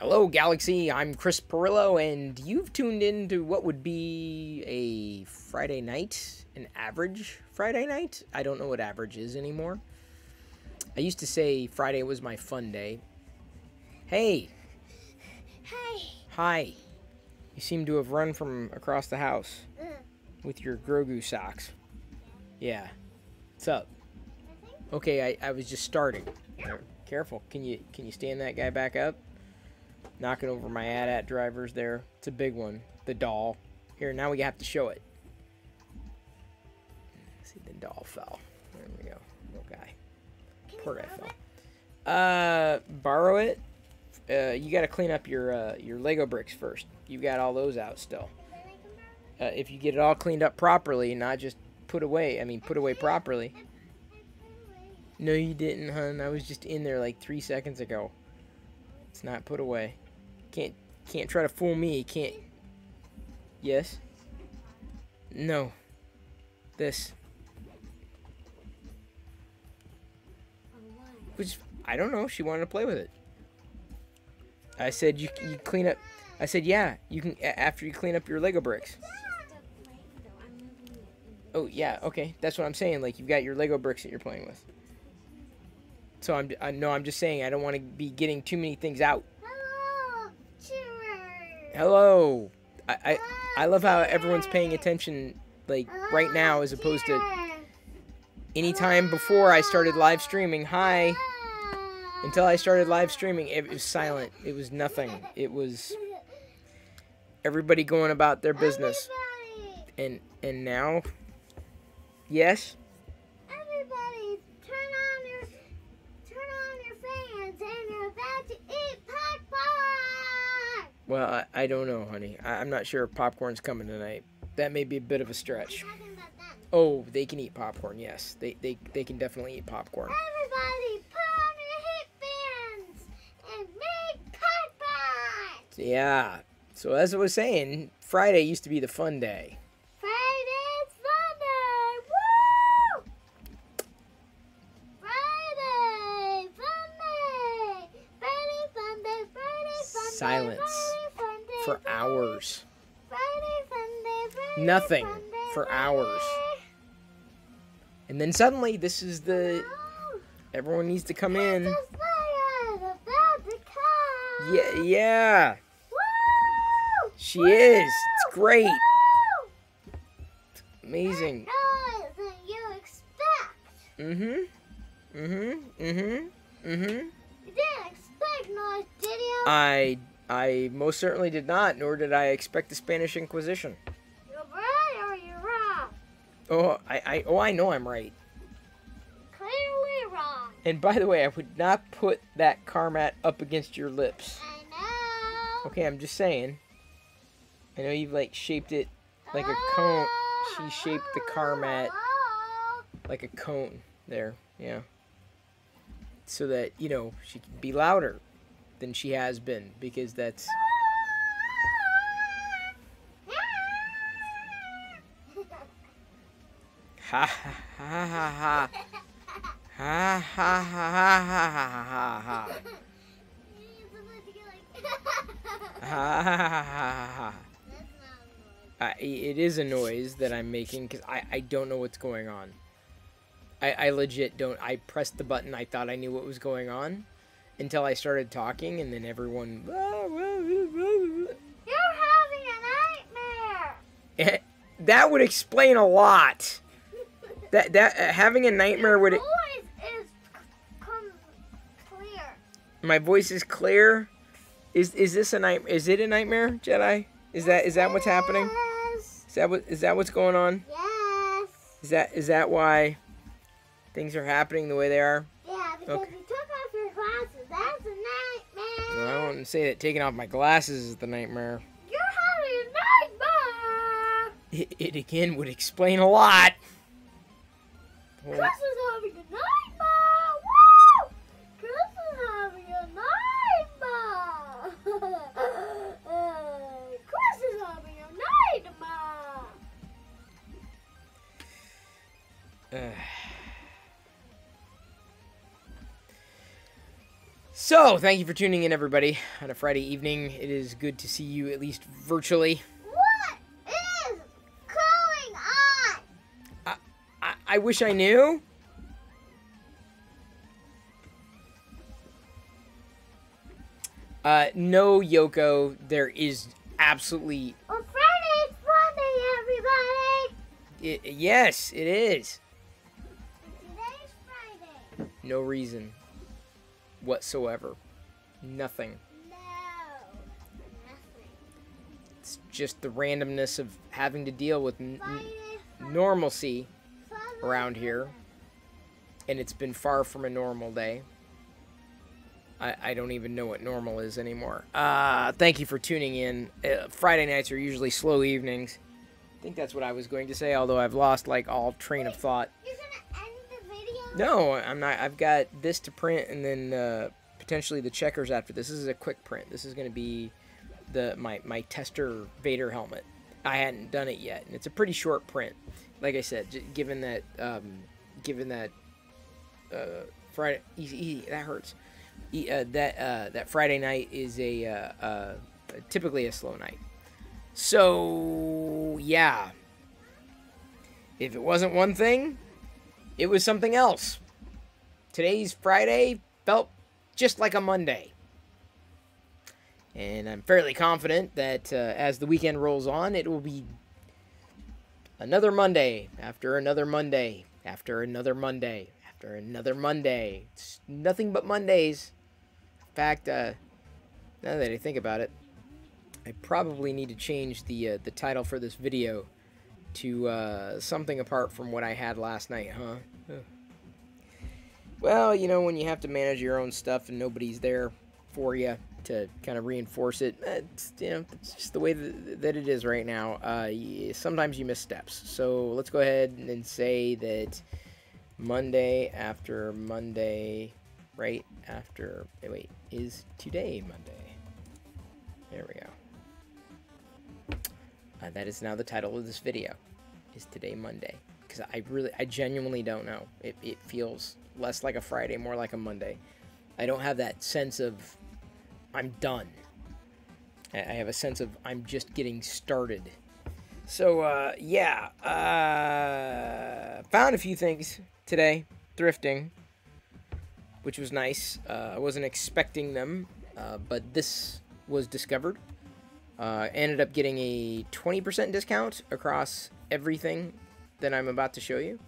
Hello, Galaxy. I'm Chris Pirillo, and you've tuned in to what would be a Friday night, an average Friday night. I don't know what average is anymore. I used to say Friday was my fun day. Hey. Hi. Hi. You seem to have run from across the house mm. with your Grogu socks. Yeah. What's up? Okay, I, I was just starting. Careful. Can you can you stand that guy back up? Knocking over my AT-AT drivers there. It's a big one. The doll. Here, now we have to show it. See, the doll fell. There we go. Little guy. Poor guy fell. Uh, borrow it. Uh, you got to clean up your uh, your Lego bricks first. You got all those out still. Uh, if you get it all cleaned up properly, not just put away. I mean, put away properly. No, you didn't, hun. I was just in there like three seconds ago. It's not put away. Can't can't try to fool me. Can't. Yes. No. This. Which I don't know. She wanted to play with it. I said you you clean up. I said yeah. You can after you clean up your Lego bricks. Oh yeah. Okay. That's what I'm saying. Like you've got your Lego bricks that you're playing with. So I'm I know I'm just saying I don't want to be getting too many things out. Hello. I, I I love how everyone's paying attention like right now as opposed to any time before I started live streaming. Hi. Until I started live streaming, it was silent. It was nothing. It was Everybody going about their business. And and now Yes? everybody, turn on your turn on your fans, and you're about to eat popcorn. Well, I, I don't know, honey. I, I'm not sure if popcorn's coming tonight. That may be a bit of a stretch. I'm about them. Oh, they can eat popcorn. Yes, they they, they can definitely eat popcorn. Everybody, put on your hip bands and make popcorn. Yeah. So as I was saying, Friday used to be the fun day. Friday's Funday! Woo! Friday! Funday! Friday, Funday, Friday, Funday. Silence Friday, Funday, For hours. Friday, Funday, Friday, Nothing for hours. And then suddenly this is the everyone needs to come in. Princess Leia's about to come. Yeah, yeah. Woo! She Woo! is. It's great. Woo! Amazing. Noise than you expect. Mhm. Mhm. Mhm. Mhm. You didn't expect noise, did you? I I most certainly did not, nor did I expect the Spanish Inquisition. You're right or you're wrong? Oh, I, I oh I know I'm right. Clearly wrong. And by the way, I would not put that car mat up against your lips. I know. Okay, I'm just saying. I know you've like shaped it like a cone. She shaped the car mat Oh. like a cone there. Yeah. So that, you know, she can be louder than she has been because that's. Ha ha ha ha ha. Ha ha ha ha it is a noise that I'm making because I, I don't know what's going on. I, I legit don't. I pressed the button. I thought I knew what was going on until I started talking, and then everyone. You're having a nightmare. that would explain a lot. That that uh, having a nightmare would. Your voice is clear. My voice is clear. Is is this a night? Is it a nightmare, Jedi? Is that is that what's happening? Yes. Is that what is that what's going on? Yes. Is that is that why things are happening the way they are? Yeah, because Okay. you took off your glasses. That's a Well, I wouldn't say that taking off my glasses is the nightmare. You're having a nightmare. It, it again would explain a lot. Chris is having a nightmare. Woo! Chris is having a nightmare. Chris is having a nightmare. Ugh. So, thank you for tuning in, everybody, on a Friday evening. It is good to see you, at least virtually. What is going on? I, I wish I knew. Uh, no, Yoko, there is absolutely. Well, Friday's Monday, everybody. i yes, it is. Today's Friday. No reason whatsoever. Nothing. No. Nothing. It's just the randomness of having to deal with normalcy, around here. and it's been far from a normal day. I, I don't even know what normal is anymore. Uh, thank you for tuning in. Uh, Friday nights are usually slow evenings. I think that's what I was going to say, although I've lost like all train of thought. No, I'm not. I've got this to print, and then uh, potentially the checkers after this. This is a quick print. This is going to be the my my tester Vader helmet. I hadn't done it yet, and it's a pretty short print. Like I said, given that um, given that uh, Friday easy that hurts. E- uh, that uh, that Friday night is a uh, uh, typically a slow night. So yeah, if it wasn't one thing, it was something else. Today's Friday felt just like a Monday. And I'm fairly confident that uh, as the weekend rolls on, it will be another Monday after another Monday after another Monday after another Monday. It's nothing but Mondays. In fact, uh, now that I think about it, I probably need to change the uh, the title for this video to uh, something apart from what I had last night, huh? Well, you know, when you have to manage your own stuff and nobody's there for you to kind of reinforce it, it's, you know, it's just the way that, that it is right now. Uh, sometimes you miss steps. So let's go ahead and say that Monday after Monday, right after, wait, is today Monday? There we go. Uh, that is now the title of this video. Is today Monday? Because I really, I genuinely don't know. It, it feels less like a Friday, more like a Monday. I don't have that sense of I'm done. I have a sense of I'm just getting started. So, uh, yeah, uh, found a few things today, thrifting, which was nice. Uh, I wasn't expecting them, uh, but this was discovered. Uh, ended up getting a 20% discount across everything that I'm about to show you.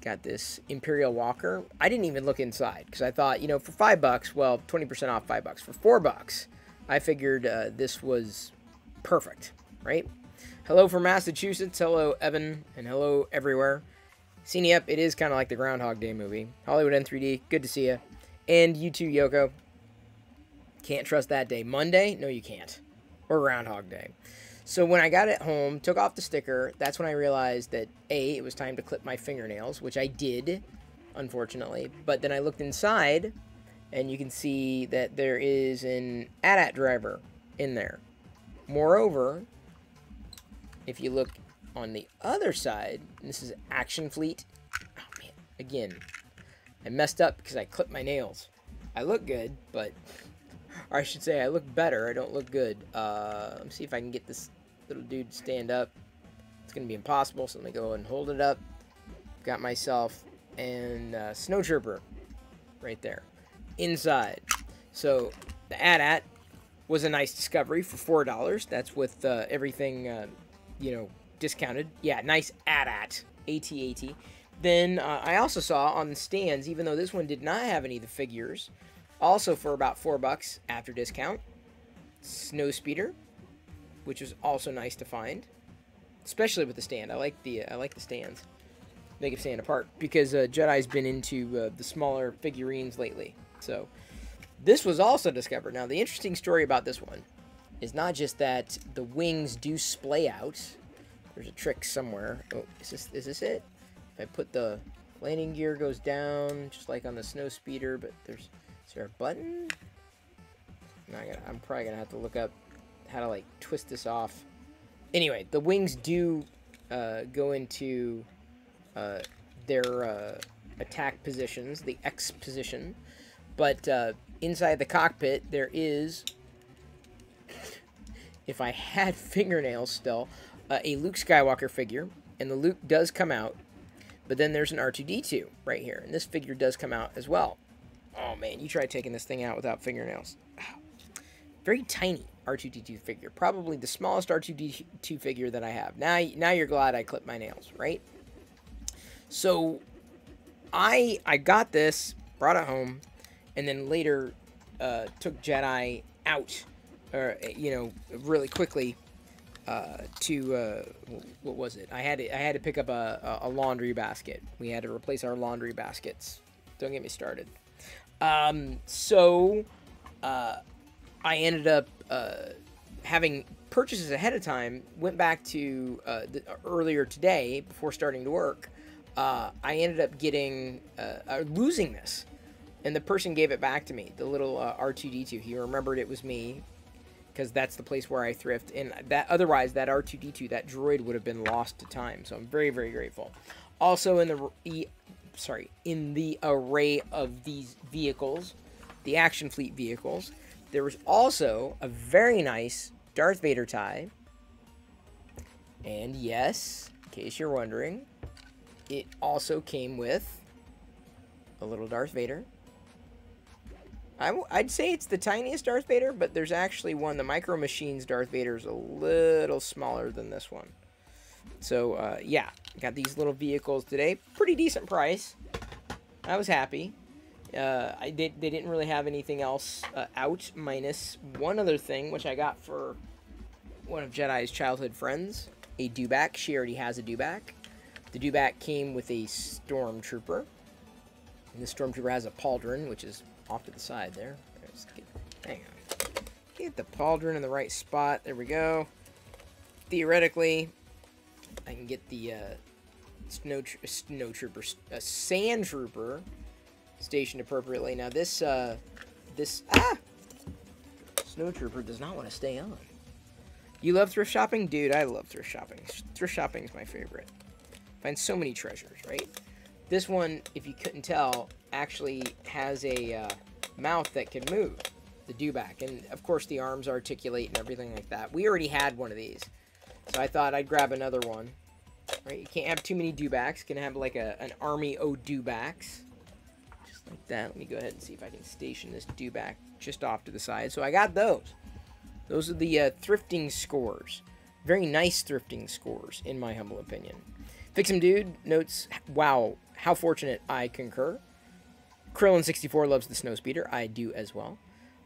Got this Imperial Walker. I didn't even look inside because I thought, you know, for five bucks, well, 20% off five bucks. For four bucks, I figured uh, this was perfect, right? Hello from Massachusetts. Hello, Evan, and hello everywhere. Seeing up, it is kind of like the Groundhog Day movie. Hollywood N3D, good to see you. And you too, Yoko. Can't trust that day. Monday? No, you can't. Or Groundhog Day. So when I got it home, took off the sticker, that's when I realized that A, it was time to clip my fingernails, which I did, unfortunately. But then I looked inside, and you can see that there is an AT-AT driver in there. Moreover, if you look on the other side, this is Action Fleet. Oh man, again, I messed up because I clipped my nails. I look good, but, or I should say I look better. I don't look good. Uh, let me see if I can get this little dude stand up. It's going to be impossible, so let me go and hold it up. Got myself and uh, Snow Trooper right there inside. So the AT-AT was a nice discovery for $4. That's with uh, everything, uh, you know, discounted. Yeah, nice AT-AT. AT-AT. Then uh, I also saw on the stands, even though this one did not have any of the figures, also for about 4 bucks after discount, Snow Speeder which was also nice to find, especially with the stand. I like the I like the stands. Make it stand apart because uh, Jedi's been into uh, the smaller figurines lately. So this was also discovered. Now the interesting story about this one is not just that the wings do splay out. There's a trick somewhere. Oh, is this is this it? If I put the landing gear goes down just like on the snow speeder, but there's is there a button? I'm probably gonna have to look up how to like twist this off. Anyway, the wings do uh, go into uh, their uh, attack positions, the X position, but uh, inside the cockpit there is, if I had fingernails still, uh, a Luke Skywalker figure, and the Luke does come out, but then there's an R2D2 right here, and this figure does come out as well. Oh man, you try taking this thing out without fingernails. Very tiny. R2D2 figure. Probably the smallest R2D2 figure that I have. Now, now you're glad I clipped my nails, right? So, I I got this, brought it home, and then later uh, took Jedi out, or you know, really quickly uh, to uh, what was it? I had to, I had to pick up a, a laundry basket. We had to replace our laundry baskets. Don't get me started. Um, so uh, I ended up uh, having purchases ahead of time, went back to uh, the, earlier today before starting to work. Uh, I ended up getting uh, uh, losing this, and the person gave it back to me. The little uh, R2D2. He remembered it was me because that's the place where I thrift. And that otherwise, that R2D2, that droid would have been lost to time. So I'm very, very grateful. Also, in the sorry, in the array of these vehicles, the action fleet vehicles, there was also a very nice Darth Vader tie. And yes, in case you're wondering, it also came with a little Darth Vader. i w- I'd say it's the tiniest Darth Vader, but there's actually one. The Micro Machines Darth Vader is a little smaller than this one. So, uh, yeah, got these little vehicles today. Pretty decent price. I was happy. Uh, I did. They didn't really have anything else uh, out, minus one other thing, which I got for one of Jedi's childhood friends, a dewback. She already has a dewback. The dewback came with a stormtrooper, and the stormtrooper has a pauldron, which is off to the side there. Hang on. Get the pauldron in the right spot. There we go. Theoretically, I can get the uh, snow tr- snow trooper, a sand trooper stationed appropriately. Now this, uh, this, ah! Snow Trooper does not want to stay on. You love thrift shopping? Dude, I love thrift shopping. Thrift shopping is my favorite. Find so many treasures, right? This one, if you couldn't tell, actually has a uh, mouth that can move. The dewback. And, of course, the arms articulate and everything like that. We already had one of these. So I thought I'd grab another one. Right? You can't have too many dewbacks. Can have, like, a, an army o dewbacks Just like that. Let me go ahead and see if I can station this dewback just off to the side. So I got those. Those are the uh, thrifting scores. Very nice thrifting scores, in my humble opinion. Fixum Dude notes, wow, how fortunate I concur. Krillin64 loves the Snowspeeder. I do as well.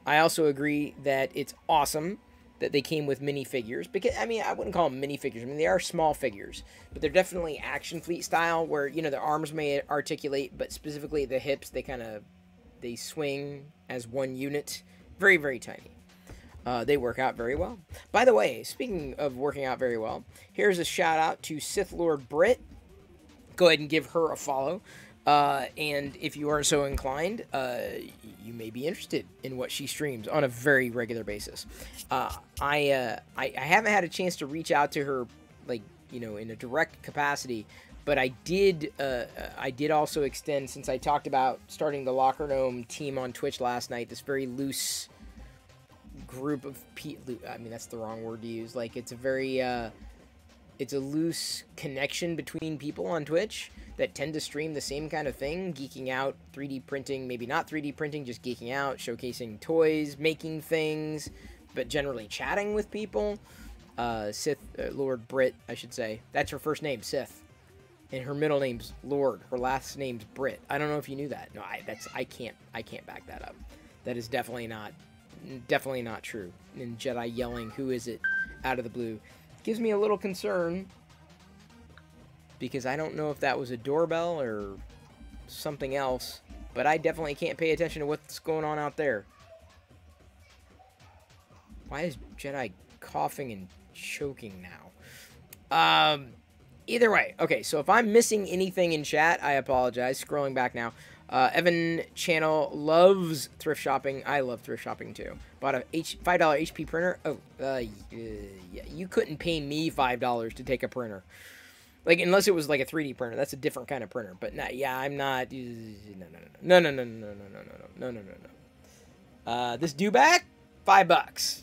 I also agree that it's awesome that they came with minifigures because I mean I wouldn't call them minifigures. I mean they are small figures, but they're definitely action fleet style where you know the arms may articulate, but specifically the hips they kind of they swing as one unit, very very tiny. Uh, they work out very well. By the way, speaking of working out very well, here's a shout out to Sith Lord Brit. Go ahead and give her a follow. Uh, and if you are so inclined, uh, you may be interested in what she streams on a very regular basis. Uh, I, uh, I, I haven't had a chance to reach out to her, like you know, in a direct capacity, but I did. Uh, I did also extend since I talked about starting the LockerGnome team on Twitch last night. This very loose group of people. I mean, that's the wrong word to use. Like it's a very, uh, it's a loose connection between people on Twitch that tend to stream the same kind of thing, geeking out, 3D printing, maybe not 3D printing, just geeking out, showcasing toys, making things, but generally chatting with people. Uh, Sith uh, Lord Brit, I should say. That's her first name, Sith, and her middle name's Lord. Her last name's Brit. I don't know if you knew that. No, I that's I can't I can't back that up. That is definitely not definitely not true. And Jedi yelling, "Who is it?" out of the blue gives me a little concern because I don't know if that was a doorbell or something else, but I definitely can't pay attention to what's going on out there. Why is Jedi coughing and choking now? Um, either way, okay, so if I'm missing anything in chat, I apologize. Scrolling back now. Uh, Evan Channel loves thrift shopping. I love thrift shopping too. Bought a H $5 HP printer. Oh, uh, you couldn't pay me $5 to take a printer. Like unless it was like a 3D printer, that's a different kind of printer. But not, yeah, I'm not. No, no, no, no, no, no, no, no, no, no, no, no, no, no. Uh, this dewback, five bucks.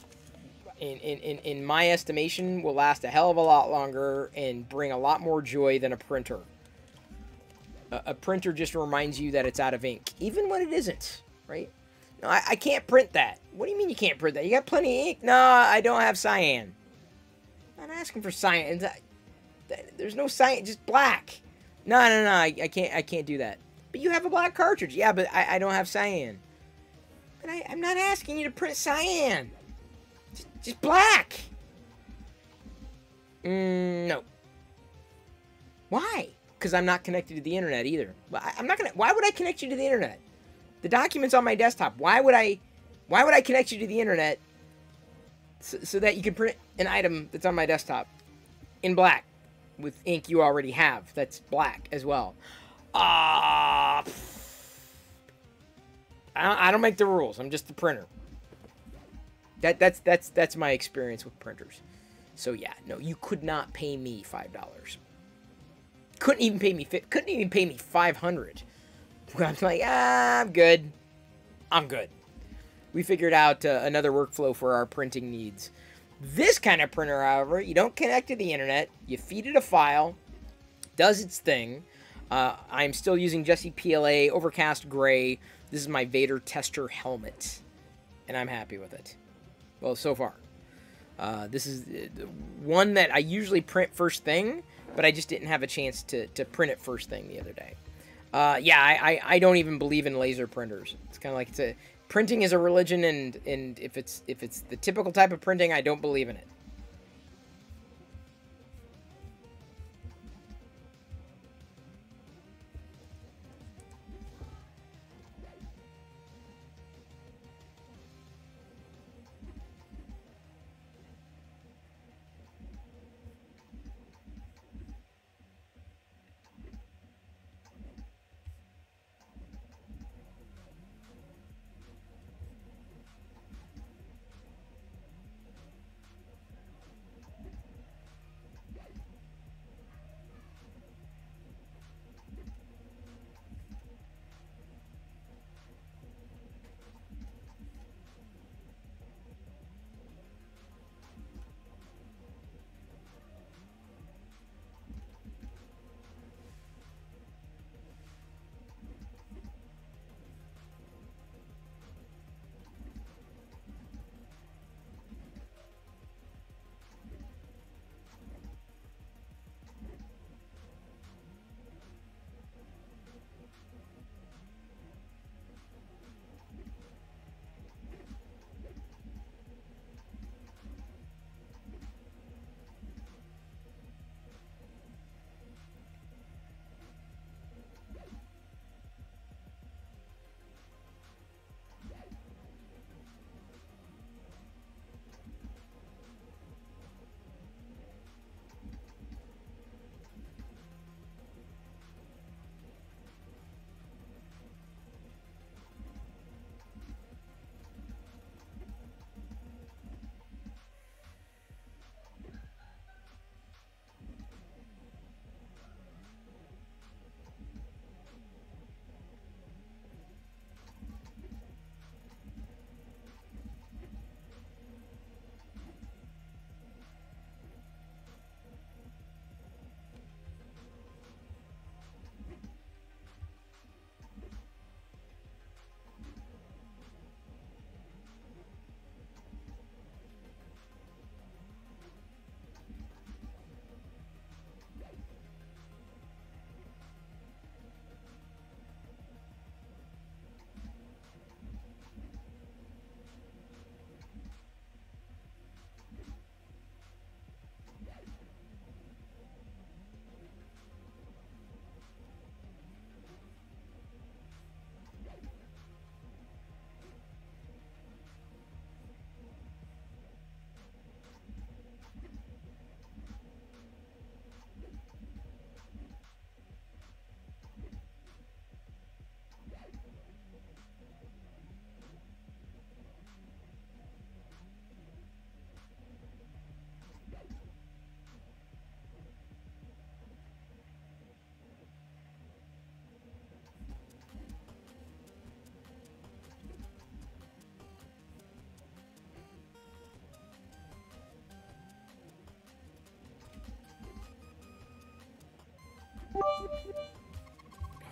In, in, in, in my estimation, will last a hell of a lot longer and bring a lot more joy than a printer. A, printer just reminds you that it's out of ink, even when it isn't, right? No, I, I can't print that. What do you mean you can't print that? You got plenty of ink? No, I don't have cyan. I'm not asking for cyan. There's no cyan, just black. No, no, no, I, I, can't, I can't do that. But you have a black cartridge. Yeah, but I, I don't have cyan. But I, I'm not asking you to print cyan. Just, just black. Mm, no. Why? Because I'm not connected to the internet either. I'm not gonna. Why would I connect you to the internet? The document's on my desktop. Why would I? Why would I connect you to the internet so, so that you can print an item that's on my desktop in black? with ink you already have that's black as well. Uh, I don't make the rules. I'm just the printer. That that's that's that's my experience with printers. So yeah, no, you could not pay me five dollars. Couldn't even pay me. Couldn't even pay me five hundred. I'm like, ah, I'm good. I'm good. We figured out uh, another workflow for our printing needs. This kind of printer, however, you don't connect to the internet. You feed it a file, does its thing. Uh, I'm still using Jessie PLA Overcast Gray. This is my Vader Tester helmet, and I'm happy with it. Well, so far. Uh, this is uh, one that I usually print first thing, but I just didn't have a chance to, to print it first thing the other day. Uh, yeah, I, I, I don't even believe in laser printers. It's kind of like it's a printing is a religion, and and if it's if it's the typical type of printing, I don't believe in it.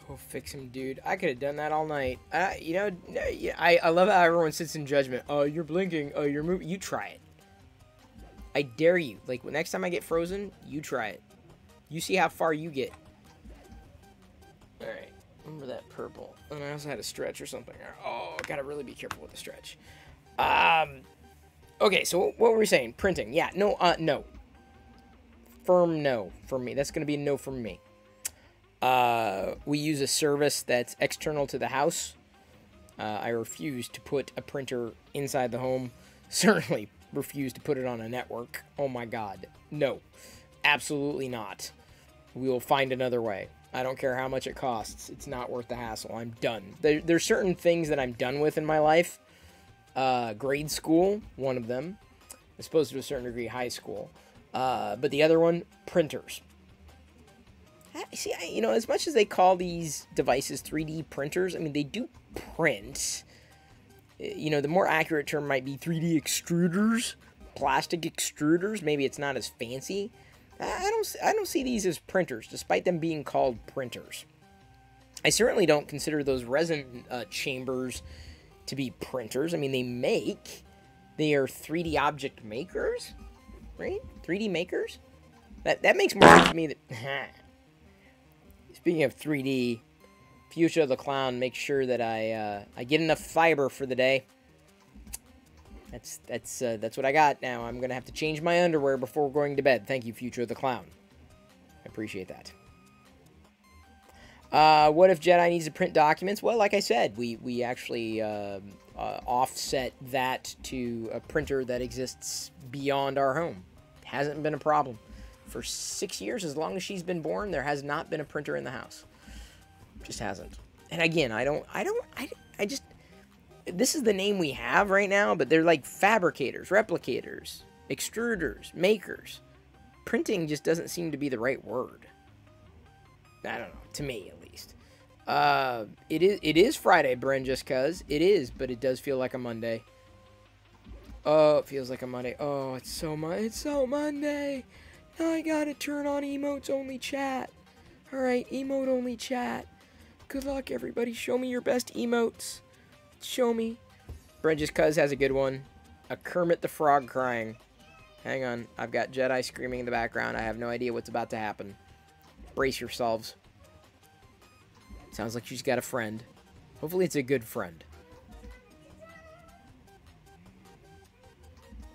Oh, fix him, dude. I could have done that all night. Uh, you know, I, I love how everyone sits in judgment. Oh, you're blinking. Oh, you're moving. You try it. I dare you. Like, next time I get frozen, you try it. You see how far you get. Alright. Remember that purple. And I also had a stretch or something. Oh, gotta really be careful with the stretch. Um, okay, so what were we saying? Printing. Yeah, no, uh, no. Firm no for me. That's gonna be a no from me. Uh, we use a service that's external to the house. Uh, I refuse to put a printer inside the home. Certainly refuse to put it on a network. Oh my god. No. Absolutely not. We will find another way. I don't care how much it costs. It's not worth the hassle. I'm done. There, there's certain things that I'm done with in my life. Uh, grade school, one of them. I suppose to a certain degree, high school. Uh, but the other one, printers see, I, you know, as much as they call these devices 3D printers, I mean, they do print. Eh, you know, the more accurate term might be 3D extruders, plastic extruders. Maybe it's not as fancy. I don't, I don't see these as printers, despite them being called printers. I certainly don't consider those resin uh, chambers to be printers. I mean, they make, they are 3D object makers, right? 3D makers. That that makes more sense to me that. Speaking of 3D, Fuchsia the Clown makes sure that I uh, I get enough fiber for the day. That's that's uh, that's what I got now. I'm gonna have to change my underwear before going to bed. Thank you, Future of the Clown. I appreciate that. Uh, what if Jedi needs to print documents? Well, like I said, we we actually uh, uh, offset that to a printer that exists beyond our home. Hasn't been a problem for six years. As long as she's been born, there has not been a printer in the house. Just hasn't. And again, I don't, I don't, I, I just. This is the name we have right now, but they're like fabricators, replicators, extruders, makers. Printing just doesn't seem to be the right word. I don't know, to me at least. Uh, it is it is Friday, Bren, just cause it is, but it does feel like a Monday. Oh, it feels like a Monday. Oh, it's so mon it's so Monday. I gotta turn on emotes only chat. All right, emote only chat. Good luck, everybody. Show me your best emotes. Show me. Bren, just cause has a good one. A Kermit the Frog crying. Hang on, I've got Jedi screaming in the background. I have no idea what's about to happen. Brace yourselves. Sounds like she's got a friend. Hopefully it's a good friend.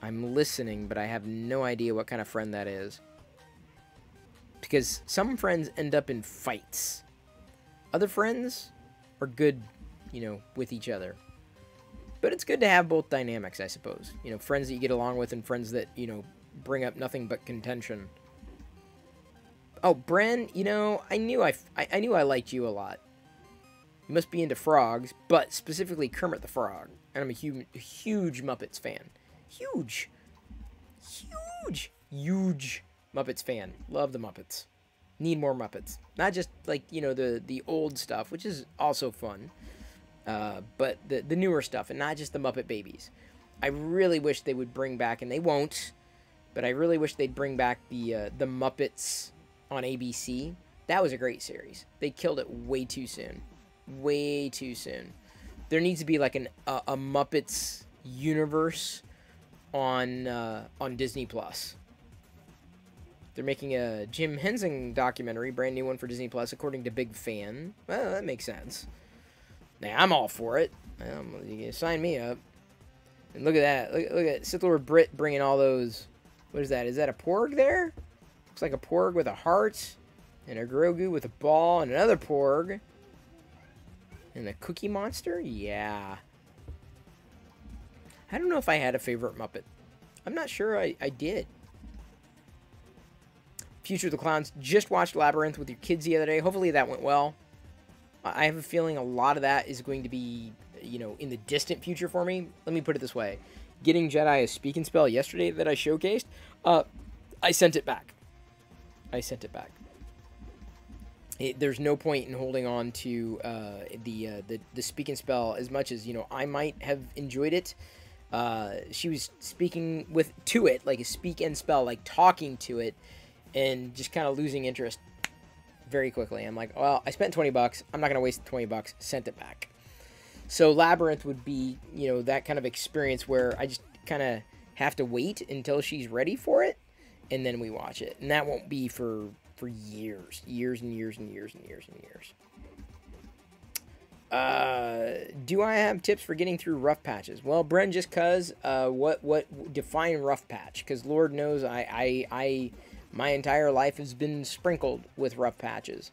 I'm listening, but I have no idea what kind of friend that is. Because some friends end up in fights. Other friends are good, you know, with each other. But it's good to have both dynamics, I suppose. You know, friends that you get along with and friends that, you know, bring up nothing but contention. Oh, Bren, you know, I knew I, I, I knew I liked you a lot. You must be into frogs, but specifically Kermit the Frog. And I'm a huge, huge Muppets fan. Huge. Huge. Huge Muppets fan. Love the Muppets. Need more Muppets. Not just like, you know, the the old stuff, which is also fun. Uh, but the the newer stuff and not just the Muppet Babies. I really wish they would bring back and they won't, but I really wish they'd bring back the uh, the Muppets on ABC. That was a great series. They killed it way too soon. Way too soon. There needs to be like an a Muppets universe on uh, on Disney Plus. They're making a Jim Henson documentary, brand new one for Disney Plus, according to Big Fan. Well, that makes sense. Now I'm all for it. Um, you can sign me up. And look at that. Look, look at Sith Lord Brit bringing all those. What is that? Is that a porg there? Looks like a porg with a heart, and a Grogu with a ball, and another porg. And a Cookie Monster? Yeah. I don't know if I had a favorite Muppet. I'm not sure I, I did. Future of the Clowns just watched Labyrinth with your kids the other day. Hopefully that went well. I have a feeling a lot of that is going to be, you know, in the distant future for me. Let me put it this way. Getting Jedi a speak and spell yesterday that I showcased, uh, I sent it back. I sent it back. It, there's no point in holding on to uh, the, uh, the the speak and spell as much as you know I might have enjoyed it. Uh, she was speaking with to it like a speak and spell, like talking to it, and just kind of losing interest very quickly. I'm like, well, I spent 20 bucks. I'm not gonna waste 20 bucks. Sent it back. So labyrinth would be you know that kind of experience where I just kind of have to wait until she's ready for it, and then we watch it, and that won't be for for years, years and years and years and years and years. Uh, do I have tips for getting through rough patches? Well, Bren, just cause, uh, what, what, define rough patch? Cause Lord knows I, I, I, my entire life has been sprinkled with rough patches.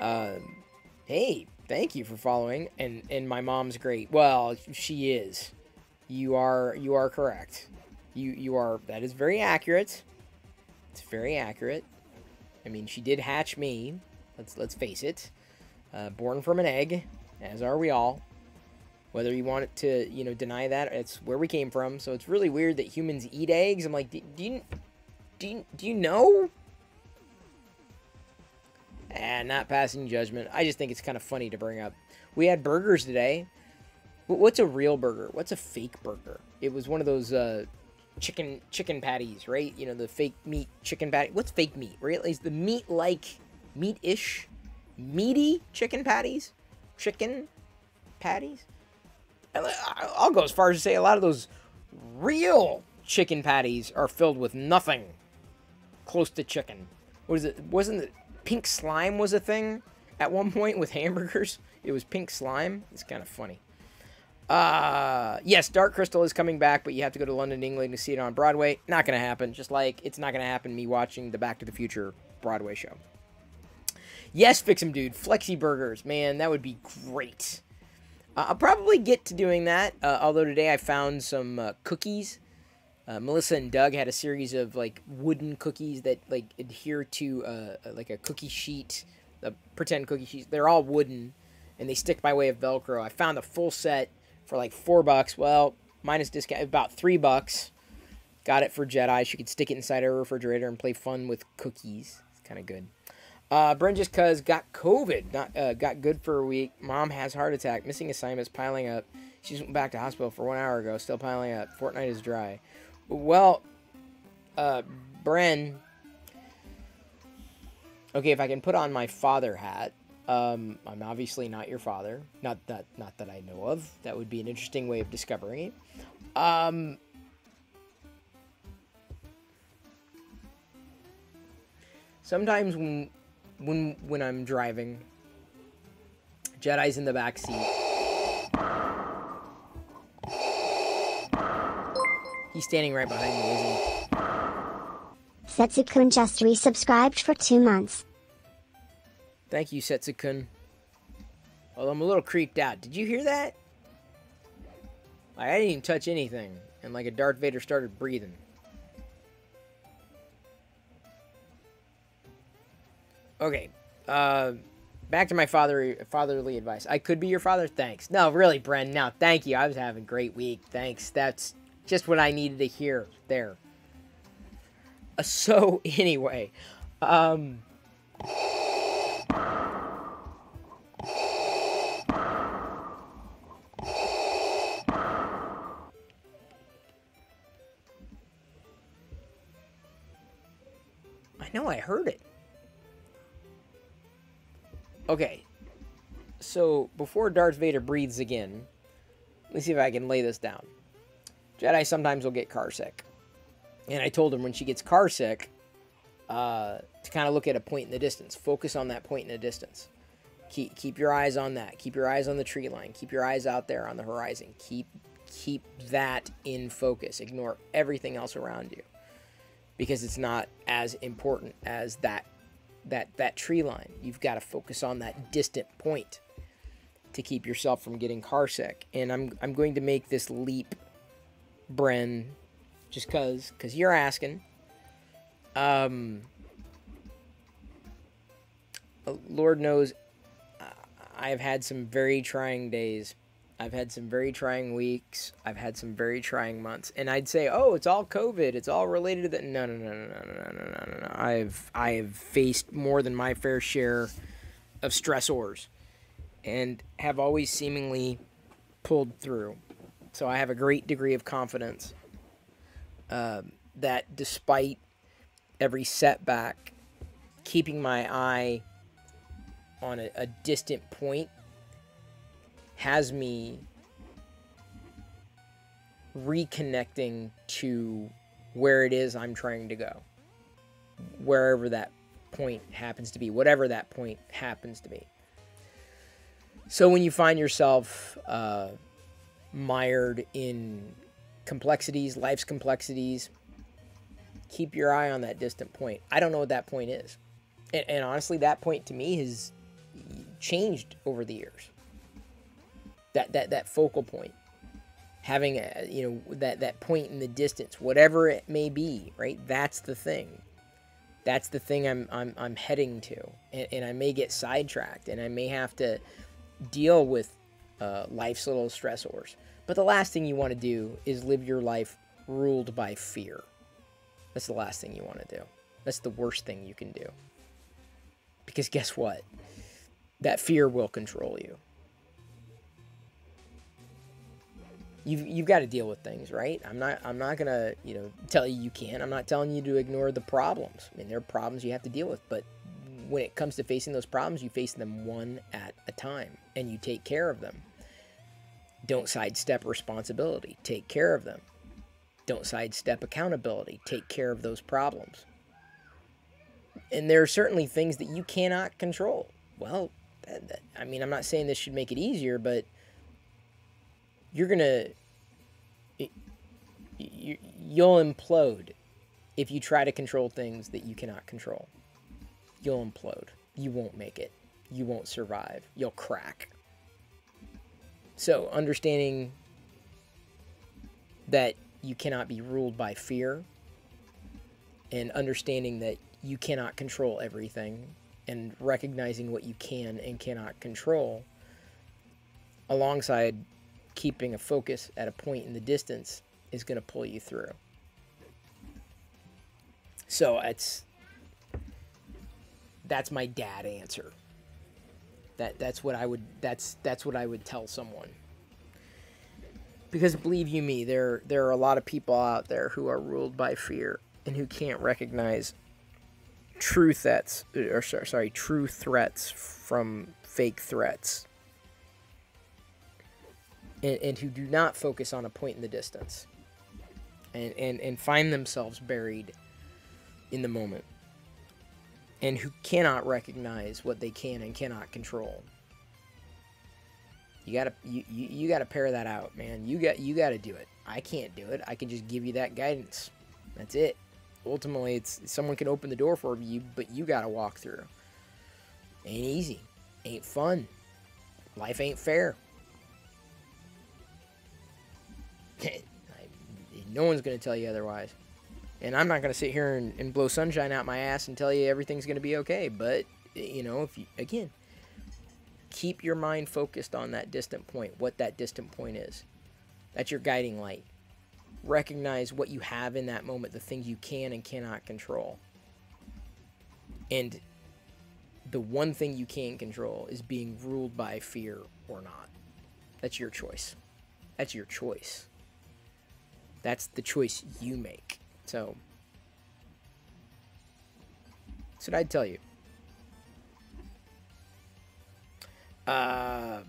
Uh, hey, thank you for following, and, and my mom's great. Well, she is. You are, you are correct. You, you are, that is very accurate. It's very accurate. I mean, she did hatch me. Let's let's face it. Uh, born from an egg, as are we all. Whether you want to, you know, deny that, it's where we came from. So it's really weird that humans eat eggs. I'm like, do, do you, do you, do you know? And not passing judgment. I just think it's kind of funny to bring up. We had burgers today. What's a real burger? What's a fake burger? It was one of those uh, chicken chicken patties, right? You know, the fake meat chicken patty. What's fake meat? Right? Is the meat like meat-ish, meaty chicken patties? Chicken patties? I'll go as far as to say a lot of those real chicken patties are filled with nothing close to chicken. What is it? Wasn't it pink slime was a thing? at one point with hamburgers. It was pink slime. It's kind of funny. Uh, yes, Dark Crystal is coming back, but you have to go to London, England to see it on Broadway. Not going to happen. Just like it's not going to happen me watching the Back to the Future Broadway show. Yes, fix 'em, dude. Flexi burgers, man, that would be great. Uh, I'll probably get to doing that. Uh, although today I found some uh, cookies. Uh, Melissa and Doug had a series of like wooden cookies that like adhere to uh, like a cookie sheet, a pretend cookie sheet. They're all wooden, and they stick by way of Velcro. I found a full set for like four bucks. Well, minus discount, about three bucks. Got it for Jedi. She could stick it inside her refrigerator and play fun with cookies. It's kind of good. Uh, Bren just cause got COVID, not uh, got good for a week. Mom has heart attack, missing assignments piling up. She just went back to hospital for one hour ago, still piling up. Fortnite is dry. Well, uh, Bren. Okay, if I can put on my father hat, um, I'm obviously not your father. Not that, not that I know of. That would be an interesting way of discovering it. Um, sometimes when when when I'm driving. Jedi's in the back seat. He's standing right behind me, isn't he? Setsukun just resubscribed for two months. Thank you, Setsukun. Well, I'm a little creeped out. Did you hear that? Like, I didn't even touch anything, and like a Darth Vader started breathing. Okay. Uh, back to my father fatherly advice. I could be your father. Thanks. No, really, Bren. No, thank you. I was having a great week. Thanks. That's just what I needed to hear there. Uh, so anyway, um. I know I heard it. Okay. So, before Darth Vader breathes again, let me see if I can lay this down. Jedi sometimes will get car sick. And I told him when she gets car sick, uh, to kind of look at a point in the distance. Focus on that point in the distance. Keep, keep your eyes on that. Keep your eyes on the tree line. Keep your eyes out there on the horizon. Keep keep that in focus. Ignore everything else around you. Because it's not as important as that that that tree line. You've got to focus on that distant point to keep yourself from getting car sick. And I'm I'm going to make this leap, Bren, just cause cause you're asking. Um, Lord knows, I have had some very trying days. I've had some very trying weeks. I've had some very trying months. And I'd say, oh, it's all COVID. It's all related to that. No, no, no, no, no, no, no, no, no, no. I've I have faced more than my fair share of stressors, and have always seemingly pulled through. So I have a great degree of confidence uh, that despite every setback, keeping my eye on a, a distant point has me reconnecting to where it is I'm trying to go. Wherever that point happens to be, whatever that point happens to be. So when you find yourself uh, mired in complexities, life's complexities, keep your eye on that distant point. I don't know what that point is. And, and honestly, that point to me has changed over the years that that that focal point having a, you know that that point in the distance whatever it may be right that's the thing that's the thing i'm i'm, I'm heading to and, and i may get sidetracked and i may have to deal with uh, life's little stressors but the last thing you want to do is live your life ruled by fear that's the last thing you want to do that's the worst thing you can do because guess what that fear will control you you've you've got to deal with things, right? I'm not I'm not gonna you know tell you you can't. I'm not telling you to ignore the problems. I mean, there are problems you have to deal with, but when it comes to facing those problems, you face them one at a time, and you take care of them. Don't sidestep responsibility. Take care of them. Don't sidestep accountability. Take care of those problems. And there are certainly things that you cannot control. Well, I mean, I'm not saying this should make it easier, but you're gonna you, you'll implode if you try to control things that you cannot control. You'll implode. You won't make it. You won't survive. You'll crack. So, understanding that you cannot be ruled by fear and understanding that you cannot control everything and recognizing what you can and cannot control alongside keeping a focus at a point in the distance is going to pull you through. So it's that's my dad answer. That that's what I would that's that's what I would tell someone. Because believe you me, there there are a lot of people out there who are ruled by fear and who can't recognize true threats or sorry, true threats from fake threats. And, and who do not focus on a point in the distance and, and, and find themselves buried in the moment and who cannot recognize what they can and cannot control. You gotta you, you, you gotta pair that out, man. You got you gotta do it. I can't do it. I can just give you that guidance. That's it. Ultimately, it's someone can open the door for you, but you gotta walk through. Ain't easy. Ain't fun. Life ain't fair. no one's gonna tell you otherwise. And I'm not going to sit here and, and blow sunshine out my ass and tell you everything's going to be okay. But, you know, if you, again, keep your mind focused on that distant point, what that distant point is. That's your guiding light. Recognize what you have in that moment, the things you can and cannot control. And the one thing you can control is being ruled by fear or not. That's your choice. That's your choice. That's the choice you make. So, that's what I'd tell you. Uh,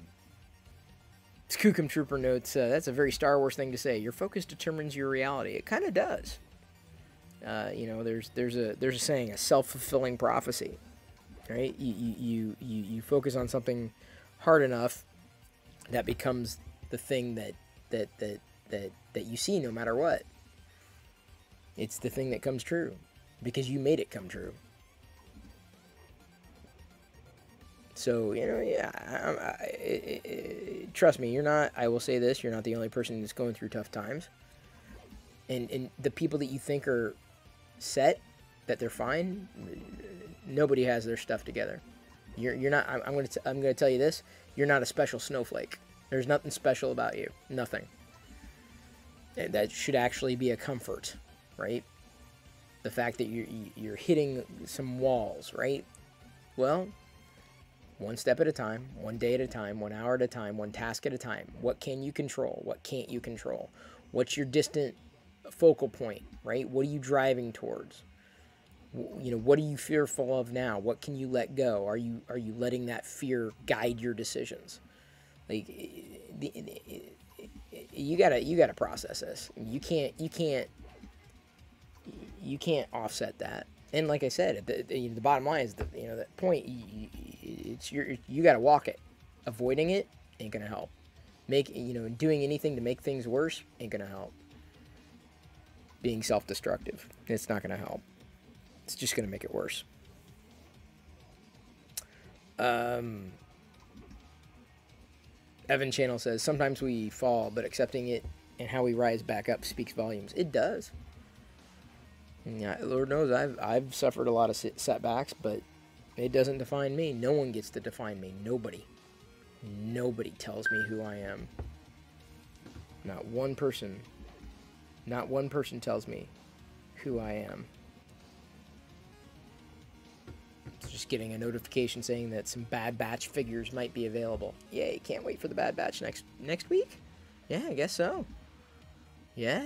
Skookum Trooper notes, uh, that's a very Star Wars thing to say. Your focus determines your reality. It kind of does. Uh, you know, there's there's a there's a saying, a self fulfilling prophecy, right? You, you you you focus on something hard enough, that becomes the thing that that that that that you see no matter what. It's the thing that comes true because you made it come true. So, you know, yeah, I, I, I, trust me, you're not, I will say this, you're not the only person that's going through tough times. And, and the people that you think are set, that they're fine, nobody has their stuff together. You're, you're not, I'm, I'm going to, I'm to tell you this, you're not a special snowflake. There's nothing special about you. Nothing. And That should actually be a comfort right? The fact that you're, you're hitting some walls, right? Well, one step at a time, one day at a time, one hour at a time, one task at a time. What can you control? What can't you control? What's your distant focal point, right? What are you driving towards? You know, what are you fearful of now? What can you let go? Are you are you letting that fear guide your decisions? Like you gotta you gotta process this. You can't you can't you can't offset that. And like I said, the, the, the bottom line is that you know that point. You, it's your you got to walk it. Avoiding it ain't gonna help. Make you know doing anything to make things worse ain't gonna help. Being self-destructive, it's not gonna help. It's just gonna make it worse. Um, Evan Channel says sometimes we fall, but accepting it and how we rise back up speaks volumes. It does. Yeah, Lord knows I've I've suffered a lot of setbacks, but it doesn't define me. No one gets to define me. Nobody. Nobody tells me who I am. Not one person. Not one person tells me who I am. Just getting a notification saying that some Bad Batch figures might be available. Yay, can't wait for the Bad Batch next next week. Yeah, I guess so. Yeah,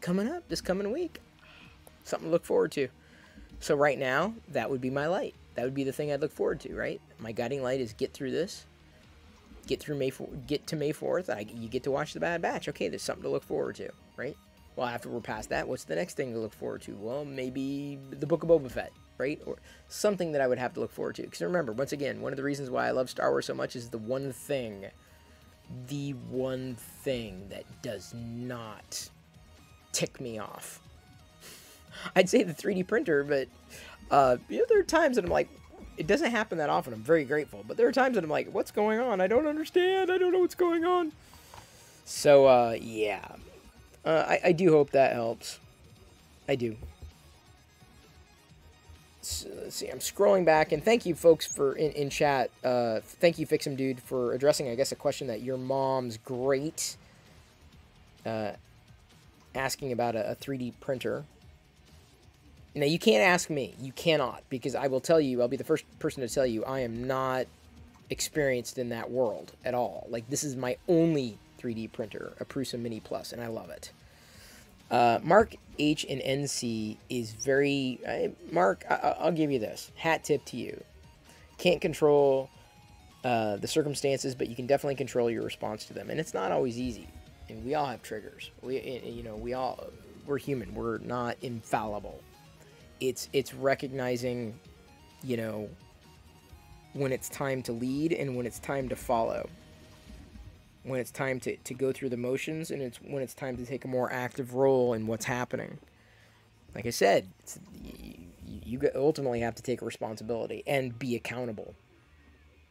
coming up this coming week something to look forward to. So right now, that would be my light. That would be the thing I'd look forward to, right? My guiding light is get through this, get through May, get to May fourth. I, you get to watch the Bad Batch. Okay, there's something to look forward to, right? Well, after we're past that, what's the next thing to look forward to? Well, maybe the Book of Boba Fett, right? Or something that I would have to look forward to. Because remember, once again, one of the reasons why I love Star Wars so much is the one thing, the one thing that does not tick me off. I'd say the 3D printer, but uh, you know, there are times that I'm like, it doesn't happen that often. I'm very grateful, but there are times that I'm like, what's going on? I don't understand. I don't know what's going on. So, uh, yeah. Uh, I, I do hope that helps. I do. So, let's see. I'm scrolling back, and thank you, folks, for in, in chat. Uh, thank you, Fixum Dude, for addressing, I guess, a question that your mom's great. Uh, asking about a, a 3D printer. Now, you can't ask me. You cannot, because I will tell you, I'll be the first person to tell you, I am not experienced in that world at all. Like, this is my only 3D printer, a Prusa Mini Plus, and I love it. Uh, Mark H and NC is very. Mark, I- I'll give you this. Hat tip to you. Can't control uh, the circumstances, but you can definitely control your response to them, and it's not always easy. And we all have triggers. We, you know, we all we're human. We're not infallible. It's it's recognizing, you know, when it's time to lead and when it's time to follow when it's time to, to go through the motions and it's when it's time to take a more active role in what's happening. Like I said, you, you ultimately have to take a responsibility and be accountable.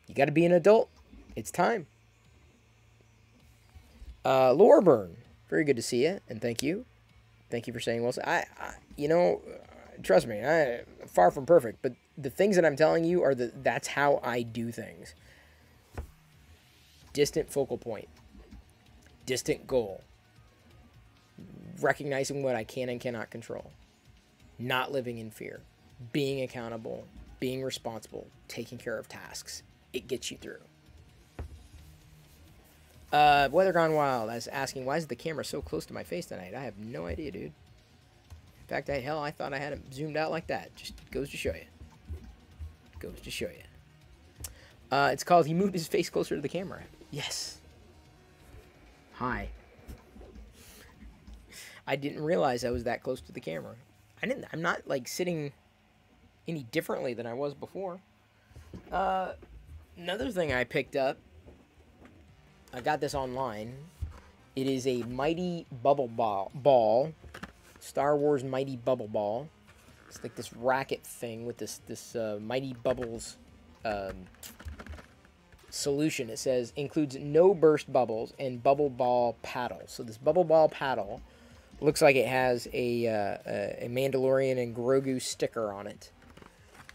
You got to be an adult. It's time. Uh, Loreburn, very good to see you, and thank you. Thank you for saying well. I, I you know, trust me, I far from perfect, but the things that I'm telling you are that that's how I do things distant focal point, distant goal, recognizing what I can and cannot control, not living in fear, being accountable, being responsible, taking care of tasks. It gets you through. Uh, Weather Gone Wild. I was asking, why is the camera so close to my face tonight? I have no idea, dude. In fact, I, hell, I thought I had it zoomed out like that. Just goes to show you. Goes to show you. Uh, it's called He Moved His Face Closer to the Camera. Yes. Hi. I didn't realize I was that close to the camera. I didn't. I'm not like sitting any differently than I was before. Uh, another thing I picked up. I got this online. It is a mighty bubble ball, ball, Star Wars mighty bubble ball. It's like this racket thing with this this uh, mighty bubbles um, solution. It says includes no burst bubbles and bubble ball paddle. So this bubble ball paddle looks like it has a uh, a Mandalorian and Grogu sticker on it.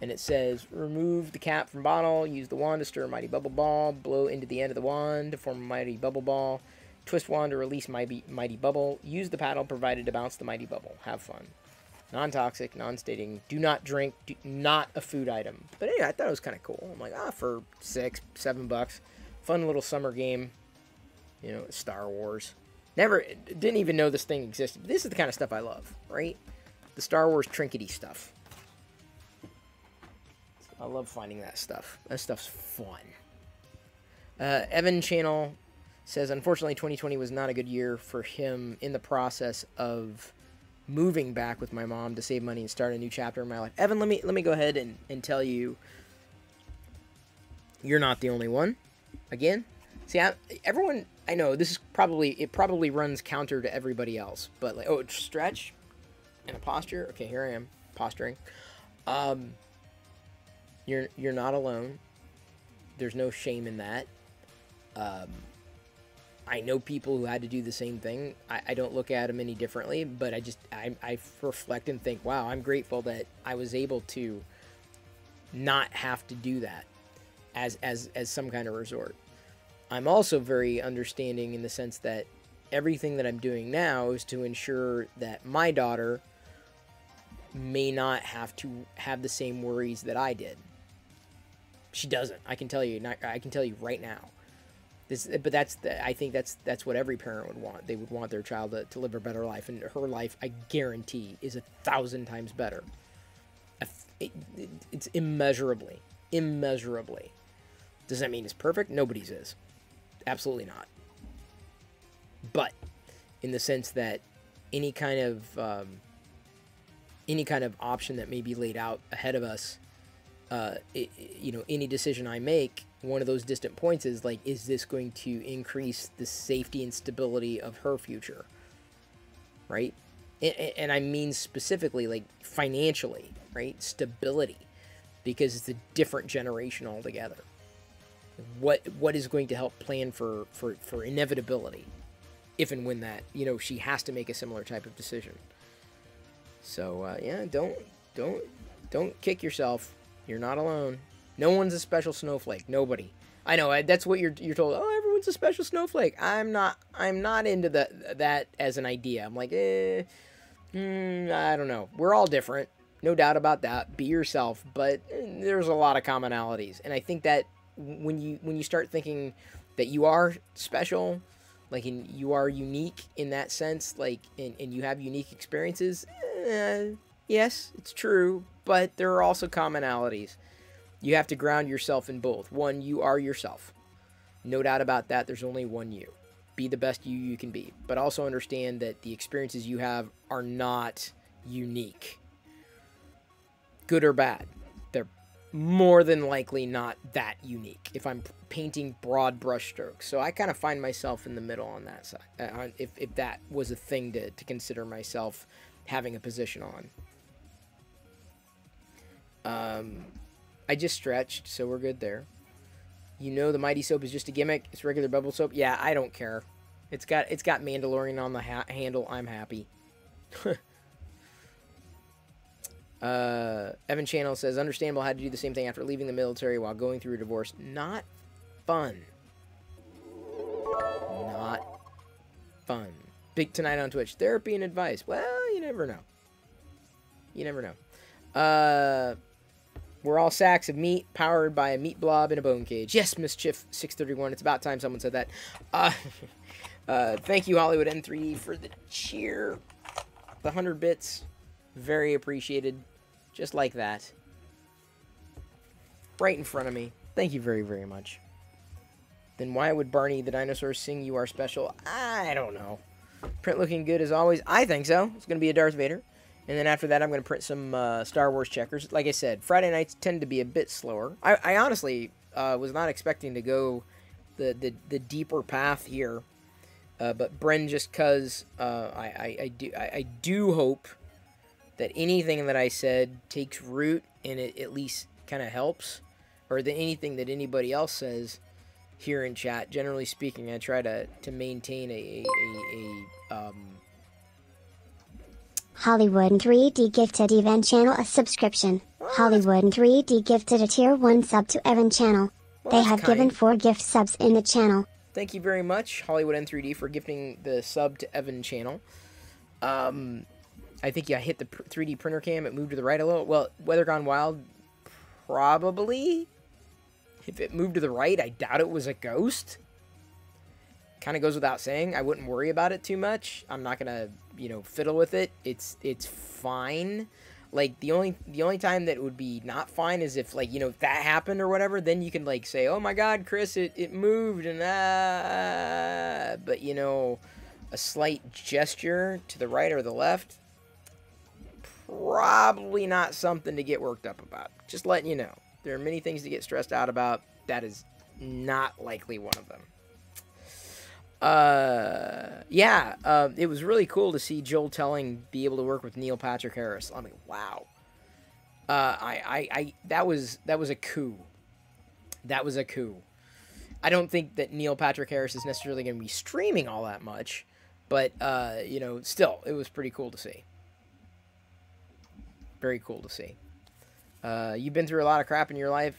And it says, remove the cap from bottle, use the wand to stir a mighty bubble ball, blow into the end of the wand to form a mighty bubble ball, twist wand to release mighty, mighty bubble, use the paddle provided to bounce the mighty bubble. Have fun. Non-toxic, non-stating, do not drink, do, not a food item. But anyway, I thought it was kind of cool. I'm like, ah, for six, seven bucks. Fun little summer game. You know, Star Wars. Never, didn't even know this thing existed. This is the kind of stuff I love, right? The Star Wars trinkety stuff. I love finding that stuff. That stuff's fun. Uh, Evan Channel says, unfortunately, 2020 was not a good year for him in the process of moving back with my mom to save money and start a new chapter in my life. Evan, let me let me go ahead and, and tell you, you're not the only one. Again, see, I, everyone I know this is probably it probably runs counter to everybody else, but like, oh, stretch and a posture. Okay, here I am posturing. Um, you're you're not alone. There's no shame in that. Um, I know people who had to do the same thing. I, I don't look at them any differently, but I just I, I reflect and think, wow, I'm grateful that I was able to not have to do that as as as some kind of resort. I'm also very understanding in the sense that everything that I'm doing now is to ensure that my daughter may not have to have the same worries that I did. She doesn't. I can tell you. Not, I can tell you right now. This, but that's the, I think that's that's what every parent would want. They would want their child to, to live a better life, and her life, I guarantee, is a thousand times better. It, it, it's immeasurably, immeasurably. Does that mean it's perfect? Nobody's is. Absolutely not. But in the sense that any kind of um, any kind of option that may be laid out ahead of us, uh, it, you know, any decision I make, one of those distant points is like, is this going to increase the safety and stability of her future? Right? And, and I mean specifically like financially, right? Stability, because it's a different generation altogether. What what is going to help plan for for for inevitability, if and when that you know she has to make a similar type of decision. So uh, yeah, don't don't don't kick yourself. You're not alone. No one's a special snowflake. Nobody. I know that's what you're you're told. Oh, everyone's a special snowflake. I'm not. I'm not into that that as an idea. I'm like, eh, hmm, I don't know. We're all different, no doubt about that. Be yourself, but eh, there's a lot of commonalities, and I think that when you when you start thinking that you are special, like in, you are unique in that sense, like and, and you have unique experiences. Eh, yes, it's true, but there are also commonalities. You have to ground yourself in both. One, you are yourself. No doubt about that. There's only one you. Be the best you you can be, but also understand that the experiences you have are not unique. Good or bad They're more than likely not that unique if I'm painting broad brushstrokes. So I kind of find myself in the middle on that side, uh, if, if that was a thing to, to consider myself having a position on. Um, I just stretched, so we're good there. You know the Mighty Soap is just a gimmick. It's regular bubble soap. Yeah, I don't care. It's got it's got Mandalorian on the ha handle. I'm happy. Uh, Evan Channel says, understandable had to do the same thing after leaving the military while going through a divorce. Not fun. Not fun. Big tonight on Twitch. Therapy and advice. Well, you never know. You never know. Uh, we're all sacks of meat powered by a meat blob in a bone cage. Yes, Mischief 631. It's about time someone said that. Uh, uh, thank you, Hollywood N3, for the cheer. The 100 bits. Very appreciated. Just like that. Right in front of me. Thank you very, very much. Then why would Barney the dinosaur sing You Are Special? I don't know. Print looking good as always. I think so. It's going to be a Darth Vader. And then after that, I'm going to print some uh, Star Wars checkers. Like I said, Friday nights tend to be a bit slower. I, I honestly uh, was not expecting to go the, the, the deeper path here. Uh, but Bren, just because uh, I, I, I, do, I, I do hope that anything that I said takes root and it at least kind of helps, or that anything that anybody else says here in chat. Generally speaking, I try to to maintain a a, a um. Hollywood 3D gifted Evan Channel a subscription. Hollywood 3D gifted a tier 1 sub to Evan Channel. Well, they have kind. given 4 gift subs in the channel. Thank you very much, Hollywood N3D, for gifting the sub to Evan Channel. Um, I think yeah, I hit the 3D printer cam. It moved to the right a little. Well, Weather Gone Wild, probably. If it moved to the right, I doubt it was a ghost. Kind of goes without saying. I wouldn't worry about it too much. I'm not gonna, you know, fiddle with it. It's it's fine. Like the only the only time that would be not fine is if like you know if that happened or whatever. Then you can like say, oh my God, Chris, it it moved and ah. But you know, a slight gesture to the right or the left probably not something to get worked up about. Just letting you know. There are many things to get stressed out about. That is not likely one of them. Uh, yeah, uh, it was really cool to see Joel Telling be able to work with Neil Patrick Harris. I mean, wow. Uh, I, I, I, that was that was a coup. That was a coup. I don't think that Neil Patrick Harris is necessarily going to be streaming all that much, but uh, you know, still, it was pretty cool to see very cool to see. Uh, you've been through a lot of crap in your life.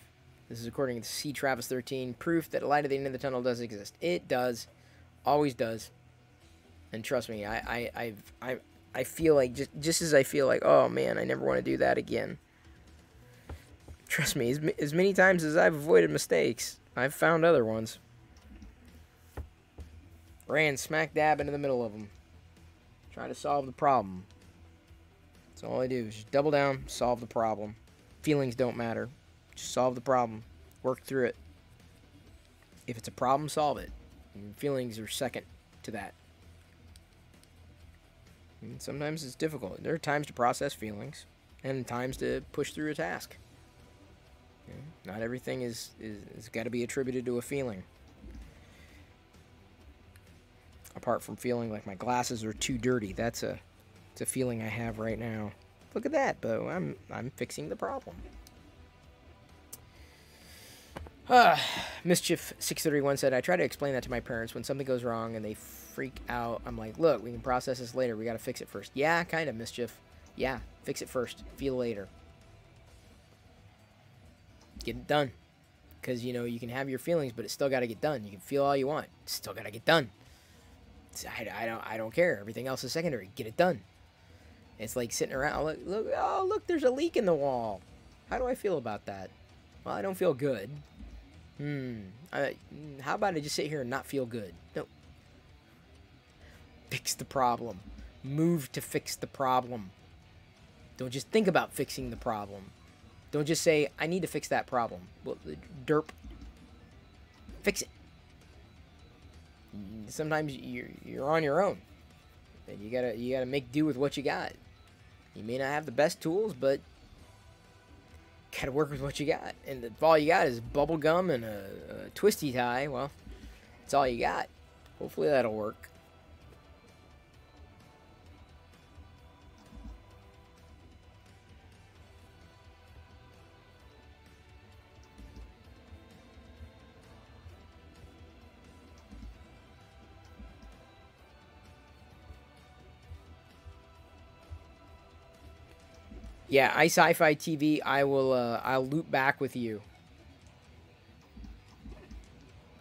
This is according to C. Travis 13. Proof that a light at the end of the tunnel does exist. It does. Always does. And trust me, I, I, I, I, I feel like, just, just as I feel like, oh man, I never want to do that again. Trust me, as, as many times as I've avoided mistakes, I've found other ones. Ran smack dab into the middle of them. Trying to solve the problem. That's all I do is just double down, solve the problem. Feelings don't matter. Just solve the problem. Work through it. If it's a problem, solve it. Feelings are second to that. And sometimes it's difficult. There are times to process feelings and times to push through a task. Know, not everything is, is, is got to be attributed to a feeling. Apart from feeling like my glasses are too dirty, that's a, it's a feeling I have right now. Look at that, Bo. I'm, I'm fixing the problem. Uh, Mischief631 said, I try to explain that to my parents when something goes wrong and they freak out. I'm like, look, we can process this later. We got to fix it first. Yeah, kind of, Mischief. Yeah, fix it first. Feel later. Get it done. Because, you know, you can have your feelings, but it's still got to get done. You can feel all you want. It's still got to get done. I, I, don't, I don't care. Everything else is secondary. Get it done. It's like sitting around. Look, look, oh, look, there's a leak in the wall. How do I feel about that? Well, I don't feel good. Hmm. I, how about I just sit here and not feel good? No. Fix the problem. Move to fix the problem. Don't just think about fixing the problem. Don't just say, I need to fix that problem. Well, derp. Fix it. Sometimes you're, you're on your own. And you gotta you gotta make do with what you got. You may not have the best tools, but gotta work with what you got. And if all you got is bubble gum and a, a twisty tie, well, it's all you got. Hopefully that'll work. Yeah, I Sci-Fi TV. I will. Uh, I'll loop back with you.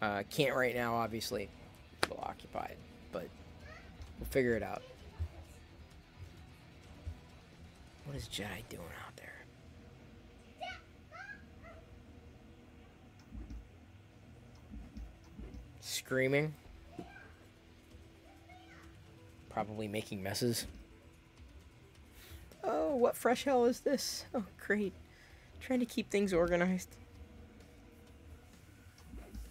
Uh, can't right now, obviously. A little occupied, but we'll figure it out. What is Jedi doing out there? Screaming. Probably making messes. Oh, what fresh hell is this? Oh, great. Trying to keep things organized.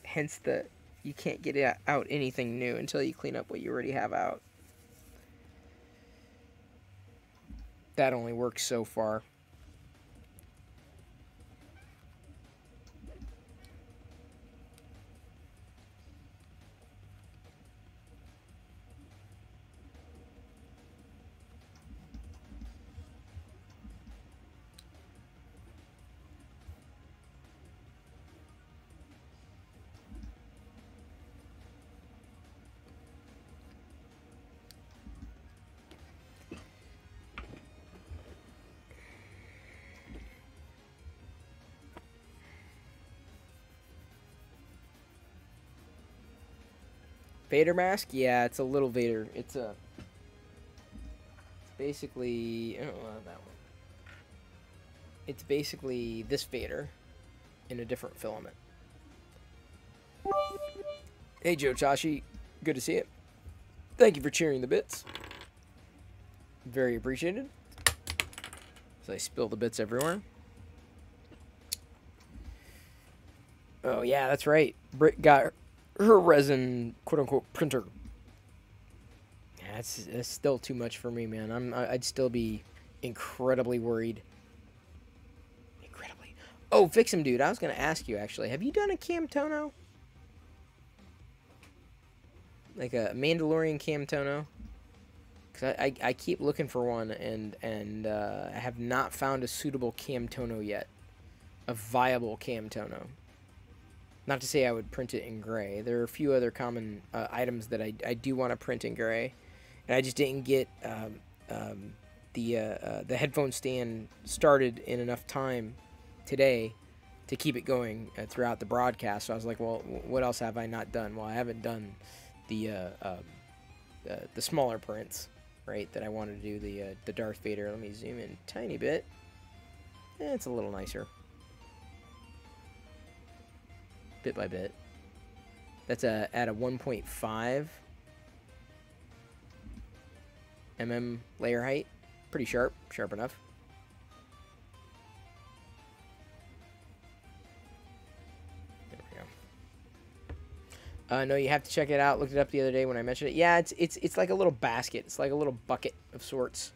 Hence the you can't get out anything new until you clean up what you already have out. That only works so far. Vader mask? Yeah, it's a little Vader. It's a. It's basically. I don't know that one. It's basically this Vader in a different filament. Hey, Joe Chashi. Good to see it. Thank you for cheering the bits. Very appreciated. So I spill the bits everywhere. Oh, yeah, that's right. Britt got her resin quote unquote printer. That's that's still too much for me, man. I'm I'd still be incredibly worried. Incredibly. Oh, fix him, dude. I was gonna ask you actually. Have you done a Camtono? Like a Mandalorian Camtono? Cause I, I, I keep looking for one and and uh, I have not found a suitable Camtono yet, a viable Camtono. Not to say I would print it in gray. There are a few other common uh, items that I, I do want to print in gray. And I just didn't get um, um, the, uh, uh, the headphone stand started in enough time today to keep it going uh, throughout the broadcast. So I was like, well, what else have I not done? Well, I haven't done the uh, um, the smaller prints, right? That I wanted to do the uh, the Darth Vader. Let me zoom in tiny bit. Eh, it's a little nicer. Bit by bit. That's a, at a 1.5 mm layer height. Pretty sharp, sharp enough. Uh, no, you have to check it out. Looked it up the other day when I mentioned it. Yeah, it's it's it's like a little basket. It's like a little bucket of sorts.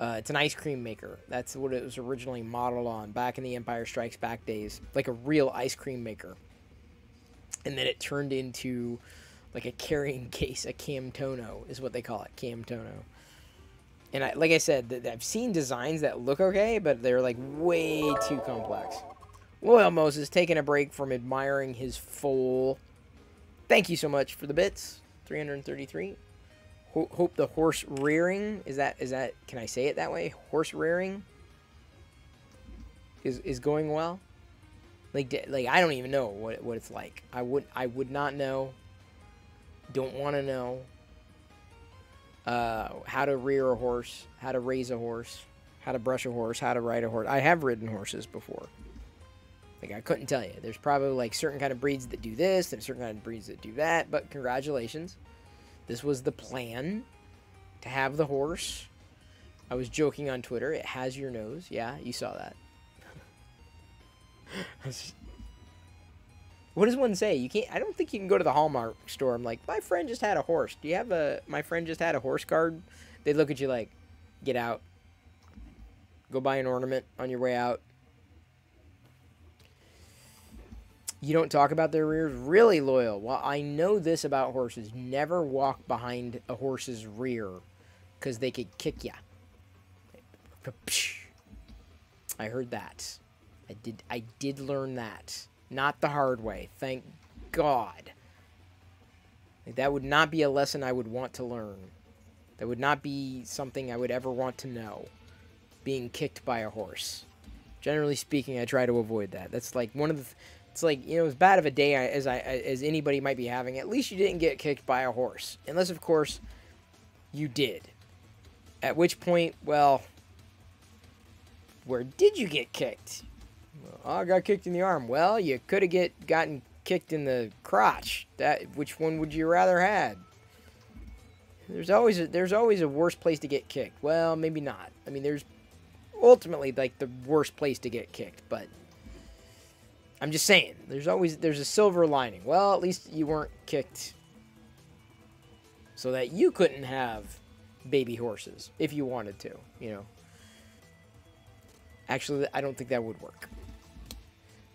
Uh, it's an ice cream maker. That's what it was originally modeled on back in the Empire Strikes Back days, like a real ice cream maker. And then it turned into like a carrying case, a camtono is what they call it, camtono. And I, like I said, th- I've seen designs that look okay, but they're like way too complex. Loyal Moses taking a break from admiring his foal. Thank you so much for the bits. 333. Ho- hope the horse rearing is that is that can I say it that way? Horse rearing is is going well. Like like I don't even know what what it's like. I would I would not know. Don't want to know. Uh, how to rear a horse, how to raise a horse, how to brush a horse, how to ride a horse. I have ridden horses before. Like I couldn't tell you. There's probably like certain kind of breeds that do this and certain kind of breeds that do that. But congratulations, this was the plan to have the horse. I was joking on Twitter. It has your nose. Yeah, you saw that. what does one say? You can't. I don't think you can go to the Hallmark store. I'm like, my friend just had a horse. Do you have a? My friend just had a horse card. They look at you like, get out. Go buy an ornament on your way out. You don't talk about their rears. Really loyal. Well, I know this about horses. Never walk behind a horse's rear, because they could kick you. I heard that. I did. I did learn that. Not the hard way. Thank God. Like, that would not be a lesson I would want to learn. That would not be something I would ever want to know. Being kicked by a horse. Generally speaking, I try to avoid that. That's like one of the. It's like you know, as bad of a day as I as anybody might be having. At least you didn't get kicked by a horse, unless of course you did. At which point, well, where did you get kicked? Oh, I got kicked in the arm. Well, you could have get gotten kicked in the crotch. That which one would you rather had? There's always a, there's always a worse place to get kicked. Well, maybe not. I mean, there's ultimately like the worst place to get kicked, but I'm just saying, there's always there's a silver lining. Well, at least you weren't kicked so that you couldn't have baby horses if you wanted to, you know. Actually, I don't think that would work.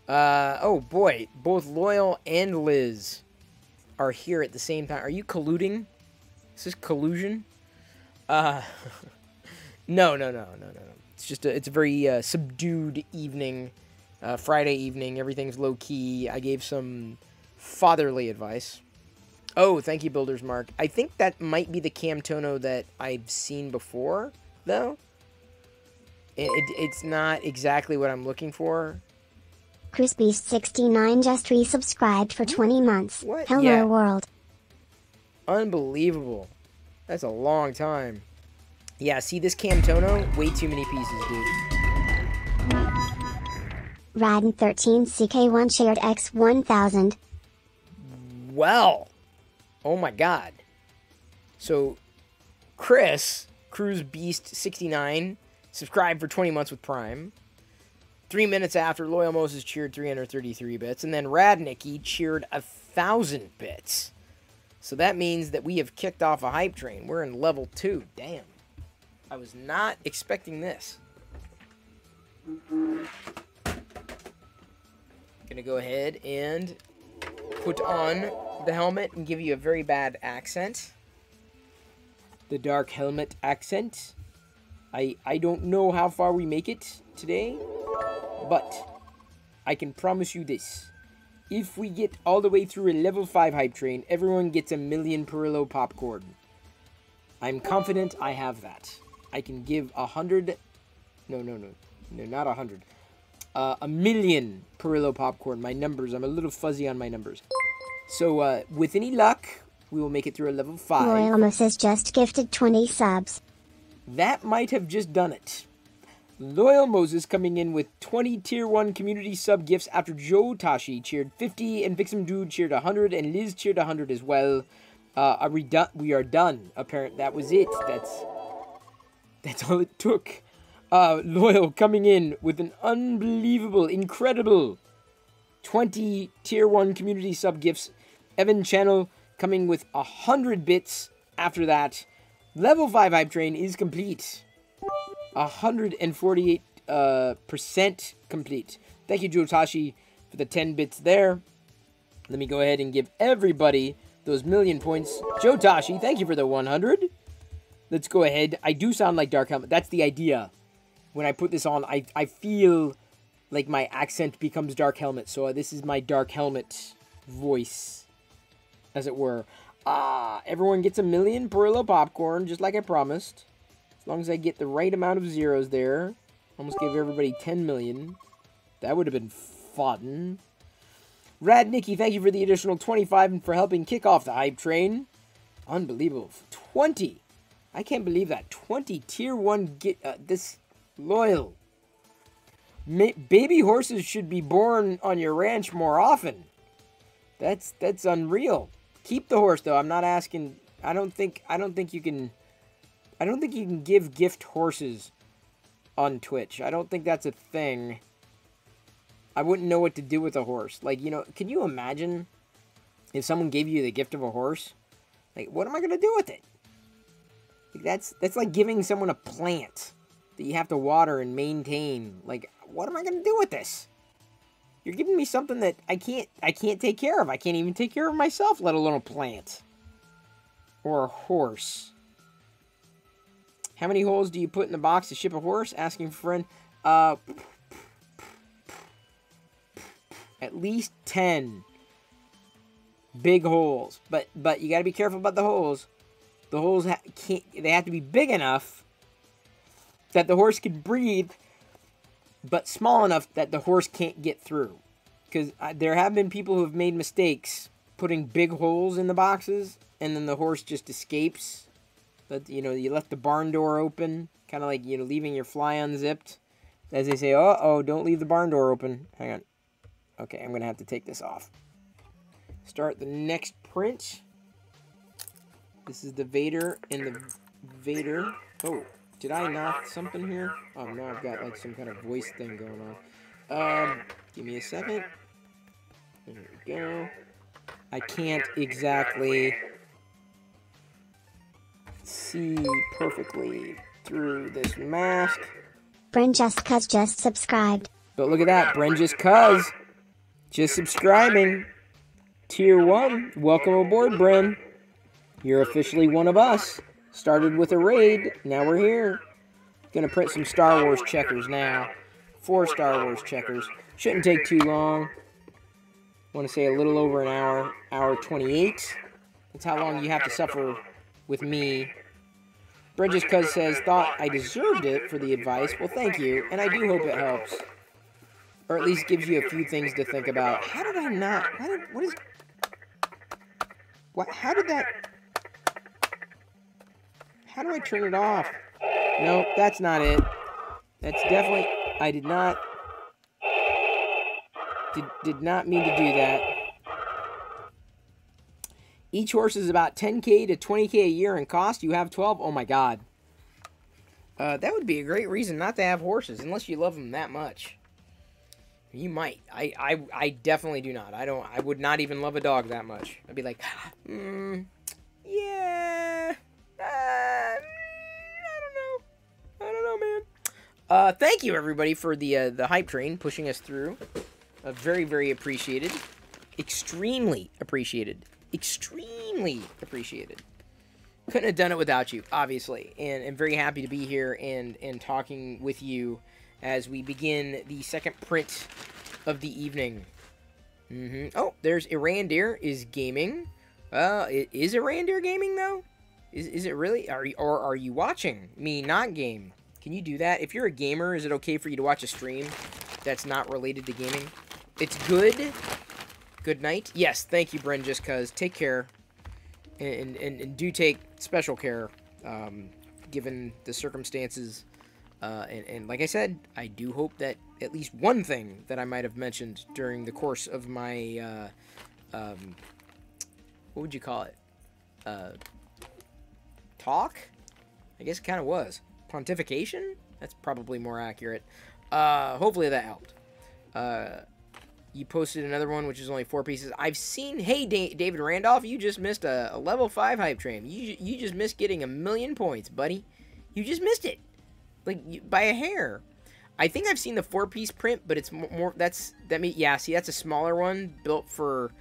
Uh, oh boy, both Loyal and Liz are here at the same time. Are you colluding? Is this collusion? Uh, no, no, no, no, no. It's just a, it's a very uh, subdued evening, uh, Friday evening. Everything's low key. I gave some fatherly advice. Oh, thank you, Builder's Mark. I think that might be the Camtono that I've seen before, though. It, it, it's not exactly what I'm looking for. ChrisBeast69 just resubscribed for 20 months. What? Hello Yeah. world. Unbelievable. That's a long time. Yeah, see this Camtono? Way too many pieces, dude. Radin13CK1 shared X1000. Well, oh my god. So, Chris, Cruise Beast 69, subscribed for 20 months with Prime. Three minutes after, Loyal Moses cheered 333 bits, and then Radnicky cheered a thousand bits. So that means that we have kicked off a hype train. We're in level two. Damn. I was not expecting this. Gonna go ahead and put on the helmet and give you a very bad accent. The dark helmet accent. I I don't know how far we make it today, but I can promise you this. If we get all the way through a level 5 hype train, everyone gets a million Pirillo popcorn. I'm confident I have that. I can give a hundred no no no no not a hundred. Uh, a million Pirillo popcorn. My numbers, I'm a little fuzzy on my numbers. So, uh, with any luck, we will make it through a level 5. Loyal has just gifted 20 subs. That might have just done it. Loyal Moses coming in with 20 tier 1 community sub gifts after Joe Tashi cheered 50 and Vixen Dude cheered 100 and Liz cheered 100 as well. Uh, are we done? We are done. Apparent that was it. That's that's all it took. Uh, Loyal coming in with an unbelievable, incredible 20 tier 1 community sub gifts Evan Channel coming with a hundred bits after that. Level 5 hype train is complete. 148 uh, percent complete. Thank you, Jotashi, for the 10 bits there. Let me go ahead and give everybody those million points. Jotashi, thank you for the 100. Let's go ahead. I do sound like Dark Helmet. That's the idea. When I put this on, I, I feel like my accent becomes Dark Helmet. So uh, this is my Dark Helmet voice, as it were. Ah, everyone gets a million Pirillo popcorn, just like I promised. As long as I get the right amount of zeros there. Almost gave everybody 10 million. That would have been fun. Rad Nikki, thank you for the additional 25 and for helping kick off the hype train. Unbelievable. 20. I can't believe that. 20 tier 1 get uh, this loyal. Ma baby horses should be born on your ranch more often. That's that's unreal. Keep the horse though. I'm not asking I don't think I don't think you can I don't think you can give gift horses on Twitch. I don't think that's a thing. I wouldn't know what to do with a horse. Like, you know, can you imagine if someone gave you the gift of a horse? Like, what am I going to do with it? Like, that's that's like giving someone a plant that you have to water and maintain. Like, what am I going to do with this? You're giving me something that I can't I can't take care of. I can't even take care of myself, let alone a plant or a horse. How many holes do you put in the box to ship a horse? Asking for friend. Uh, at least 10 big holes. But but you got to be careful about the holes. The holes ha can't they have to be big enough that the horse can breathe but small enough that the horse can't get through. Cuz uh, there have been people who have made mistakes putting big holes in the boxes and then the horse just escapes. But you know, you left the barn door open, kind of like you know leaving your fly unzipped. As they say, "Oh, oh, don't leave the barn door open." Hang on. Okay, I'm to have to take this off. Start the next print. This is the Vader and the Vader. Oh, did I knock something here? Oh, no, I've got like some kind of voice thing going on. Um, give me a second. There we go. I can't exactly see perfectly through this mask. Bren just cuz just subscribed. But look at that, Bren just cuz. Just subscribing. Tier 1. Welcome aboard, Bren. You're officially one of us. Started with a raid. Now we're here. Gonna print some Star Wars checkers now. Four Star Wars checkers. Shouldn't take too long. Want to say a little over an hour. Hour 28. That's how long you have to suffer with me. Bren just cuz says, thought I deserved it for the advice. Well, thank you, and I do hope it helps or at least gives you a few things to think about. How did I not? Did, what is? What? How did that? How do I turn it off? No, that's not it. That's definitely. I did not. Did did not mean to do that. Each horse is about 10k to 20k a year in cost. You have 12. Oh my god. Uh, that would be a great reason not to have horses, unless you love them that much. You might. I, I, I definitely do not. I don't. I would not even love a dog that much. I'd be like, mm, yeah. Uh, I don't know. I don't know, man. Uh, thank you everybody for the uh, the hype train pushing us through. Uh, very very appreciated. Extremely appreciated. Extremely appreciated. Couldn't have done it without you, obviously, and I'm very happy to be here and and talking with you as we begin the second print of the evening. Mm -hmm. Oh, there's Irandir is gaming. Uh, is Irandir gaming though? Is, is it really? Are you, or are you watching me not game? Can you do that? If you're a gamer, is it okay for you to watch a stream that's not related to gaming? It's good. Good night. Yes, thank you, Bren, just cuz. Take care. And, and, and do take special care, um, given the circumstances uh, and, and, like I said, I do hope that at least one thing that I might have mentioned during the course of my, uh, um, what would you call it? Uh, talk? I guess it kind of was. Pontification? That's probably more accurate. Uh, hopefully that helped. Uh, you posted another one which is only four pieces. I've seen. Hey, da- David Randolph, you just missed a, a level five hype train. You you just missed getting a million points, buddy. You just missed it, like you, by a hair. I think I've seen the four piece print, but it's more, more that's that me yeah. See, that's a smaller one built for.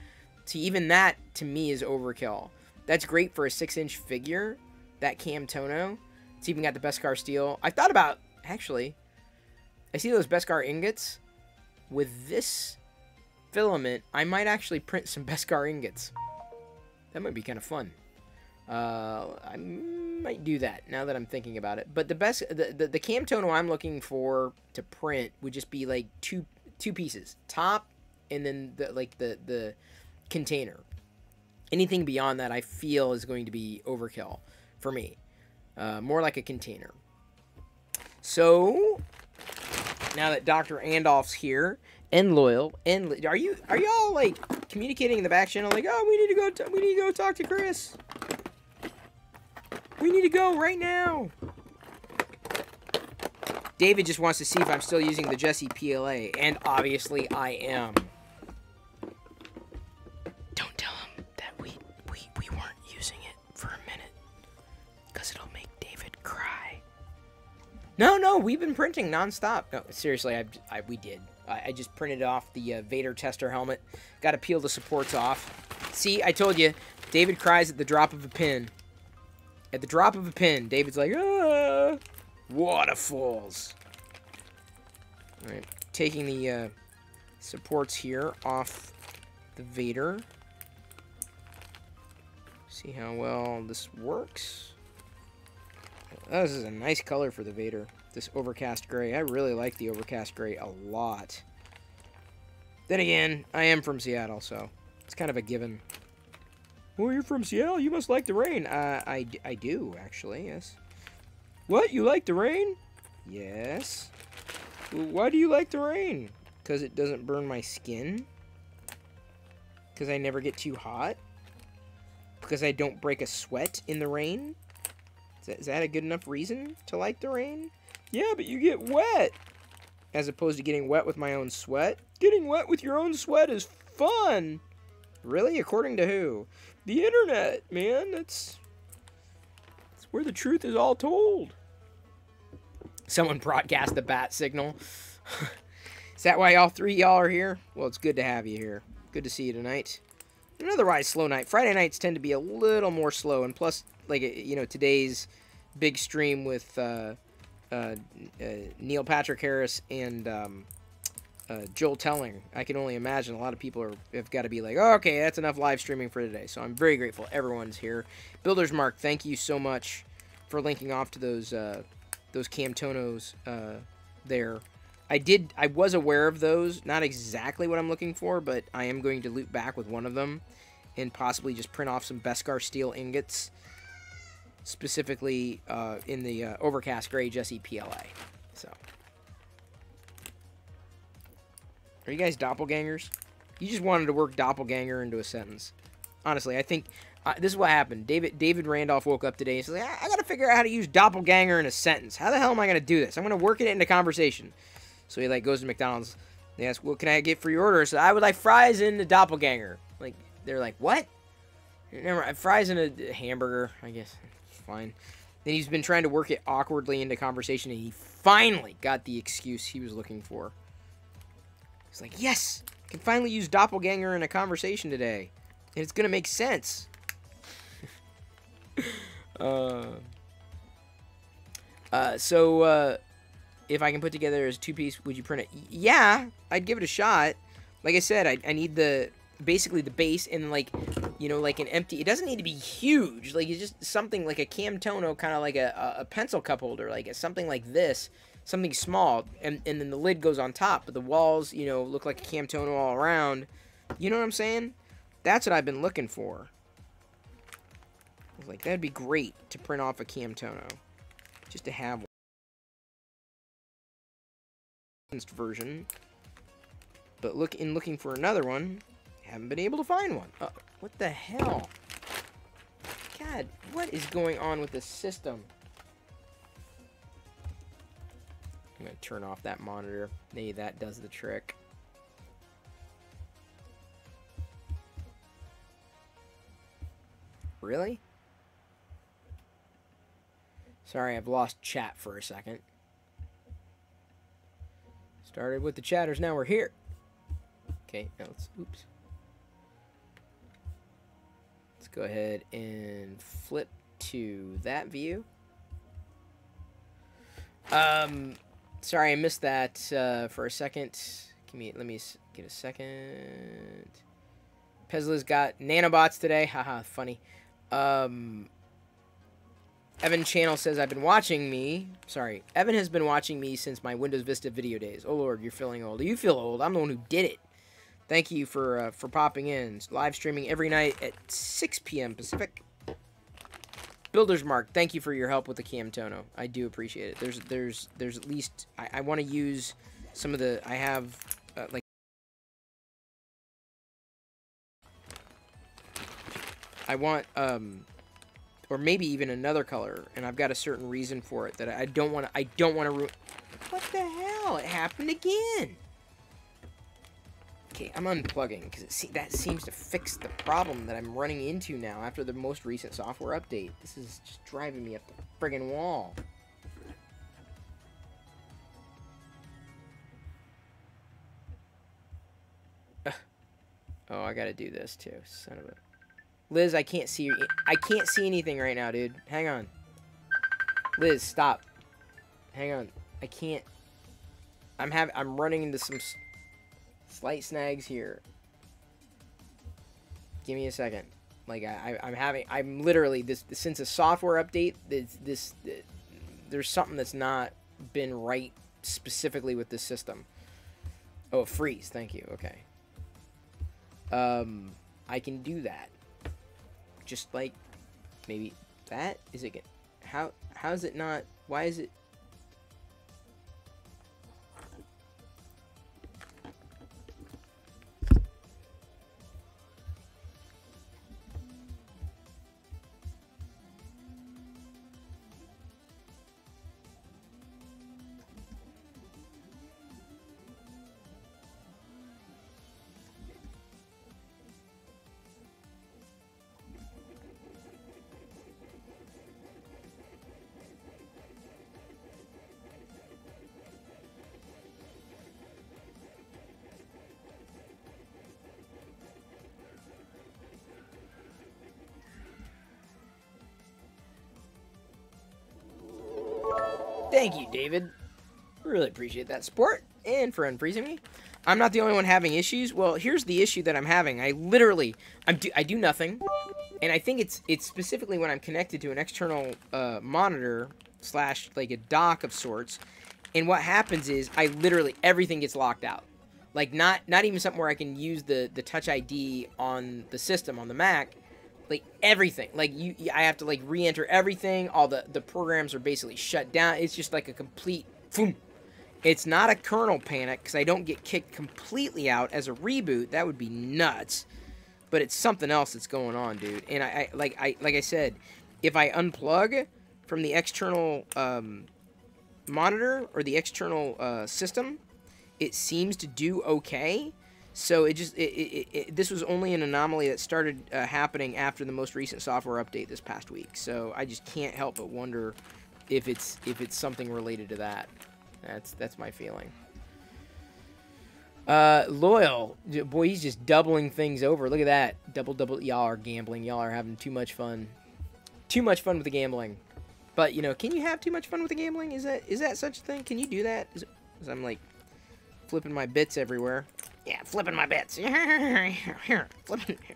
See, even that to me is overkill. That's great for a six inch figure. That Cam Tono. It's even got the Beskar steel. I thought about actually. I see those Beskar ingots. With this filament, I might actually print some Beskar ingots. That might be kind of fun. Uh, I might do that now that I'm thinking about it. But the best, the, the, the cam I'm looking for to print would just be like two two pieces, top, and then the like the the container. Anything beyond that, I feel is going to be overkill for me. Uh, more like a container. So now that Dr. Andolf's here and loyal and are you are y'all like communicating in the back channel like oh we need to go t- we need to go talk to Chris. We need to go right now. David just wants to see if I'm still using the Jessie PLA, and obviously I am. Don't tell him that we we, we weren't using it for a minute, because it'll make David cry. No, no, we've been printing nonstop. No, seriously, I, I we did. I, just printed off the uh, Vader tester helmet. Got to peel the supports off. See, I told you, David cries at the drop of a pin. At the drop of a pin, David's like, ah, waterfalls. All right, taking the uh, supports here off the Vader. See how well this works. Oh, this is a nice color for the Vader. This overcast gray. I really like the overcast gray a lot. Then again, I am from Seattle, so it's kind of a given. Oh, you're from Seattle? You must like the rain. Uh, I, I do, actually, yes. What? You like the rain? Yes. Well, why do you like the rain? Because it doesn't burn my skin? Because I never get too hot? Because I don't break a sweat in the rain? Is that, is that a good enough reason to like the rain? Yeah, but you get wet. As opposed to getting wet with my own sweat. Getting wet with your own sweat is fun. Really? According to who? The internet, man. That's, that's where the truth is all told. Someone broadcast the bat signal. is that why all three y'all are here? Well, it's good to have you here. Good to see you tonight. An otherwise slow night. Friday nights tend to be a little more slow, and plus, like you know, today's big stream with uh, uh, uh, Neil Patrick Harris and um, uh, Joel Telling. I can only imagine a lot of people are, have got to be like, oh, okay, that's enough live streaming for today. So I'm very grateful everyone's here. Builders Mark, thank you so much for linking off to those uh, those Camtonos there. I did. I was aware of those. Not exactly what I'm looking for, but I am going to loop back with one of them, and possibly just print off some Beskar steel ingots, specifically uh, in the uh, overcast gray Jessie PLA. So, are you guys doppelgangers? You just wanted to work doppelganger into a sentence. Honestly, I think uh, this is what happened. David David Randolph woke up today and said, I, I got to figure out how to use doppelganger in a sentence. How the hell am I going to do this? I'm going to work it into conversation. So he like goes to McDonald's. They ask, "What can I get for your order?" So I would like fries in the doppelganger. Like they're like, "What?" Never fries in a hamburger. I guess fine. Then he's been trying to work it awkwardly into conversation, and he finally got the excuse he was looking for. He's like, "Yes, I can finally use doppelganger in a conversation today, and it's gonna make sense." uh. Uh, so, uh, if I can put together as two piece, would you print it? Yeah, I'd give it a shot. Like I said, I, I need the basically the base and like you know like an empty. It doesn't need to be huge. Like it's just something like a Cam Tono, kind of like a, a pencil cup holder, like something like this, something small, and and then the lid goes on top, but the walls you know look like a Cam Tono all around. You know what I'm saying? That's what I've been looking for. Like that'd be great to print off a Cam Tono, just to have one version. But look in looking for another one, haven't been able to find one. Uh, what the hell? God, what is going on with this system? I'm going to turn off that monitor. Maybe that does the trick. Really? Sorry, I've lost chat for a second. Started with the chatters, now we're here. Okay, now let's, oops go ahead and flip to that view. Um, sorry, I missed that uh, for a second. Give me, let me get a second. Pezla's got nanobots today. Haha, funny. Um, Evan Channel says, I've been watching me. Sorry. Evan has been watching me since my Windows Vista video days. Oh, Lord, you're feeling old. You feel old. I'm the one who did it. Thank you for uh, for popping in. Live streaming every night at 6 p.m. Pacific. Builder's Mark, thank you for your help with the Camtono. I do appreciate it. There's there's there's at least I, I want to use some of the I have uh, like I want um or maybe even another color and I've got a certain reason for it that I don't want to I don't want to ruin What the hell? It happened again. Okay, I'm unplugging because se that seems to fix the problem that I'm running into now after the most recent software update. This is just driving me up the friggin' wall. Oh, I gotta do this too, son of a... Liz, I can't see I can't see anything right now, dude. Hang on. Liz, stop. Hang on. I can't. I'm having. I'm running into some slight snags here. Give me a second. Like I, I'm having. I'm literally this since a software update. This, this, this there's something that's not been right specifically with this system. Oh, freeze. Thank you. Okay. Um, I can do that just like maybe that is it how how is it not why is it Thank you, David. Really appreciate that support and for unfreezing me. I'm not the only one having issues. Well, here's the issue that I'm having. I literally, I'm do, I do nothing, and I think it's it's specifically when I'm connected to an external uh, monitor slash like a dock of sorts. And what happens is I literally everything gets locked out. Like not not even something where I can use the the Touch ID on the system on the Mac like everything. Like you i have to like re-enter everything. All the the programs are basically shut down. It's just like a complete boom. It's not a kernel panic because i don't get kicked completely out as a reboot. That would be nuts. But it's something else that's going on dude. And i, I like i like i said if i unplug from the external um, monitor or the external uh, system it seems to do okay so it just it, it, it, this was only an anomaly that started uh, happening after the most recent software update this past week. So I just can't help but wonder if it's if it's something related to that. That's that's my feeling. Uh, loyal boy, he's just doubling things over. Look at that, double double. Y'all are gambling. Y'all are having too much fun. Too much fun with the gambling. But you know, can you have too much fun with the gambling? Is that is that such a thing? Can you do that? Is, is I'm like flipping my bits everywhere. Yeah, flipping my bits. flipping.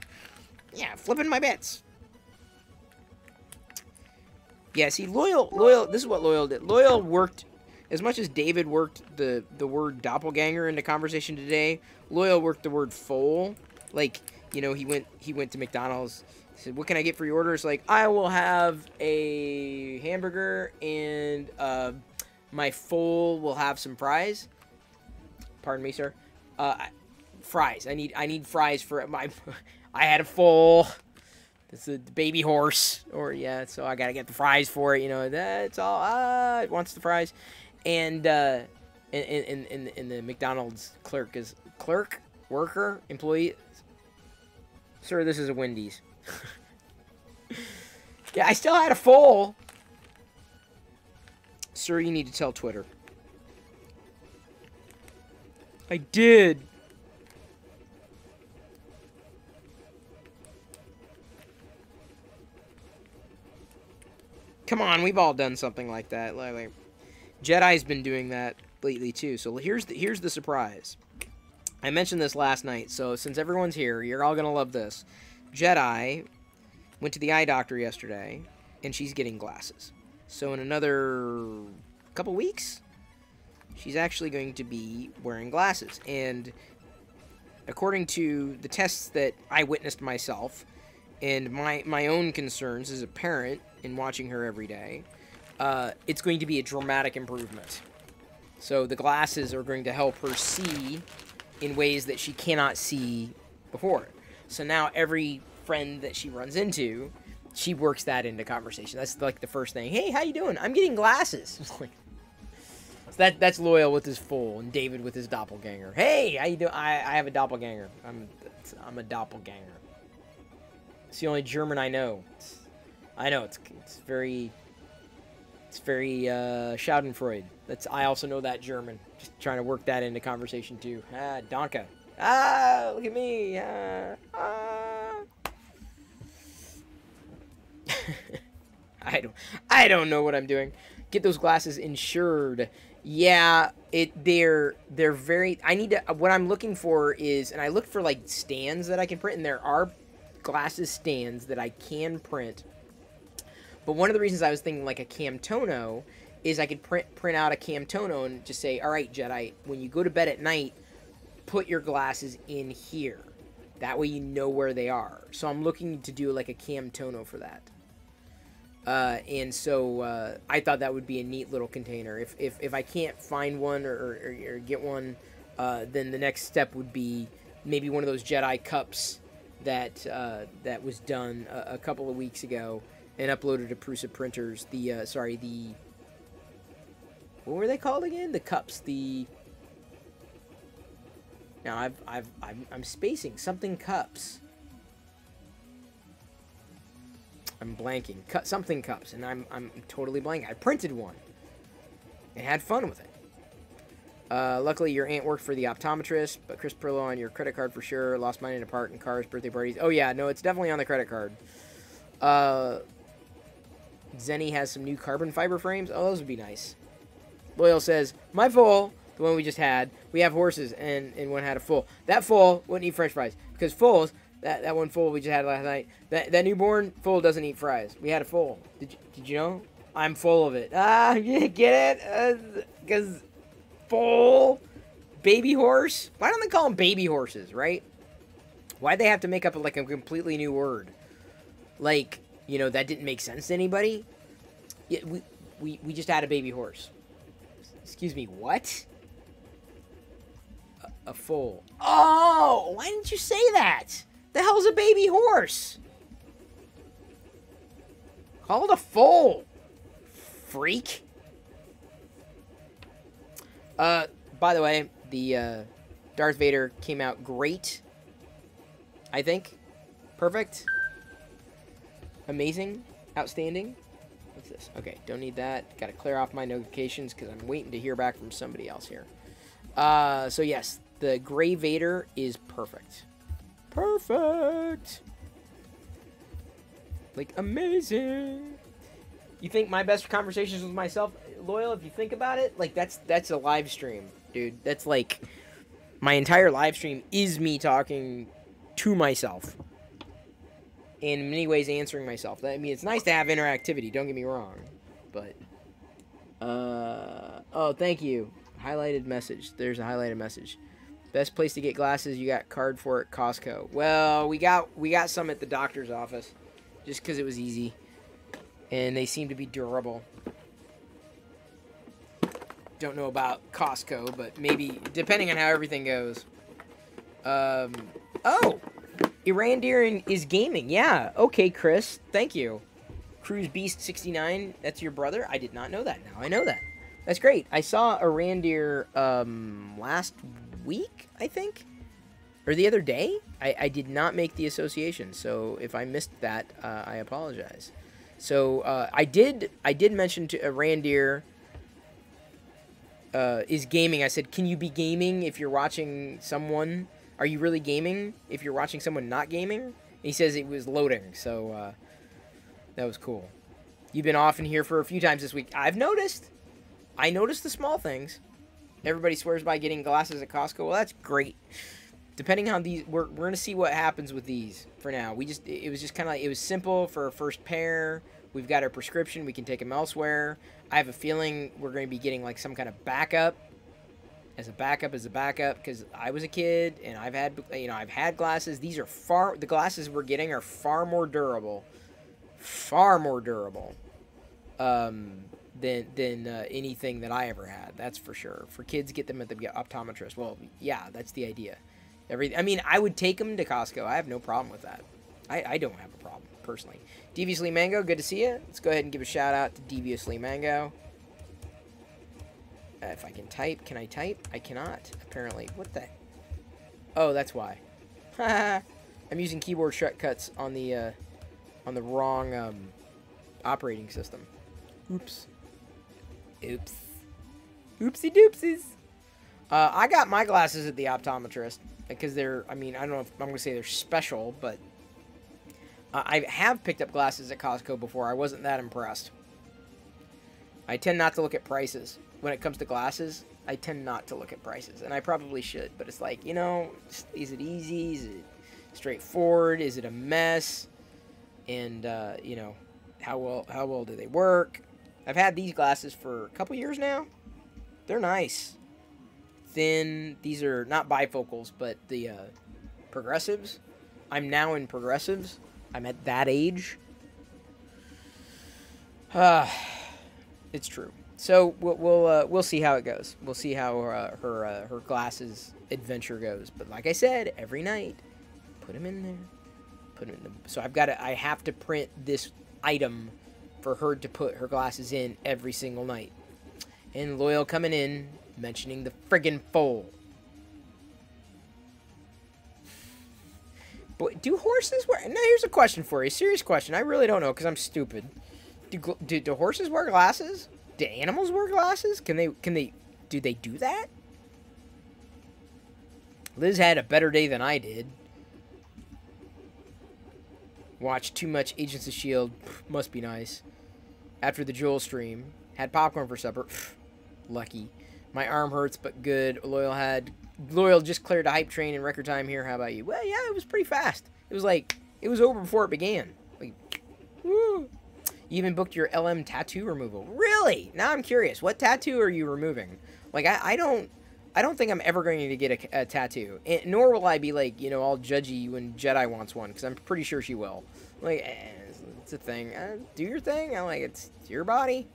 Yeah, flipping my bits. Yeah, see, Loyal, Loyal, this is what Loyal did. Loyal worked, as much as David worked the, the word doppelganger into conversation today, Loyal worked the word foal. Like, you know, he went, he went to McDonald's, said, what can I get for your orders? Like, I will have a hamburger and, uh, my foal will have some fries. Pardon me, sir. Uh, fries. I need I need fries for my. I had a full. It's a baby horse, or yeah. So I gotta get the fries for it. You know, that's all. Ah, it wants the fries, and uh, in in in, in the McDonald's clerk is clerk worker employee. Sir, this is a Wendy's. Yeah, I still had a full. Sir, you need to tell Twitter. I did. Come on, we've all done something like that. Like, Jedi's been doing that lately too. So here's the here's the surprise. I mentioned this last night, so since everyone's here, you're all gonna love this. Jedi went to the eye doctor yesterday, and she's getting glasses. So in another couple weeks, she's actually going to be wearing glasses. And according to the tests that I witnessed myself, and my my own concerns as a parent in watching her every day, uh, it's going to be a dramatic improvement. So the glasses are going to help her see in ways that she cannot see before. So now every friend that she runs into, she works that into conversation. That's like the first thing. Hey, how you doing? I'm getting glasses. so that that's loyal with his fool, and David with his doppelganger. Hey, how you doing? I, I have a doppelganger. I'm I'm a doppelganger. It's the only German I know. It's, I know it's it's very it's very uh, Schadenfreude. That's I also know that German. Just trying to work that into conversation too. Ah, Donka. Ah, look at me. Ah, ah. I don't I don't know what I'm doing. Get those glasses insured. Yeah, it they're they're very I need to what I'm looking for is and I look for like stands that I can print and there are glasses stands that I can print. But one of the reasons I was thinking like a Camtono is I could print print out a Camtono and just say, "All right, Jedi, when you go to bed at night, put your glasses in here." That way you know where they are. So I'm looking to do like a Camtono for that. Uh, and so uh, I thought that would be a neat little container. If, if, if I can't find one or, or, or get one, uh, then the next step would be maybe one of those Jedi cups that uh, that was done a, a, couple of weeks ago and uploaded to Prusa printers. The uh, sorry, the what were they called again? The cups. The now I've I've I'm, I'm spacing something cups. I'm blanking. Cut something cups, and I'm I'm totally blanking. I printed one and had fun with it. Uh, luckily, your aunt worked for the optometrist, but Chris Perlo on your credit card for sure. Lost mine in a park in cars, birthday parties. Oh yeah, no, it's definitely on the credit card. Uh, Zenni has some new carbon fiber frames. Oh, those would be nice. Loyal says, my foal, the one we just had, we have horses, and, and one had a foal. That foal wouldn't eat french fries, because foals that that one foal we just had last night. That that newborn foal doesn't eat fries. We had a foal. Did you, did you know? I'm full of it. Ah, you get it? Because uh, foal, baby horse. Why don't they call them baby horses, right? Why'd they have to make up like a completely new word? Like, you know, that didn't make sense to anybody. Yeah, we we we just had a baby horse. Excuse me, what? A, a foal. Oh, why didn't you say that? The hell's a baby horse? Call it a foal. Freak. Uh, by the way, the uh, Darth Vader came out great. I think. Perfect. Amazing. Outstanding. What's this? Okay, don't need that. Got to clear off my notifications because I'm waiting to hear back from somebody else here. Uh, so yes, the Gray Vader is perfect. Perfect. Like, amazing. You think my best conversations with myself, loyal, if you think about it, like, that's, that's a live stream, dude. That's like, my entire live stream is me talking to myself. In many ways, answering myself. I mean, it's nice to have interactivity, don't get me wrong. But, uh, oh, thank you. Highlighted message. There's a highlighted message. Best place to get glasses, you got card for at Costco. Well, we got we got some at the doctor's office, just because it was easy, and they seem to be durable. Don't know about Costco, but maybe depending on how everything goes. Um, oh, Irandir is gaming. Yeah. Okay, Chris. Thank you. Cruise Beast 69. That's your brother. I did not know that. Now I know that. That's great. I saw Irandir um last week, I think, or the other day. I, I did not make the association, so if I missed that, uh, I apologize. So uh, I did I did mention to uh, Randir uh, is gaming. I said, can you be gaming if you're watching someone? Are you really gaming if you're watching someone not gaming? And he says it was loading, so uh, that was cool. You've been off in here for a few times this week. I've noticed. I noticed the small things. Everybody swears by getting glasses at Costco. Well, that's great. Depending on these, we're, we're gonna see what happens with these for now. We just it was just kind of like it was simple for a first pair. We've got our prescription. We can take them elsewhere. I have a feeling we're going to be getting like some kind of backup as a backup as a backup because I was a kid and I've had you know I've had glasses. These are far the glasses we're getting are far more durable, far more durable um, than than uh, anything that I ever had. That's for sure. For kids, get them at the optometrist. Well, yeah, that's the idea. Every I mean, I would take them to Costco. I have no problem with that. I, I don't have a problem personally. Deviously Mango, good to see you. Let's go ahead and give a shout out to Deviously Mango. Uh, if I can type, can I type? I cannot, apparently. What the? Oh, that's why. I'm using keyboard shortcuts on the uh, on the wrong um, operating system. Oops. Oops. Oopsie doopsies. Uh, I got my glasses at the optometrist because they're, I mean, I don't know if I'm going to say they're special, but uh, I have picked up glasses at Costco before. I wasn't that impressed. I tend not to look at prices. When it comes to glasses, I tend not to look at prices. And I probably should. But it's like, you know, is it easy? Is it straightforward? Is it a mess? And, uh, you know, how well, how well do they work? I've had these glasses for a couple years now. They're nice. Thin. These are not bifocals, but the uh, progressives. I'm now in progressives. I'm at that age. Uh, it's true. So we'll we'll, uh, we'll see how it goes. We'll see how uh, her uh, her glasses adventure goes. But like I said, every night, put them in there. Put them in the. So I've got to. I have to print this item for her to put her glasses in every single night. And loyal coming in mentioning the friggin' foal. But do horses wear? Now here's a question for you. Serious question. I really don't know because I'm stupid. Do, do do horses wear glasses? Do animals wear glasses? Can they? Can they? Do they do that? Liz had a better day than I did. Watched too much Agents of Shield. Must be nice. After the Joel stream, had popcorn for supper. Lucky. My arm hurts, but good. Loyal had Loyal just cleared a hype train in record time here. How about you? Well, yeah, it was pretty fast. It was like, it was over before it began. Like, woo. You even booked your LM tattoo removal. Really? Now I'm curious. What tattoo are you removing? Like, I, I don't, I don't think I'm ever going to get a, a tattoo. Nor will I be like, you know, all judgy when Jedi wants one, because I'm pretty sure she will. Like, eh, it's a thing. Uh, do your thing. I'm like, it's, it's your body.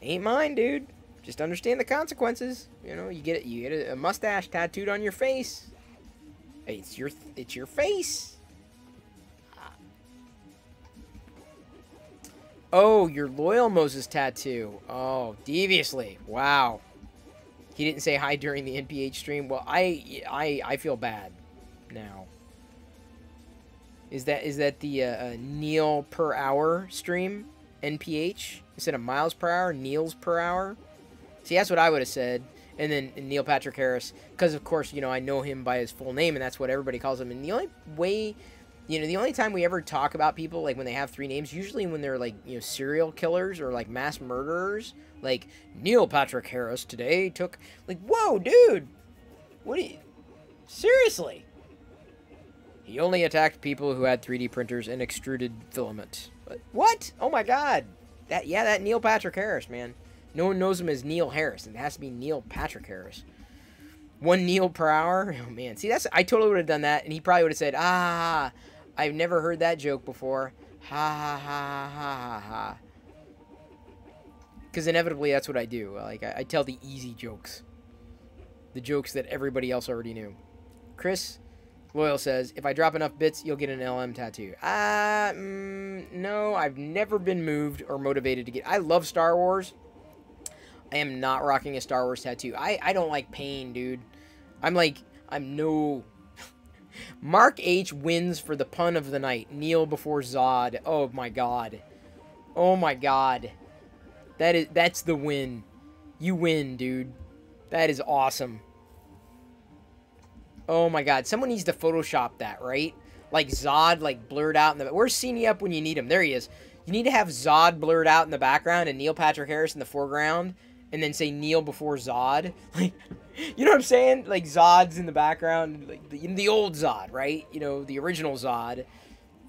Ain't mine, dude. Just understand the consequences. You know, you get it. You get a, mustache tattooed on your face. It's your it's your face. Oh, your loyal Moses tattoo. Oh, deviously. Wow. He didn't say hi during the NPH stream. Well, I I I feel bad now. Is that is that the uh, uh, Neil per hour stream? NPH instead of miles per hour, Neils per hour. See, that's what I would have said. And then Neil Patrick Harris, because of course, you know, I know him by his full name, and that's what everybody calls him. And the only way, you know, the only time we ever talk about people, like when they have three names, usually when they're like, you know, serial killers or like mass murderers, like Neil Patrick Harris today took, like, whoa, dude, what do you, seriously? He only attacked people who had 3D printers and extruded filament. What? Oh my god. That, yeah, that Neil Patrick Harris, man. No one knows him as Neil Harris. It has to be Neil Patrick Harris. One Neil per hour? Oh, man. See, that's I totally would have done that, and he probably would have said, ah, I've never heard that joke before. Ha, ha, ha, ha, ha, ha. Because inevitably, that's what I do. Like, I, I tell the easy jokes. The jokes that everybody else already knew. Chris Loyal says, if I drop enough bits, you'll get an LM tattoo. Uh, mm, no, I've never been moved or motivated to get... I love Star Wars. I am not rocking a Star Wars tattoo. I, I don't like pain, dude. I'm like, I'm no... Mark H wins for the pun of the night. Kneel before Zod. Oh my god. Oh my god. That is that's the win. You win, dude. That is awesome. Oh my god. Someone needs to Photoshop that, right? Like Zod, like blurred out in the. Where's Cini up when you need him? There he is. You need to have Zod blurred out in the background and Neil Patrick Harris in the foreground, and then say Neil before Zod. Like, you know what I'm saying? Like Zod's in the background, like the, the old Zod, right? You know, the original Zod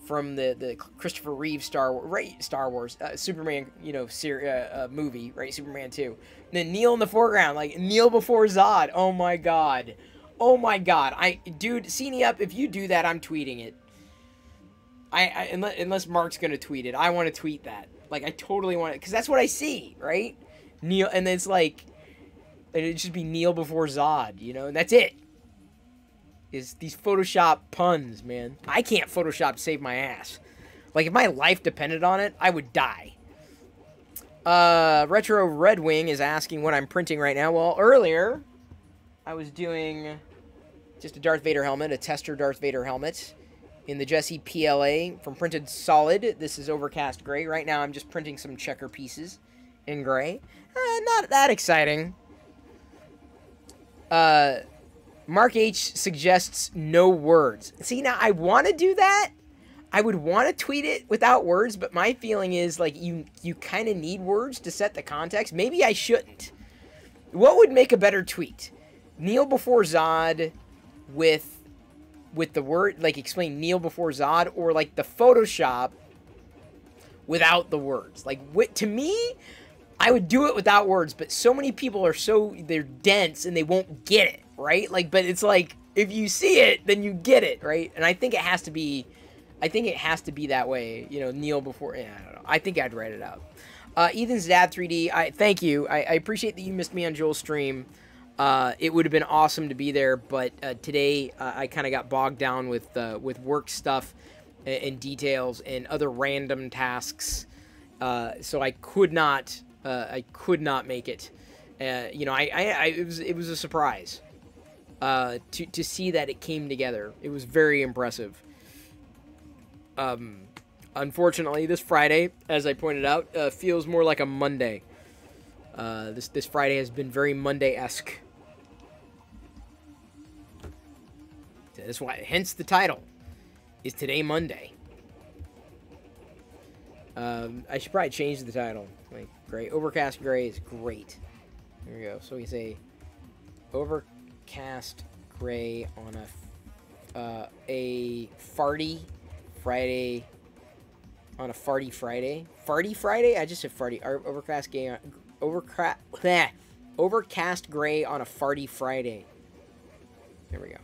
from the the Christopher Reeve Star right? Star Wars, uh, Superman, you know, uh, uh, movie, right? Superman two. And then Neil in the foreground, like Neil before Zod. Oh my god. Oh my god. I dude, Cini up. If you do that, I'm tweeting it. I, I unless, unless Mark's gonna tweet it, I want to tweet that. Like I totally want it because that's what I see, right? Neil, and it's like, and it should be Neil before Zod, you know, and that's it. Is these Photoshop puns, man? I can't Photoshop to save my ass. Like if my life depended on it, I would die. Uh, Retro Red Wing is asking what I'm printing right now. Well, earlier I was doing just a Darth Vader helmet, a tester Darth Vader helmet in the Jessie PLA from Printed Solid. This is overcast gray. Right now I'm just printing some checker pieces in gray. Uh, not that exciting. Uh, Mark H suggests no words. See, now I want to do that. I would want to tweet it without words, but my feeling is like you you kind of need words to set the context. Maybe I shouldn't. What would make a better tweet? Kneel before Zod with with the word like explain kneel before Zod or like the Photoshop without the words. Like what to me, I would do it without words, but so many people are so they're dense and they won't get it, right? Like but it's like if you see it, then you get it, right? And I think it has to be I think it has to be that way, you know, Neil before yeah, I don't know. I think I'd write it out. Uh, Ethan's dad 3D. I thank you. I, I appreciate that you missed me on Joel's stream. Uh, it would have been awesome to be there, but uh, today uh, I kind of got bogged down with uh, with work stuff and, and, details and other random tasks, uh, so I could not uh, I could not make it. you know, I, I, I, it was it was a surprise to to see that it came together. It was very impressive. Um, unfortunately, this Friday, as I pointed out, feels more like a Monday. Uh, this this Friday has been very Monday-esque. That's why, hence the title. Is today Monday? Um, I should probably change the title. Gray, overcast gray is great. There we go. So we say overcast gray on a uh, a farty Friday on a farty Friday. Farty Friday? I just said farty. Overcast gray overcast, overcast gray on a farty Friday. There we go.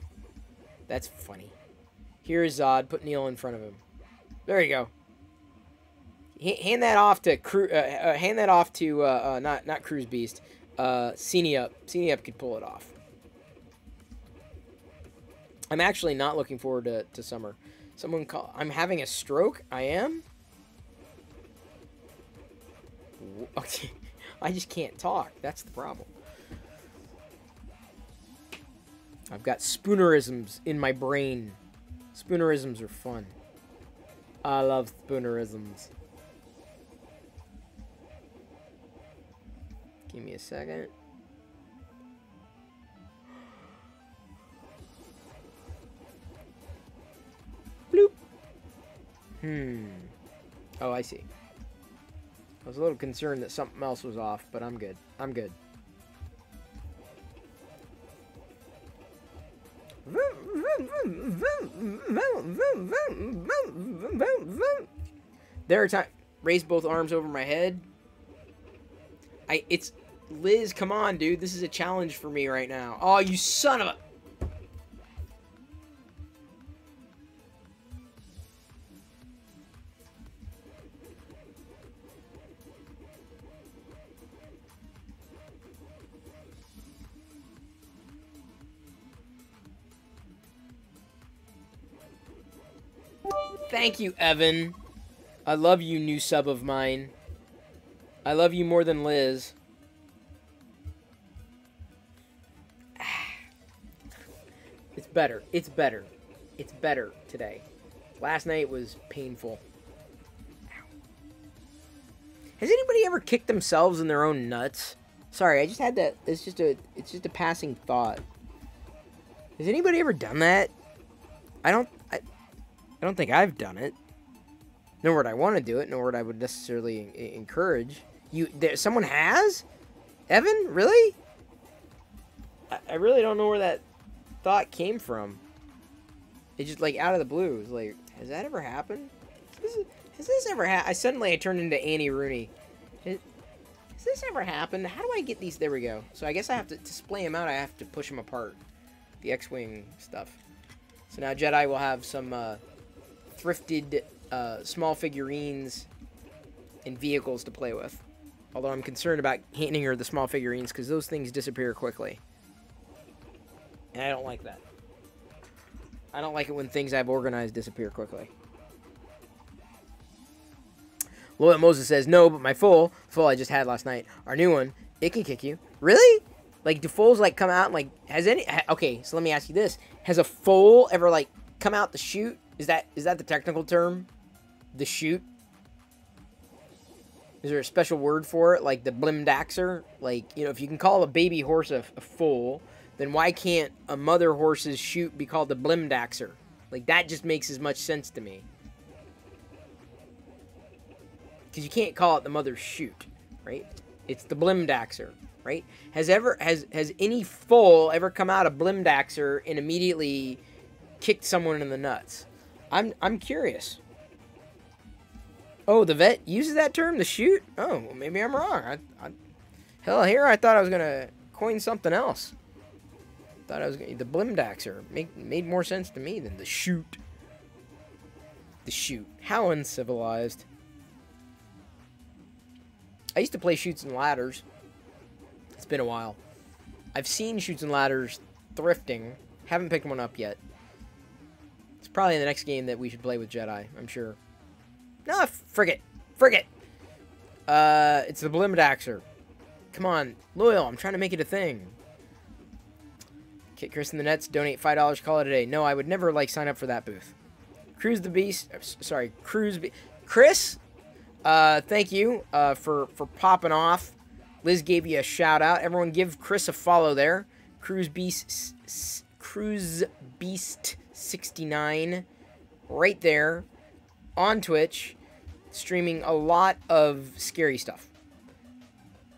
That's funny. Here's Zod. Put Neil in front of him. There you go. Hand that off to uh, uh, hand that off to uh, uh not not Cruise Beast. Uh. Cini up could pull it off. I'm actually not looking forward to, to summer. Someone call. I'm having a stroke. I am. Okay. I just can't talk. That's the problem. I've got spoonerisms in my brain. Spoonerisms are fun. I love spoonerisms. Give me a second. Bloop. Hmm. Oh, I see. I was a little concerned that something else was off, but I'm good. I'm good. There are times raise both arms over my head. I it's Liz, come on, dude. This is a challenge for me right now. Oh, you son of a Thank you, Evan. I love you, new sub of mine. I love you more than Liz. It's better. It's better. It's better today. Last night was painful. Has anybody ever kicked themselves in their own nuts? Sorry, I just had that. It's just a. It's just a passing thought. Has anybody ever done that? I don't. I, I don't think I've done it. Nor would I want to do it. Nor would I would necessarily encourage. You. There, someone has. Evan, really? I, I really don't know where that thought came from. It just like out of the blue. Like, has that ever happened? Has this, has this ever happened? I suddenly I turned into Andy Rooney. Has, has this ever happened? How do I get these? There we go. So I guess I have to display them out. I have to push them apart. The X-wing stuff. So now Jedi will have some uh, thrifted uh, small figurines and vehicles to play with. Although I'm concerned about handing her the small figurines because those things disappear quickly. And I don't like that. I don't like it when things I've organized disappear quickly. Loyal Moses says, no, but my full, full I just had last night, our new one, it can kick you. Really? Like, do fulls, like, come out and, like, has any, ha, okay, so let me ask you this. Has a foal ever, like, come out the chute? Is that, is that the technical term? The chute? Is there a special word for it? Like the blimdaxer? Like, you know, if you can call a baby horse a, a foal, then why can't a mother horse's chute be called the blimdaxer? Like, that just makes as much sense to me. Because you can't call it the mother's chute, right? It's the blimdaxer, right? Has ever has has any foal ever come out of blimdaxer and immediately kicked someone in the nuts? I'm I'm curious. Oh, the vet uses that term, the chute. Oh, well, maybe I'm wrong. I, I, hell, here I thought I was gonna coin something else. Thought I was gonna, the blimdaxer make, made more sense to me than the chute. The chute. How uncivilized. I used to play Chutes and Ladders. It's been a while. I've seen Chutes and Ladders thrifting. Haven't picked one up yet. It's probably the next game that we should play with Jedi. I'm sure. No, frigate. Frigate. Uh, it's the Blimdaxer. Come on, loyal. I'm trying to make it a thing. Kit Chris in the Nets. Donate five dollars. Call it a day. No, I would never like sign up for that booth. Cruise the Beast. uh, Sorry, Cruise. Be Chris. Uh, thank you. Uh, for for popping off. Liz gave you a shout out. Everyone, give Chris a follow there. Cruise Beast. Cruise Beast 69. Right there on Twitch, streaming a lot of scary stuff.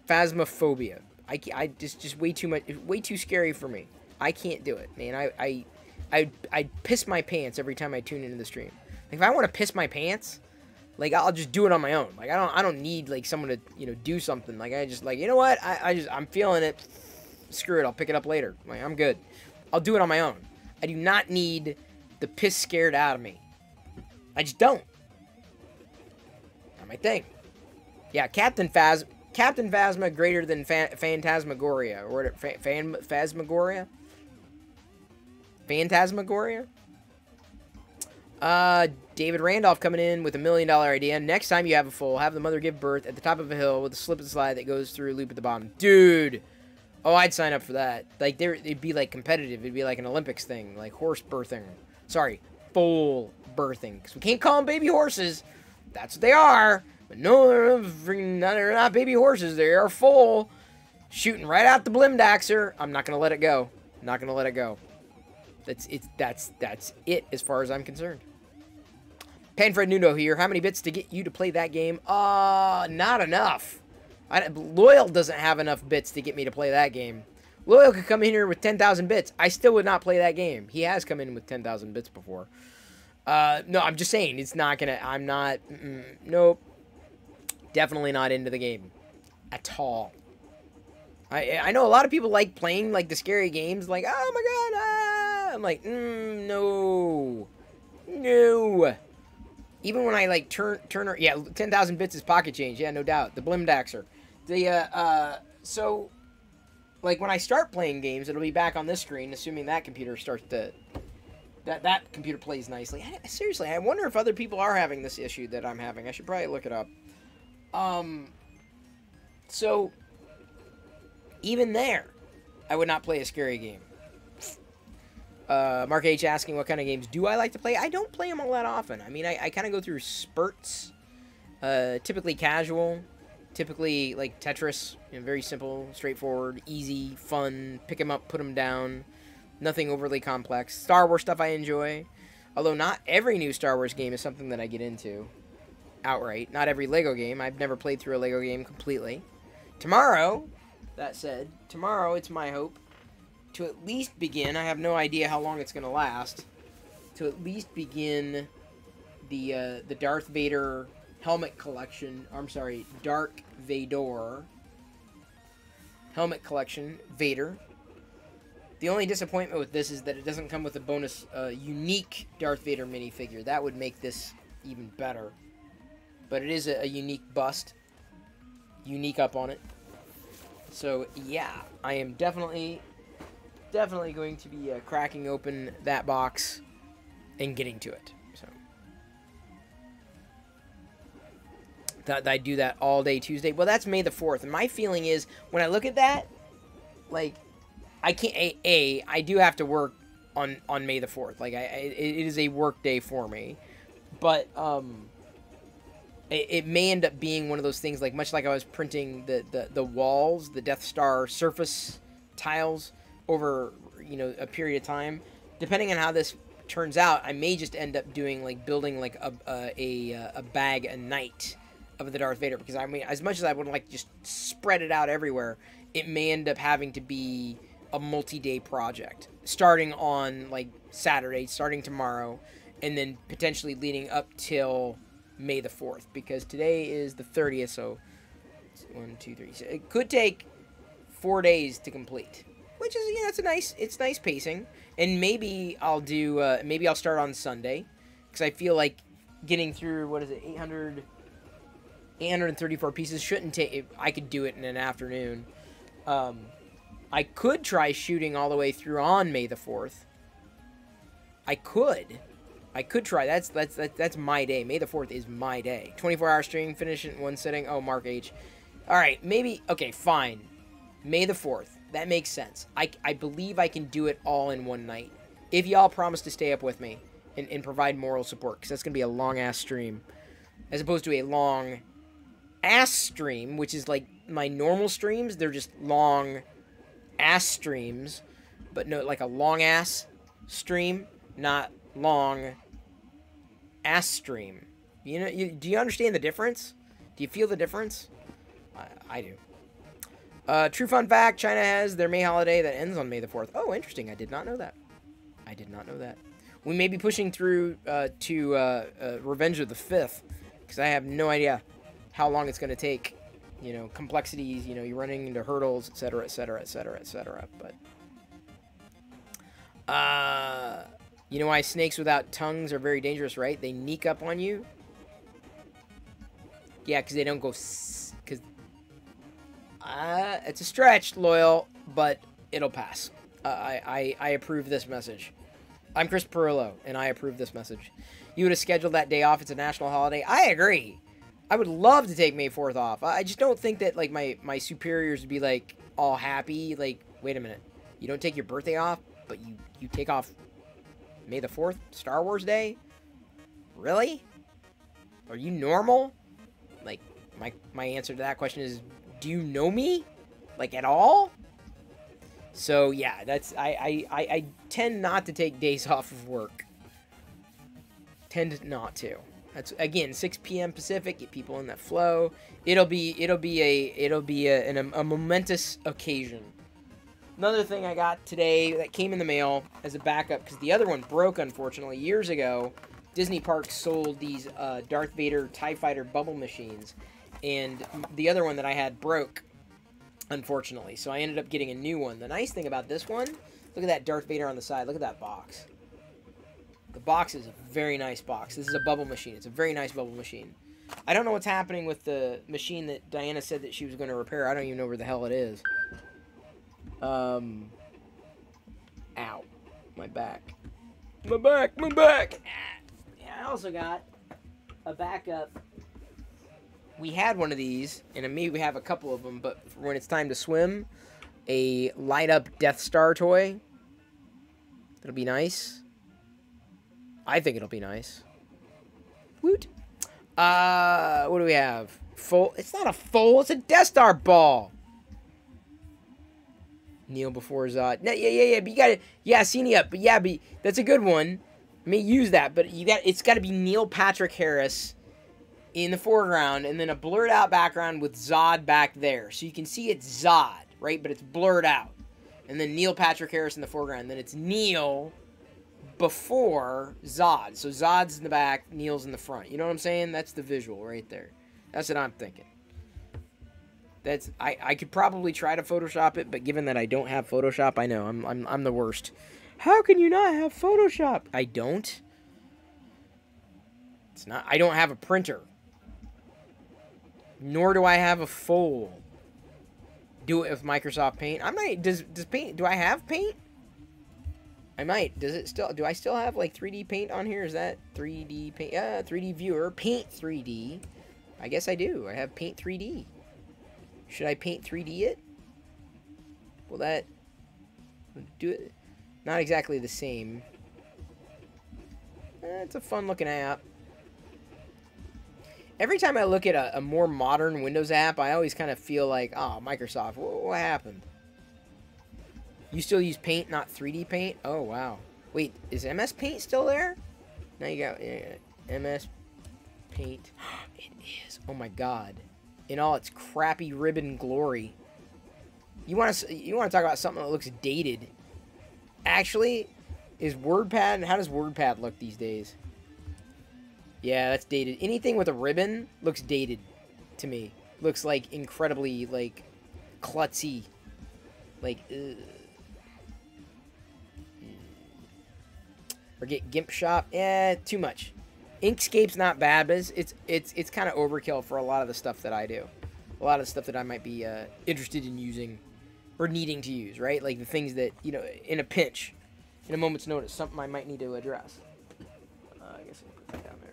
Phasmophobia. I, I just just way too much, way too scary for me. I can't do it, man. I I I I piss my pants every time I tune into the stream. Like if I want to piss my pants, like I'll just do it on my own. Like I don't I don't need like someone to you know do something. Like I just like you know what I I just I'm feeling it. Screw it. I'll pick it up later. Like I'm good. I'll do it on my own. I do not need the piss scared out of me. I just don't. Not my thing. Yeah, Captain Phas Captain Phasma greater than Fa- Phantasmagoria or Phasmagoria. Phantasmagoria. Uh, David Randolph coming in with a million dollar idea. Next time you have a foal, have the mother give birth at the top of a hill with a slip and slide that goes through a loop at the bottom. Dude, oh, I'd sign up for that. Like there, it'd be like competitive. It'd be like an Olympics thing, like horse birthing. Sorry, foal birthing, because we can't call them baby horses. That's what they are. But no, they're, freaking- they're not baby horses. They are full, shooting right out the blimdaxer. I'm not gonna let it go. Not gonna let it go. That's it's that's that's it as far as I'm concerned. Panfred Nuno here. How many bits to get you to play that game? Uh, not enough. I, Loyal doesn't have enough bits to get me to play that game. Loyal could come in here with 10,000 bits. I still would not play that game. He has come in with 10,000 bits before. Uh, no, I'm just saying, it's not gonna, I'm not, mm, nope. Definitely not into the game. At all. I, I know a lot of people like playing, like, the scary games, like, oh my god, ah! I'm like, mm, no. No. Even when I like turn turn her, yeah, ten thousand bits is pocket change. Yeah, no doubt. The Blimdaxer. The uh, uh, so like when I start playing games, it'll be back on this screen, assuming that computer starts to that that computer plays nicely. I, seriously, I wonder if other people are having this issue that I'm having. I should probably look it up. Um. So even there, I would not play a scary game. Uh, Mark H asking what kind of games do I like to play? I don't play them all that often. I mean, I, I kind of go through spurts. Uh, typically casual, Typically, like Tetris, you know, very simple, straightforward, easy, fun. Pick them up, put them down. Nothing overly complex. Star Wars stuff I enjoy. Although not every new Star Wars game is something that I get into outright. Not every Lego game. I've never played through a Lego game completely. Tomorrow, that said, tomorrow it's my hope to at least begin. I have no idea how long it's going to last. To at least begin the uh, the Darth Vader helmet collection. I'm sorry, Dark Vador helmet collection. Vader. The only disappointment with this is that it doesn't come with a bonus uh, unique Darth Vader minifigure. That would make this even better. But it is a, a unique bust. Unique up on it. So, yeah, I am definitely, definitely going to be uh, cracking open that box and getting to it. So, that I do that all day Tuesday. Well, that's May the 4th. And my feeling is, when I look at that, like, I can't, a, a I do have to work on, on May the 4th. Like, I, it, it is a work day for me. But, um, it, it, may end up being one of those things like much like I was printing the, the, the walls, the Death Star surface tiles over you know a period of time. Depending on how this turns out, I may just end up doing like building like a a, a, a bag a night of the Darth Vader because I mean as much as I would like just spread it out everywhere, it may end up having to be a multi-day project starting on like Saturday, starting tomorrow, and then potentially leading up till May the 4th because today is the 30th, so one, two, three. So it could take four days to complete, which is yeah, it's a nice, it's nice pacing. And maybe I'll do, uh, maybe I'll start on Sunday because I feel like getting through what is it, 800, 834 pieces shouldn't take. I could do it in an afternoon. Um, I could try shooting all the way through on May the 4th. I could. I could try. That's that's that's, my day. May the 4th is my day. 24 hour stream, finish it in one sitting. Oh, Mark H. All right, maybe okay, fine. May the 4th. That makes sense. I, I believe I can do it all in one night. If y'all promise to stay up with me and, and provide moral support, because that's going to be a long ass stream. As opposed to a long ass stream, which is like my normal streams. They're just long ass streams. But no, like a long ass stream, not long ass stream. You know, you, do you understand the difference? Do you feel the difference? I, I do. Uh, true fun fact: China has their May holiday that ends on May the fourth. Oh, interesting. I did not know that. I did not know that. We may be pushing through uh, to uh, uh Revenge of the Fifth because I have no idea how long it's going to take. You know, complexities. You know, you're running into hurdles, etc., etc., etc., etc. But uh you know why snakes without tongues are very dangerous, right? They sneak up on you. Yeah, because they don't go because uh, it's a stretch, loyal, but it'll pass. Uh, I, I I approve this message. I'm Chris Pirillo, and I approve this message. You would have scheduled that day off. It's a national holiday. I agree. I would love to take May 4th off. I just don't think that like my my superiors would be like all happy. Like, wait a minute, you don't take your birthday off, but you you take off May the 4th, Star Wars Day? Really? Are you normal? Like, my, my answer to that question is, do you know me? Like, at all? So, yeah, that's, I, I, I, I tend not to take days off of work. Tend not to. That's, again, 6 p.m. Pacific, get people in that flow. It'll be, it'll be a, it'll be a, an, a momentous occasion Another thing I got today that came in the mail as a backup because the other one broke unfortunately years ago. Disney Parks sold these uh, Darth Vader Tie Fighter bubble machines, and the other one that I had broke unfortunately. So I ended up getting a new one. The nice thing about this one, look at that Darth Vader on the side. Look at that box. The box is a very nice box. This is a bubble machine. It's a very nice bubble machine. I don't know what's happening with the machine that Diana said that she was going to repair. I don't even know where the hell it is. Um. Ow. My back. My back, my back! Yeah, I also got a backup. We had one of these, and maybe we have a couple of them, but when it's time to swim, a light up Death Star toy. That'll be nice. I think it'll be nice. Woot. Uh, what do we have? full. It's not a full. It's a Death Star ball. Kneel before Zod. No, yeah, yeah, yeah. But you got it. Yeah, Senior up. But yeah, but that's a good one. I may use that, but you got. It's got to be Neil Patrick Harris in the foreground, and then a blurred out background with Zod back there, so you can see it's Zod, right? But it's blurred out, and then Neil Patrick Harris in the foreground. Then it's Neil before Zod. So Zod's in the back, Neil's in the front. You know what I'm saying? That's the visual right there. That's what I'm thinking. That's I, I could probably try to Photoshop it, but given that I don't have Photoshop, I know I'm I'm I'm the worst. How can you not have Photoshop? I don't. It's not I don't have a printer. Nor do I have a full. Do it with Microsoft Paint. I might does does paint do I have paint? I might. Does it still? Do I still have like 3D Paint on here? Is that 3D Paint? Uh, yeah, 3D Viewer, Paint 3D. I guess I do. I have Paint 3D. Should I Paint 3D it? Will that do it? Not exactly the same. Eh, it's a fun looking app. Every time I look at a, a more modern Windows app, I always kind of feel like, oh, Microsoft, what, what happened? You still use Paint, not 3D Paint? Oh, wow. Wait, is MS Paint still there? Now you got uh, MS Paint. it is. Oh my god. In all its crappy ribbon glory. You want to you want to talk about something that looks dated? Actually, is WordPad how does WordPad look these days? Yeah, that's dated. Anything with a ribbon looks dated to me. Looks like incredibly like klutzy. Like ugh. Or get GIMP shop. Eh, too much. Inkscape's not bad, but it's it's it's, it's kind of overkill for a lot of the stuff that I do. A lot of the stuff that I might be uh, interested in using or needing to use, right? Like the things that you know, in a pinch, in a moment's notice, something I might need to address. Uh, I guess I'll put that down there.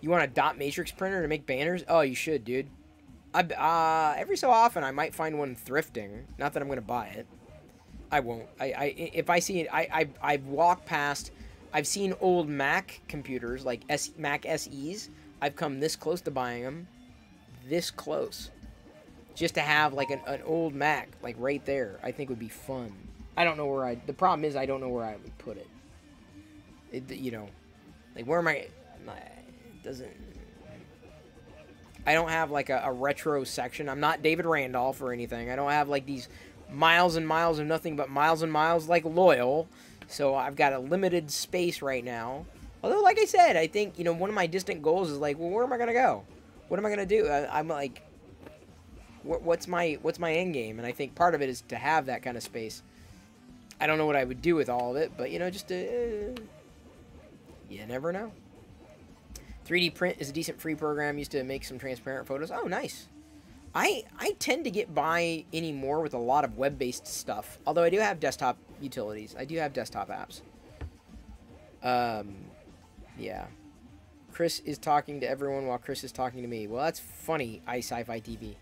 You want a dot matrix printer to make banners? Oh, you should, dude. I, uh, every so often, I might find one thrifting. Not that I'm gonna buy it. I won't. I, I if I see it, I, I I've walked past. I've seen old Mac computers like S, Mac SEs. I've come this close to buying them, this close, just to have like an, an old Mac like right there. I think would be fun. I don't know where I. The problem is I don't know where I would put it. It you know, like where am I? My, doesn't. I don't have like a, a retro section. I'm not David Randolph or anything. I don't have like these miles and miles of nothing but miles and miles like loyal. So I've got a limited space right now. Although, like I said, I think you know one of my distant goals is like, well, where am I gonna go? What am I gonna do? I, am like, wh what's my what's my end game? And I think part of it is to have that kind of space. I don't know what I would do with all of it, but you know, just to, uh, you never know. 3D print is a decent free program used to make some transparent photos. Oh, nice. I I tend to get by anymore with a lot of web-based stuff. Although I do have desktop utilities. I do have desktop apps. Um, yeah. Chris is talking to everyone while Chris is talking to me. Well, that's funny, iSci-Fi TV.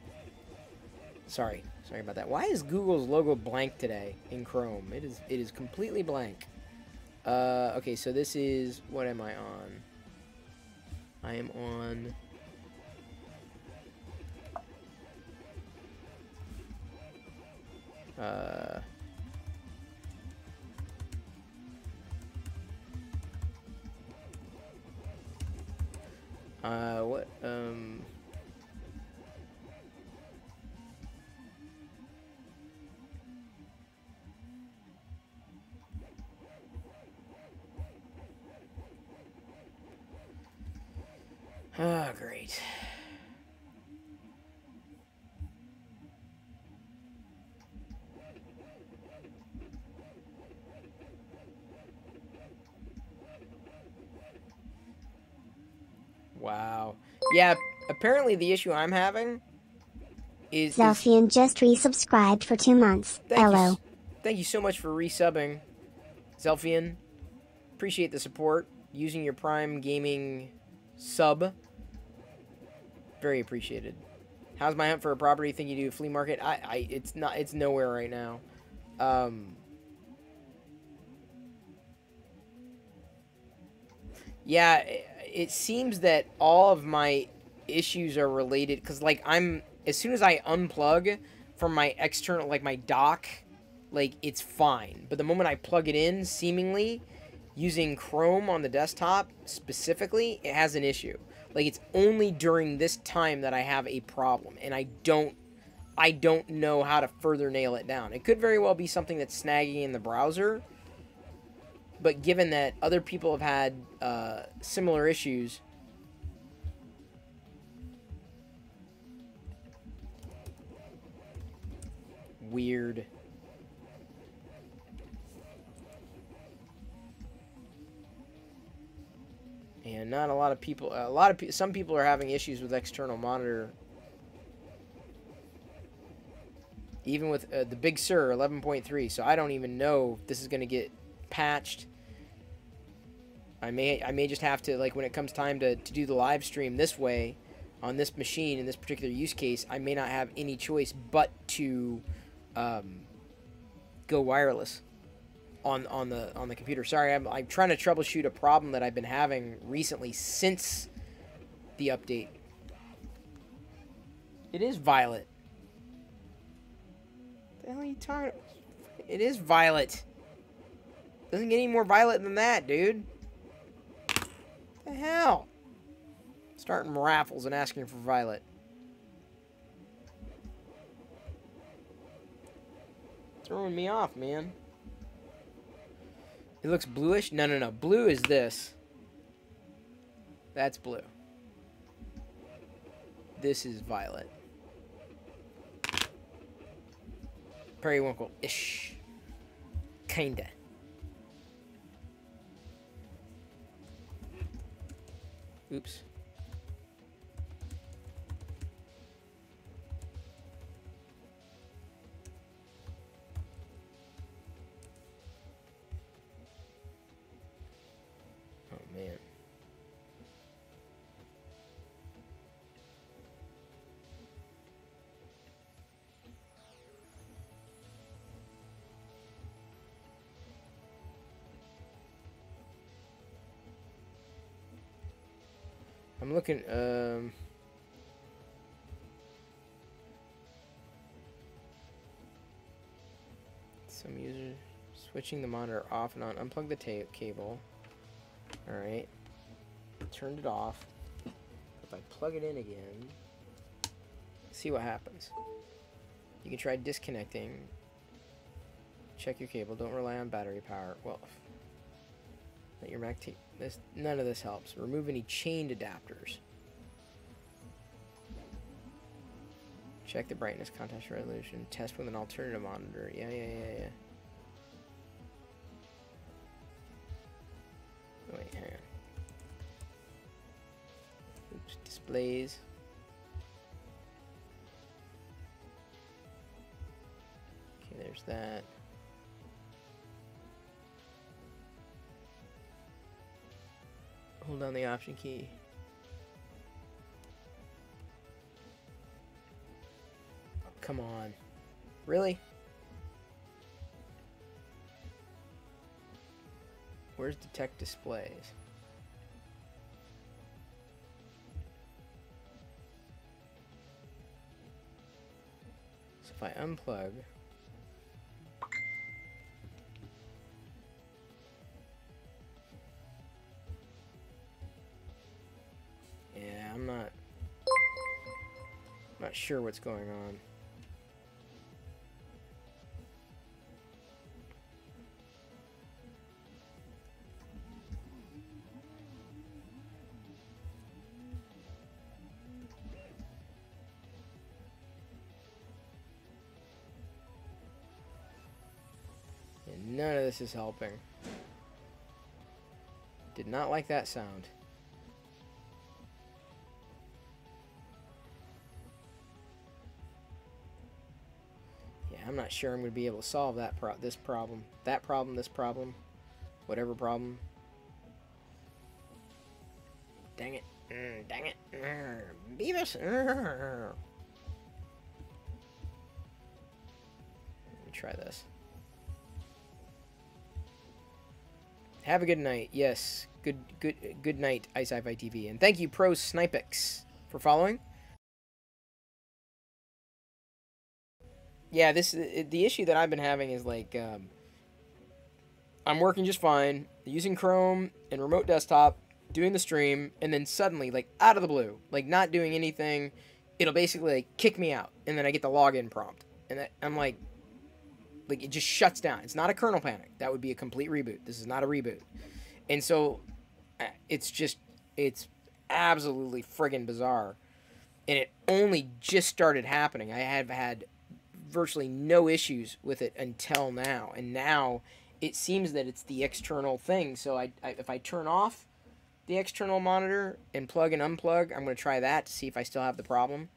Sorry. Sorry about that. Why is Google's logo blank today in Chrome? It is it is completely blank. Uh, okay, so this is what am I on? I am on Uh, uh, what, um... Oh, great. Wow. Yeah, apparently the issue I'm having is... Zelfian just resubscribed for two months. Thank Hello. You, thank you so much for resubbing, Zelfian. Appreciate the support. Using your Prime Gaming sub. Very appreciated. How's my hunt for a property? Think you do flea market? I, I, it's not, it's nowhere right now. Um, yeah, it seems that all of my issues are related because like I'm as soon as I unplug from my external like my dock, like it's fine. But the moment I plug it in, seemingly using Chrome on the desktop specifically, it has an issue. Like it's only during this time that I have a problem, and I don't I don't know how to further nail it down. It could very well be something that's snagging in the browser. But given that other people have had uh, similar issues, weird. And not a lot of people. A lot of pe- some people are having issues with external monitor. Even with uh, the Big Sur 11.3, so I don't even know if this is going to get patched. I may I may just have to like when it comes time to, to do the live stream this way on this machine in this particular use case, I may not have any choice but to um, go wireless on on the on the computer. Sorry, I'm I'm trying to troubleshoot a problem that I've been having recently since the update. It is violet. What the hell are you talking? It is violet. Doesn't get any more violet than that, dude. What the hell? Starting raffles and asking for violet. Throwing me off, man. It looks bluish? No, no, no. Blue is this. That's blue. This is violet. Periwinkle-ish. Kinda. Oops. I'm looking, um... Some user switching the monitor off and on. Unplug the cable. Alright. Turned it off. If I plug it in again, see what happens. You can try disconnecting. Check your cable. Don't rely on battery power. Well, your Mac this. None of this helps. Remove any chained adapters. Check the brightness, contrast resolution. Test with an alternative monitor. Yeah, yeah, yeah, yeah. Wait, hang on. Oops, displays. Okay, there's that. Hold down the option key. Come on. Really? Where's detect displays? So if I unplug, sure what's going on. None of this is helping. Did not like that sound. I'm not sure I'm going to be able to solve that pro this problem. That problem, this problem, whatever problem. Dang it. Mm, dang it. Mm, Beavis. Mm. Let me try this. Have a good night. Yes. Good good good night, iSci-Fi TV. And thank you, Pro Snipix. for following. Yeah, this the issue that I've been having is like um, I'm working just fine using Chrome and remote desktop, doing the stream, and then suddenly, like out of the blue, like not doing anything, it'll basically like kick me out, and then I get the login prompt, and I'm like, like it just shuts down. It's not a kernel panic. That would be a complete reboot. This is not a reboot, and so uh, it's just it's absolutely friggin' bizarre, and it only just started happening. I have had virtually no issues with it until now, and now it seems that it's the external thing. So I, I if I turn off the external monitor and plug and unplug, I'm going to try that to see if I still have the problem.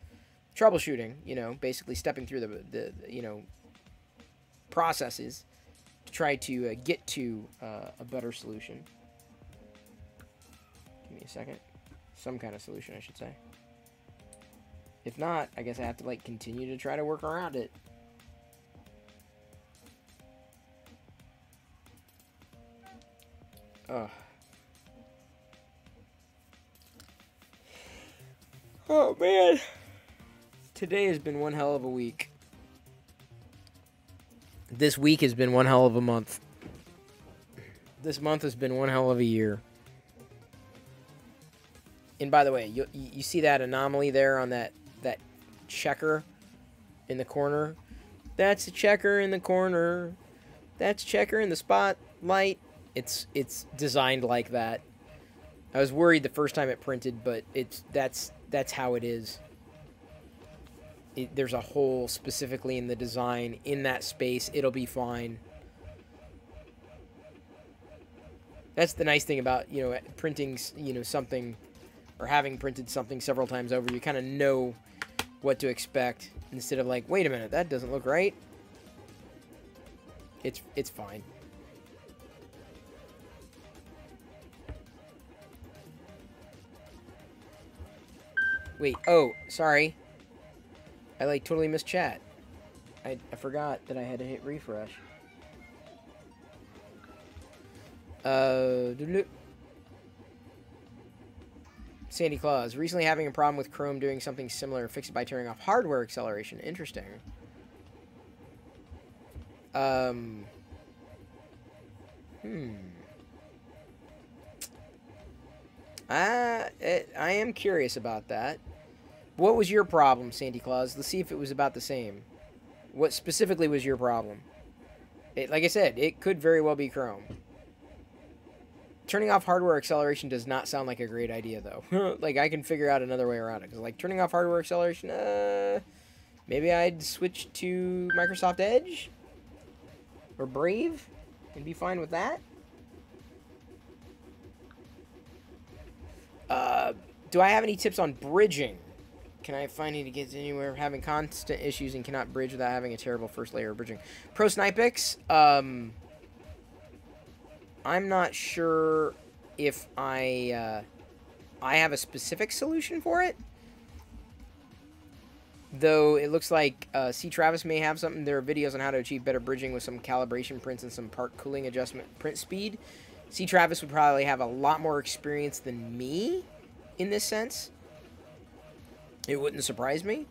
Troubleshooting, you know, basically stepping through the, the you know, processes to try to uh, get to uh, a better solution. Give me a second. Some kind of solution, I should say. If not, I guess I have to, like, continue to try to work around it. Ugh. Oh man. Today has been one hell of a week. This week has been one hell of a month. This month has been one hell of a year. And by the way, you you see that anomaly there on that that checker in the corner? That's a checker in the corner. That's checker in the spotlight. It's it's designed like that. I was worried the first time it printed, but it's that's that's how it is. It, there's a hole specifically in the design in that space. It'll be fine. That's the nice thing about you know printing you know something or having printed something several times over. You kind of know what to expect instead of like, wait a minute, that doesn't look right. It's it's fine. Wait, oh, sorry. I like totally missed chat. I, I forgot that I had to hit refresh. Uh, Sandy Claus. Recently having a problem with Chrome doing something similar. Fix it by turning off hardware acceleration. Interesting. Um. Hmm. I, it, I am curious about that. What was your problem, Sandy Claus? Let's see if it was about the same. What specifically was your problem? It, like I said, it could very well be Chrome. Turning off hardware acceleration does not sound like a great idea, though. like, I can figure out another way around it. Because, like, turning off hardware acceleration, uh... Maybe I'd switch to Microsoft Edge? Or Brave? And be fine with that? Uh, do I have any tips on bridging? I find to get anywhere? Having constant issues and cannot bridge without having a terrible first layer of bridging. Pro Snipix, um, I'm not sure if I, uh, I have a specific solution for it. Though it looks like uh, C. Travis may have something. There are videos on how to achieve better bridging with some calibration prints and some part cooling adjustment print speed. C. Travis would probably have a lot more experience than me in this sense. It wouldn't surprise me.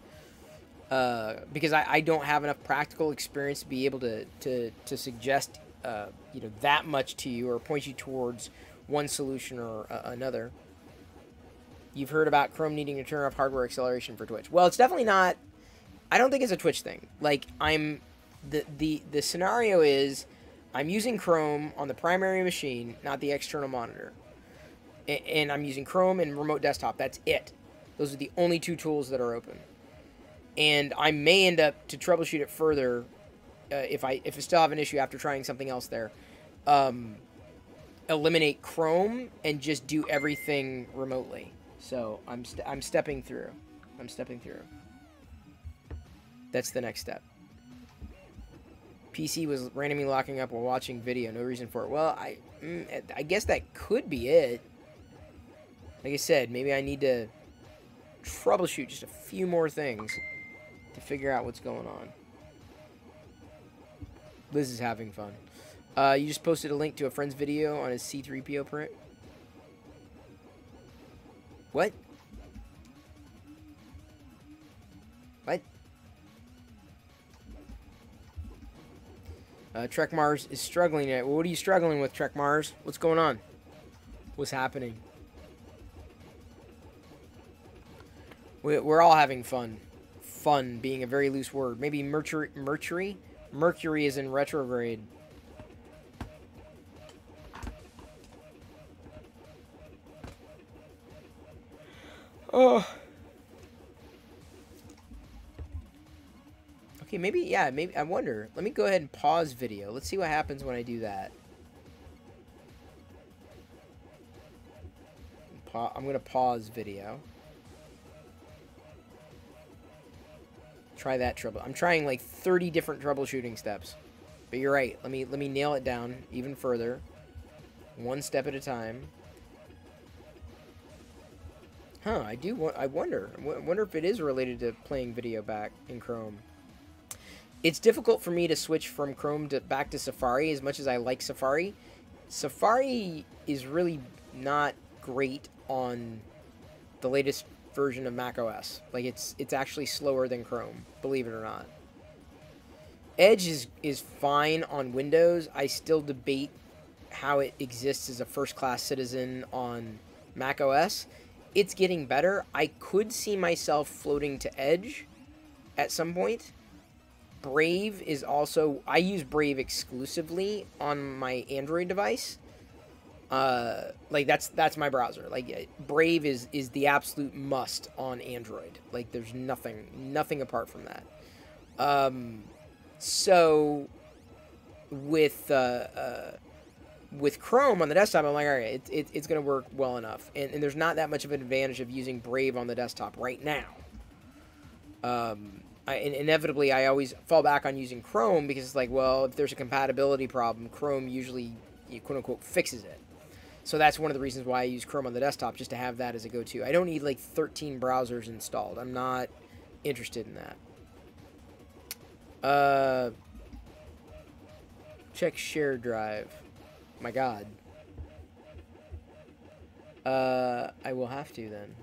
Uh, because I, I, don't have enough practical experience to be able to, to, to suggest uh, you know that much to you or point you towards one solution or uh, another. You've heard about Chrome needing to turn off hardware acceleration for Twitch. Well, it's definitely not. I don't think it's a Twitch thing. Like I'm, the the the scenario is, I'm using Chrome on the primary machine, not the external monitor, and I'm using Chrome and remote desktop. That's it. Those are the only two tools that are open. And I may end up to troubleshoot it further uh, if I if I still have an issue after trying something else there. Um, eliminate Chrome and just do everything remotely. So I'm i I'm stepping through. I'm stepping through. That's the next step. PC was randomly locking up while watching video. No reason for it. Well, I mm, I guess that could be it. Like I said, maybe I need to troubleshoot just a few more things to figure out what's going on. Liz is having fun. Uh, you just posted a link to a friend's video on his C3PO print. What? What? Uh, Trek Mars is struggling. At, what are you struggling with, Trek Mars? What's going on? What's happening? We're all having fun. Fun being a very loose word. Maybe Mercury. Mercury. Mercury is in retrograde. Oh. Okay, maybe, yeah, maybe, I wonder. Let me go ahead and pause video. Let's see what happens when I do that. Pa I'm going to pause video. Try that trouble. I'm trying like 30 different troubleshooting steps. But you're right. Let me let me nail it down even further. One step at a time. Huh, I do want I wonder. I wonder if it is related to playing video back in Chrome. It's difficult for me to switch from Chrome to back to Safari as much as I like Safari. Safari is really not great on the latest version of Mac OS. Like it's it's actually slower than Chrome, believe it or not. Edge is is fine on Windows. I still debate how it exists as a first class citizen on Mac OS. It's getting better. I could see myself floating to Edge at some point. Brave is also I use Brave exclusively on my Android device uh, like that's that's my browser. Like uh, Brave is is the absolute must on Android. Like there's nothing nothing apart from that. Um, so with uh, uh, with Chrome on the desktop, I'm like, all right, it, it, it's going to work well enough, and, and there's not that much of an advantage of using Brave on the desktop right now. Um, I, inevitably, I always fall back on using Chrome because it's like, well, if there's a compatibility problem, Chrome usually, quote unquote, fixes it. So that's one of the reasons why I use Chrome on the desktop, just to have that as a go-to. I don't need like 13 browsers installed. I'm not interested in that. Uh, check share drive. My God. Uh, I will have to then.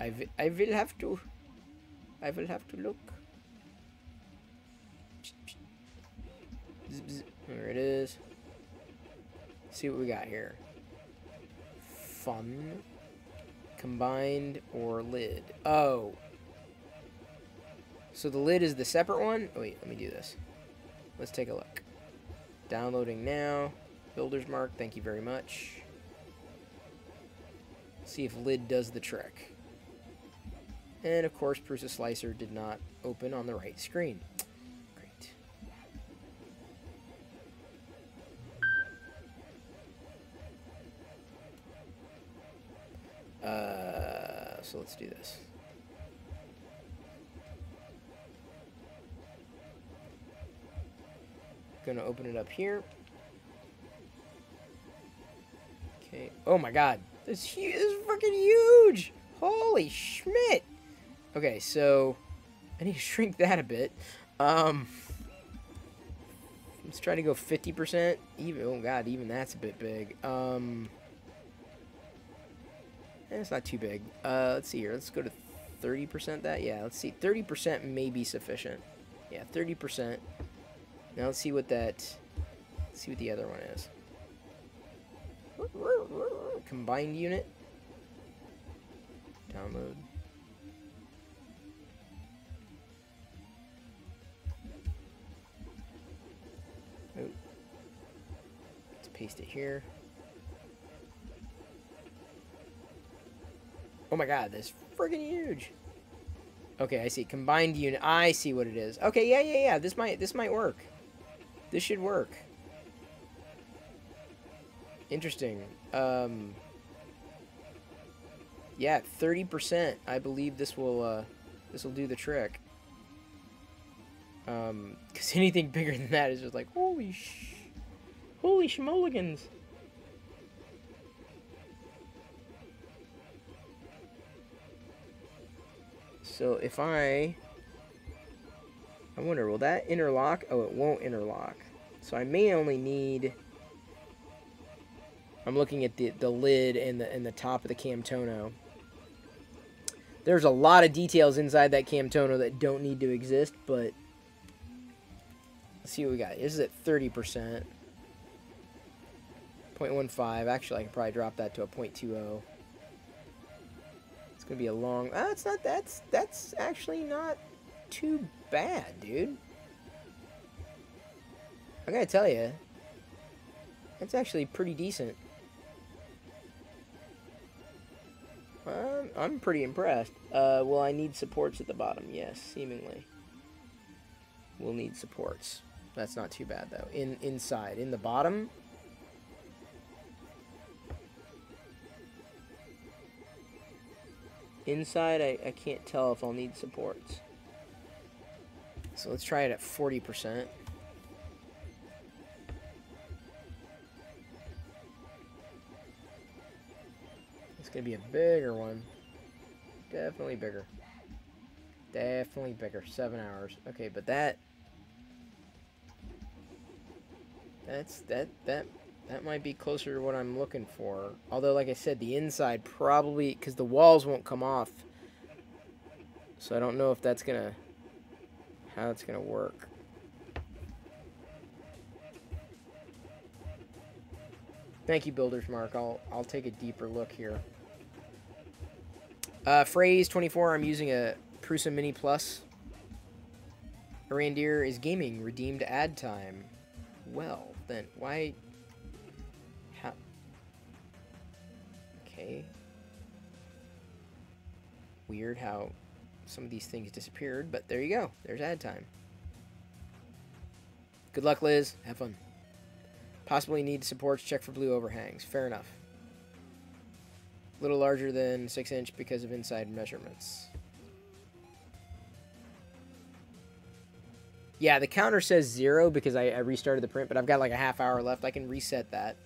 I, I will have to. I will have to look. There it is. see what we got here. Fun. Combined or lid. Oh. So the lid is the separate one? Oh, wait, let me do this. Let's take a look. Downloading now. Builder's mark, thank you very much. See if lid does the trick. And of course, Prusa Slicer did not open on the right screen. So let's do this. Gonna open it up here. Okay. Oh my god. This, huge, this is freaking huge! Holy schmidt! Okay, so I need to shrink that a bit. Um, let's try to go 50%. Even, oh god, even that's a bit big. Um, it's not too big. Uh, let's see here. Let's go to 30% that. Yeah, let's see. 30% may be sufficient. Yeah, 30%. Now let's see what that... Let's see what the other one is. Combined unit. Download. Oh. Let's paste it here. Oh my god, that's friggin' huge. Okay, I see. Combined unit. I see what it is. Okay, yeah, yeah, yeah. This might this might work. This should work. Interesting. Um Yeah, 30%. I believe this will uh this will do the trick. Um cuz anything bigger than that is just like holy sh holy schmoligans. So if I... I wonder, will that interlock? Oh, it won't interlock. So I may only need... I'm looking at the, the lid and the, and the top of the Camtono. There's a lot of details inside that Camtono that don't need to exist, but Let's see what we got. This is at 30%. 0.15. Actually, I could probably drop that to a 0.20. Gonna be a long. Ah, it's not. That's that's actually not too bad, dude. I gotta tell you, that's actually pretty decent. Um, I'm pretty impressed. Uh, will I need supports at the bottom? Yes, seemingly. We'll need supports. That's not too bad though. In inside, in the bottom. Inside, I, I can't tell if I'll need supports. So let's try it at 40%. It's going to be a bigger one. Definitely bigger. Definitely bigger. Seven hours. Okay, but that... That's... That... That... That might be closer to what I'm looking for. Although, like I said, the inside probably... Because the walls won't come off. So I don't know if that's going to... How it's going to work. Thank you, Builders Mark. I'll, I'll take a deeper look here. Uh, phrase 24, I'm using a Prusa Mini Plus. Arandir is gaming, redeemed ad time. Well, then, why... Weird how some of these things disappeared, but there you go. There's ad time. Good luck, Liz. Have fun. Possibly need supports. Check for blue overhangs. Fair enough. A little larger than 6 inch because of inside measurements. Yeah, the counter says zero because I, I, restarted the print, but I've got like a half hour left. I can reset that.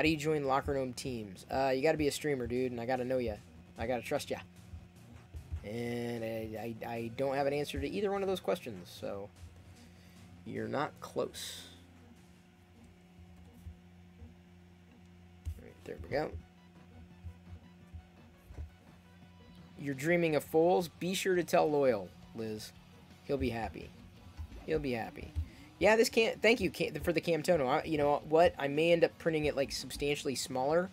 How do you join Locker Room teams? Uh, you got to be a streamer, dude, and I got to know you. I got to trust you. And I, I, I don't have an answer to either one of those questions, so you're not close. Right, there we go. You're dreaming of foals? Be sure to tell Loyal, Liz. He'll be happy. He'll be happy. Yeah, this can't. Thank you for the Camtono. I, you know what? I may end up printing it like substantially smaller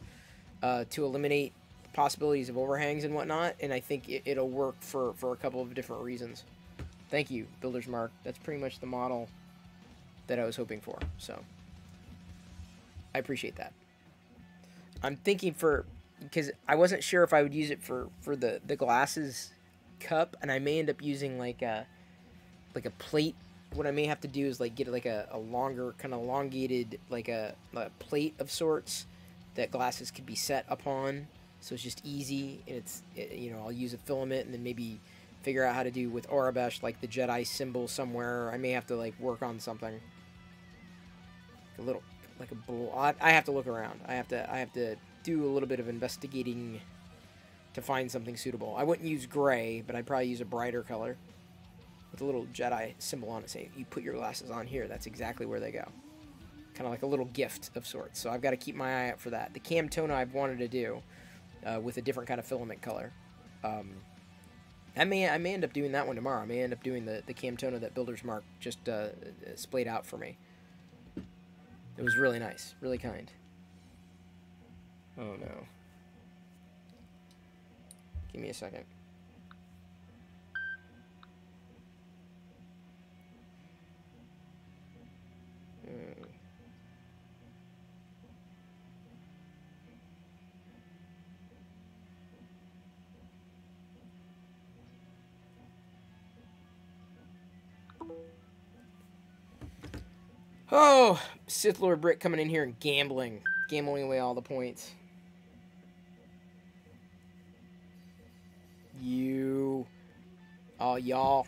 uh, to eliminate possibilities of overhangs and whatnot, and I think it, will work for for a couple of different reasons. Thank you, Builder's Mark. That's pretty much the model that I was hoping for. So I appreciate that. I'm thinking for because I wasn't sure if I would use it for for the the glasses cup, and I may end up using like a like a plate. What I may have to do is like get like a, a longer kind of elongated like a, a plate of sorts that glasses could be set upon, so it's just easy and it's it, you know I'll use a filament and then maybe figure out how to do with Aurebesh like the Jedi symbol somewhere. I may have to like work on something. A little like a bull. I, I have to look around. I have to I have to do a little bit of investigating to find something suitable. I wouldn't use gray, but I'd probably use a brighter color with a little Jedi symbol on it saying, you put your glasses on here, that's exactly where they go. Kind of like a little gift of sorts. So I've got to keep my eye out for that. The Camtono I've wanted to do uh, with a different kind of filament color. Um, I may I may end up doing that one tomorrow. I may end up doing the, the Camtono that Builder's Mark just uh, splayed out for me. It was really nice, really kind. Oh no. Give me a second. Oh, Sith Lord Brick coming in here and gambling. Gambling away all the points. You. Oh, y'all.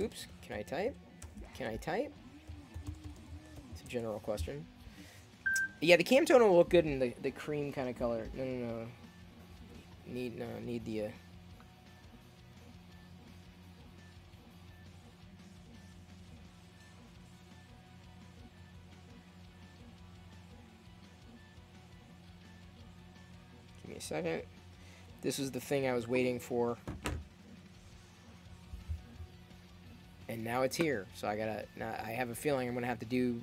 Oops. Can I type? Can I type? It's a general question. Yeah, the Camtono will look good in the, the cream kind of color. No, no, no. Need, no, need the... Uh, Give me a second. This is the thing I was waiting for. Now it's here. So I gotta. I have a feeling I'm gonna have to do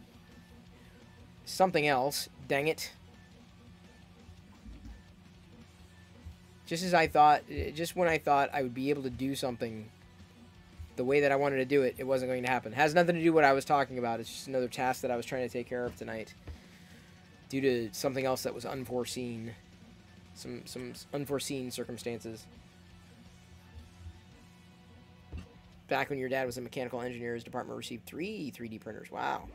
something else. Dang it. Just as I thought, just when I thought I would be able to do something the way that I wanted to do it, it wasn't going to happen. It has nothing to do with what I was talking about. It's just another task that I was trying to take care of tonight due to something else that was unforeseen. Some some unforeseen circumstances. Back when your dad was a mechanical engineer, his department received three 3D printers. Wow.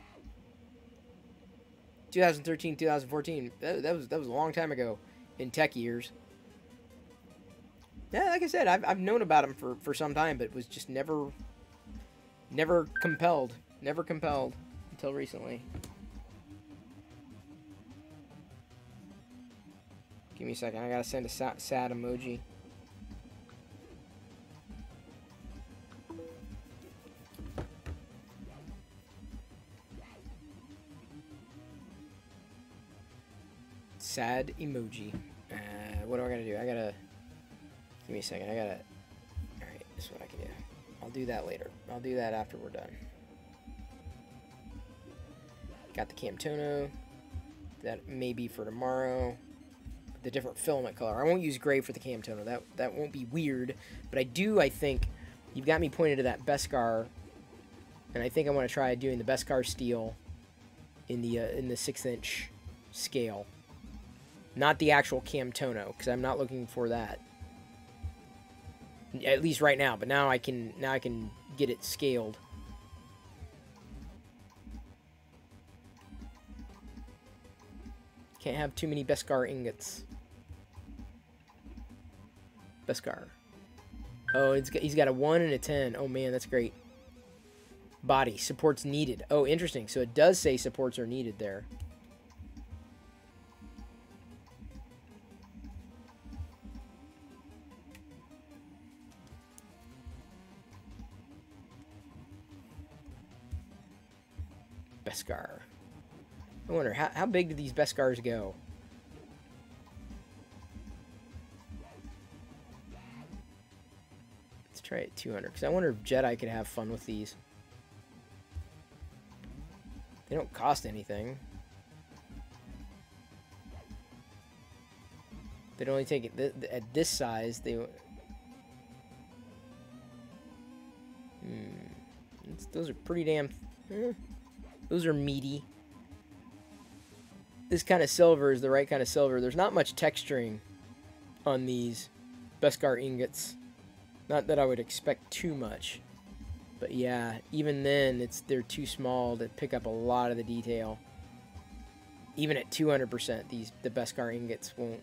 2013, 2014. That, that was that was a long time ago in tech years. Yeah, like I said, I've, I've known about him for, for some time, but was just never, never compelled. Never compelled until recently. Give me a second. I gotta send a sad emoji. Sad emoji. Uh, what do I gotta do? I gotta. Give me a second. I gotta. Alright, this is what I can do. I'll do that later. I'll do that after we're done. Got the Camtono. That may be for tomorrow. The different filament color. I won't use gray for the Camtono. That that won't be weird. But I do, I think, you've got me pointed to that Beskar. And I think I want to try doing the Beskar steel in the uh, in the six inch scale. Not the actual Camtono, because I'm not looking for that at least right now. But now I can now I can get it scaled. Can't have too many Beskar ingots. Beskar. Oh, he's got a 1 and a 10. Oh man, that's great. Body, supports needed. Oh, interesting. So it does say supports are needed there. Beskar. I wonder, how, how big do these Beskars go? Let's try it 200, because I wonder if Jedi could have fun with these. They don't cost anything. They'd only take it th th at this size. They. Hmm. those are pretty damn. Eh. Those are meaty. This kind of silver is the right kind of silver. There's not much texturing on these Beskar ingots. Not that I would expect too much. But yeah, even then, it's they're too small to pick up a lot of the detail. Even at 200%, these the Beskar ingots won't.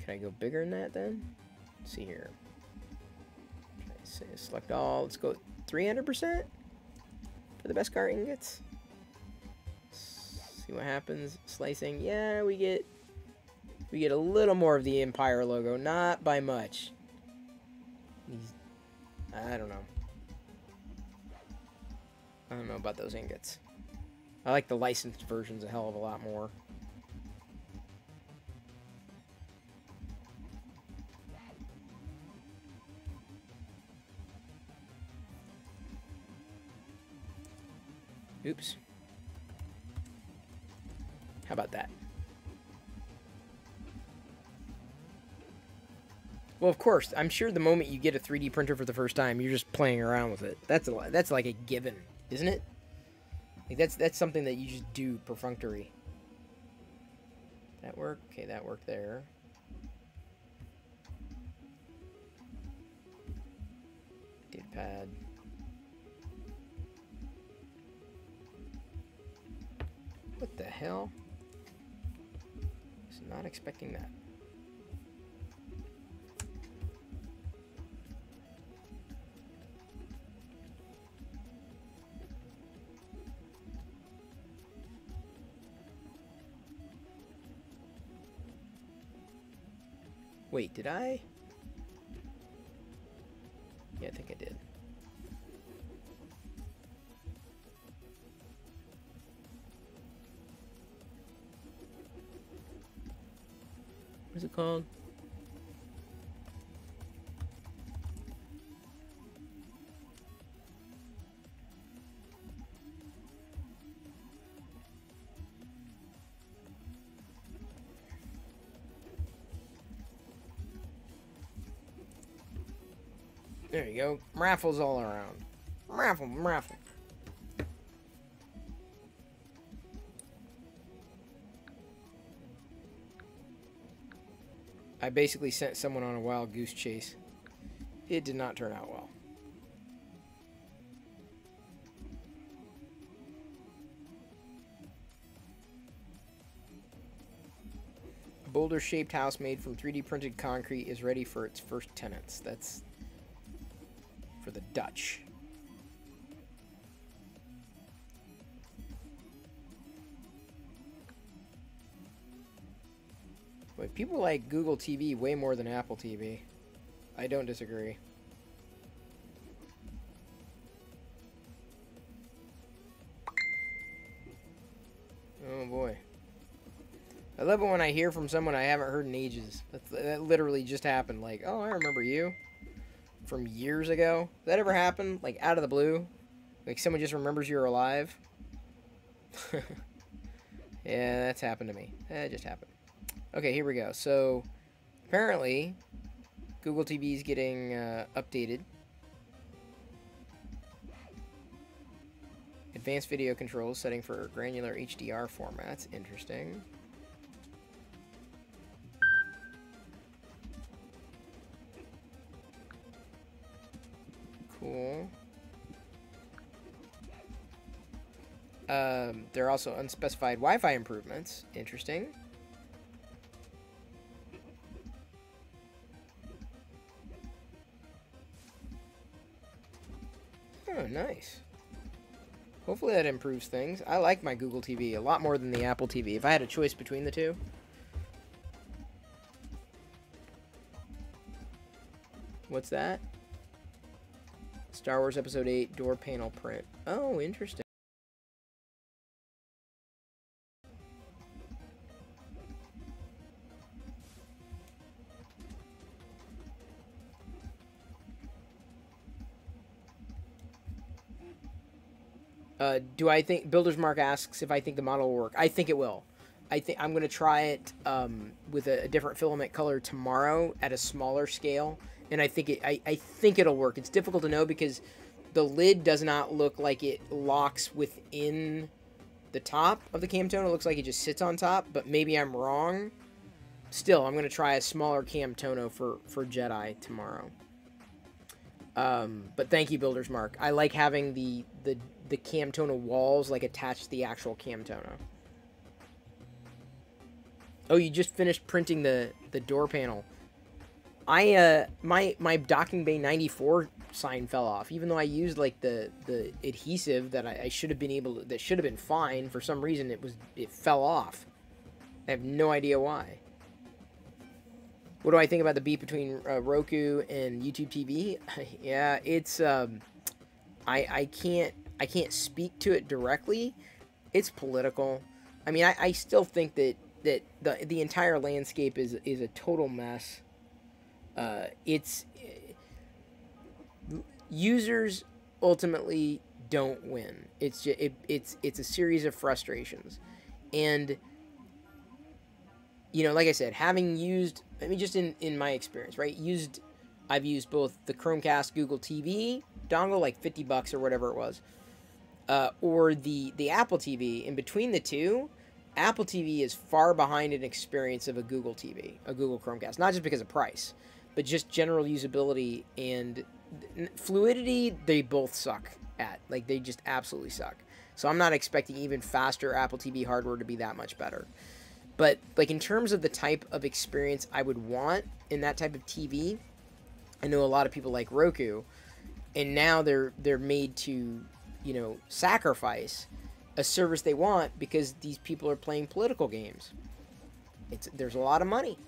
Can I go bigger than that then? Let's see here. Select all. Let's go 300% for the Beskar ingots. See what happens. Slicing. Yeah, we get we get a little more of the Empire logo, not by much. I don't know. I don't know about those ingots. I like the licensed versions a hell of a lot more. Oops. How about that? Well, of course, I'm sure the moment you get a 3D printer for the first time, you're just playing around with it. That's a that's like a given, isn't it? Like that's that's something that you just do perfunctory. That work? Okay, that worked there. Did pad. What the hell? I was not expecting that. Wait, did I? Yeah, I think I did. it called? There you go. Raffles all around. Raffle, raffle. I basically sent someone on a wild goose chase. It did not turn out well. A boulder shaped house made from 3D printed concrete is ready for its first tenants. That's for the Dutch. But people like Google TV way more than Apple TV. I don't disagree. Oh boy. I love it when I hear from someone I haven't heard in ages. That literally just happened. Like, oh, I remember you from years ago. Does that ever happen? Like, out of the blue? Like, someone just remembers you're alive? yeah, that's happened to me. That just happened. Okay, here we go. So, apparently, Google TV is getting uh, updated. Advanced video controls setting for granular HDR formats. Interesting. Cool. Um, there are also unspecified Wi-Fi improvements. Interesting. Oh, nice. Hopefully that improves things. I like my Google TV a lot more than the Apple TV. If I had a choice between the two. What's that? Star Wars Episode 8 door panel print. Oh, interesting. Uh, do I think Builder's Mark asks if I think the model will work? I think it will. I think I'm going to try it um, with a, a, different filament color tomorrow at a smaller scale, and I think it. I, I think it'll work. It's difficult to know because the lid does not look like it locks within the top of the Camtono. It looks like it just sits on top, but maybe I'm wrong. Still, I'm going to try a smaller Camtono for for Jedi tomorrow. Um, but thank you, Builder's Mark. I like having the the the Camtono walls like attached to the actual Camtono. Oh, you just finished printing the the door panel. I uh my my docking bay 94 sign fell off even though I used like the the adhesive that I, I should have been able to, that should have been fine for some reason it was it fell off. I have no idea why. What do I think about the beat between uh, Roku and YouTube TV? yeah, it's um I I can't I can't speak to it directly. It's political. I mean, I, I still think that that the the entire landscape is is a total mess. Uh, it's users ultimately don't win. It's just, it, it's it's a series of frustrations, and you know, like I said, having used, I mean, just in in my experience, right? Used, I've used both the Chromecast, Google TV dongle, like fifty bucks or whatever it was, uh, or the the Apple TV. In between the two, Apple TV is far behind an experience of a Google TV, a Google Chromecast. Not just because of price, but just general usability and fluidity. They both suck at. Like they just absolutely suck. So I'm not expecting even faster Apple TV hardware to be that much better. But like in terms of the type of experience I would want in that type of TV, I know a lot of people like Roku, and now they're they're made to you know, sacrifice a service they want because these people are playing political games. It's there's a lot of money.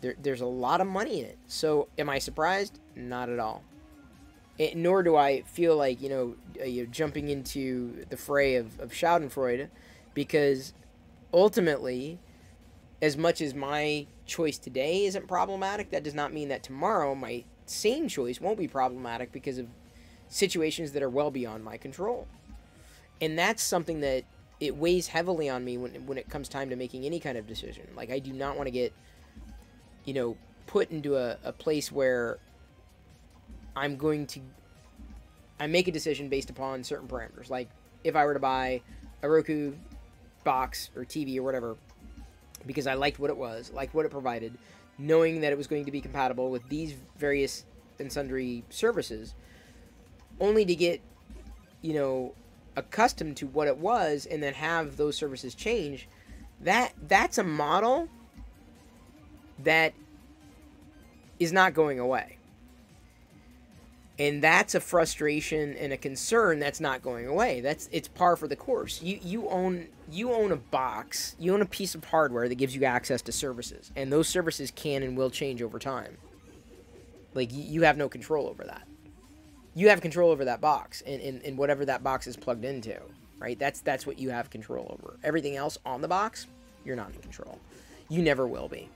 There, there's a lot of money in it. So am I surprised? Not at all. It, nor do I feel like you know uh, you're jumping into the fray of, of Schadenfreude, because ultimately, as much as my choice today isn't problematic, that does not mean that tomorrow my same choice won't be problematic because of situations that are well beyond my control. And that's something that it weighs heavily on me when when it comes time to making any kind of decision. Like I do not want to get you know put into a, a place where I'm going to I make a decision based upon certain parameters. Like if I were to buy a Roku box or TV or whatever because I liked what it was, liked what it provided, knowing that it was going to be compatible with these various and sundry services, only to get, you know, accustomed to what it was and then have those services change, that that's a model that is not going away. And that's a frustration and a concern that's not going away. That's it's par for the course. You you own you own a box, you own a piece of hardware that gives you access to services, and those services can and will change over time. Like you, you have no control over that. You have control over that box and, and, and whatever that box is plugged into, right? That's that's what you have control over. Everything else on the box, you're not in control. You never will be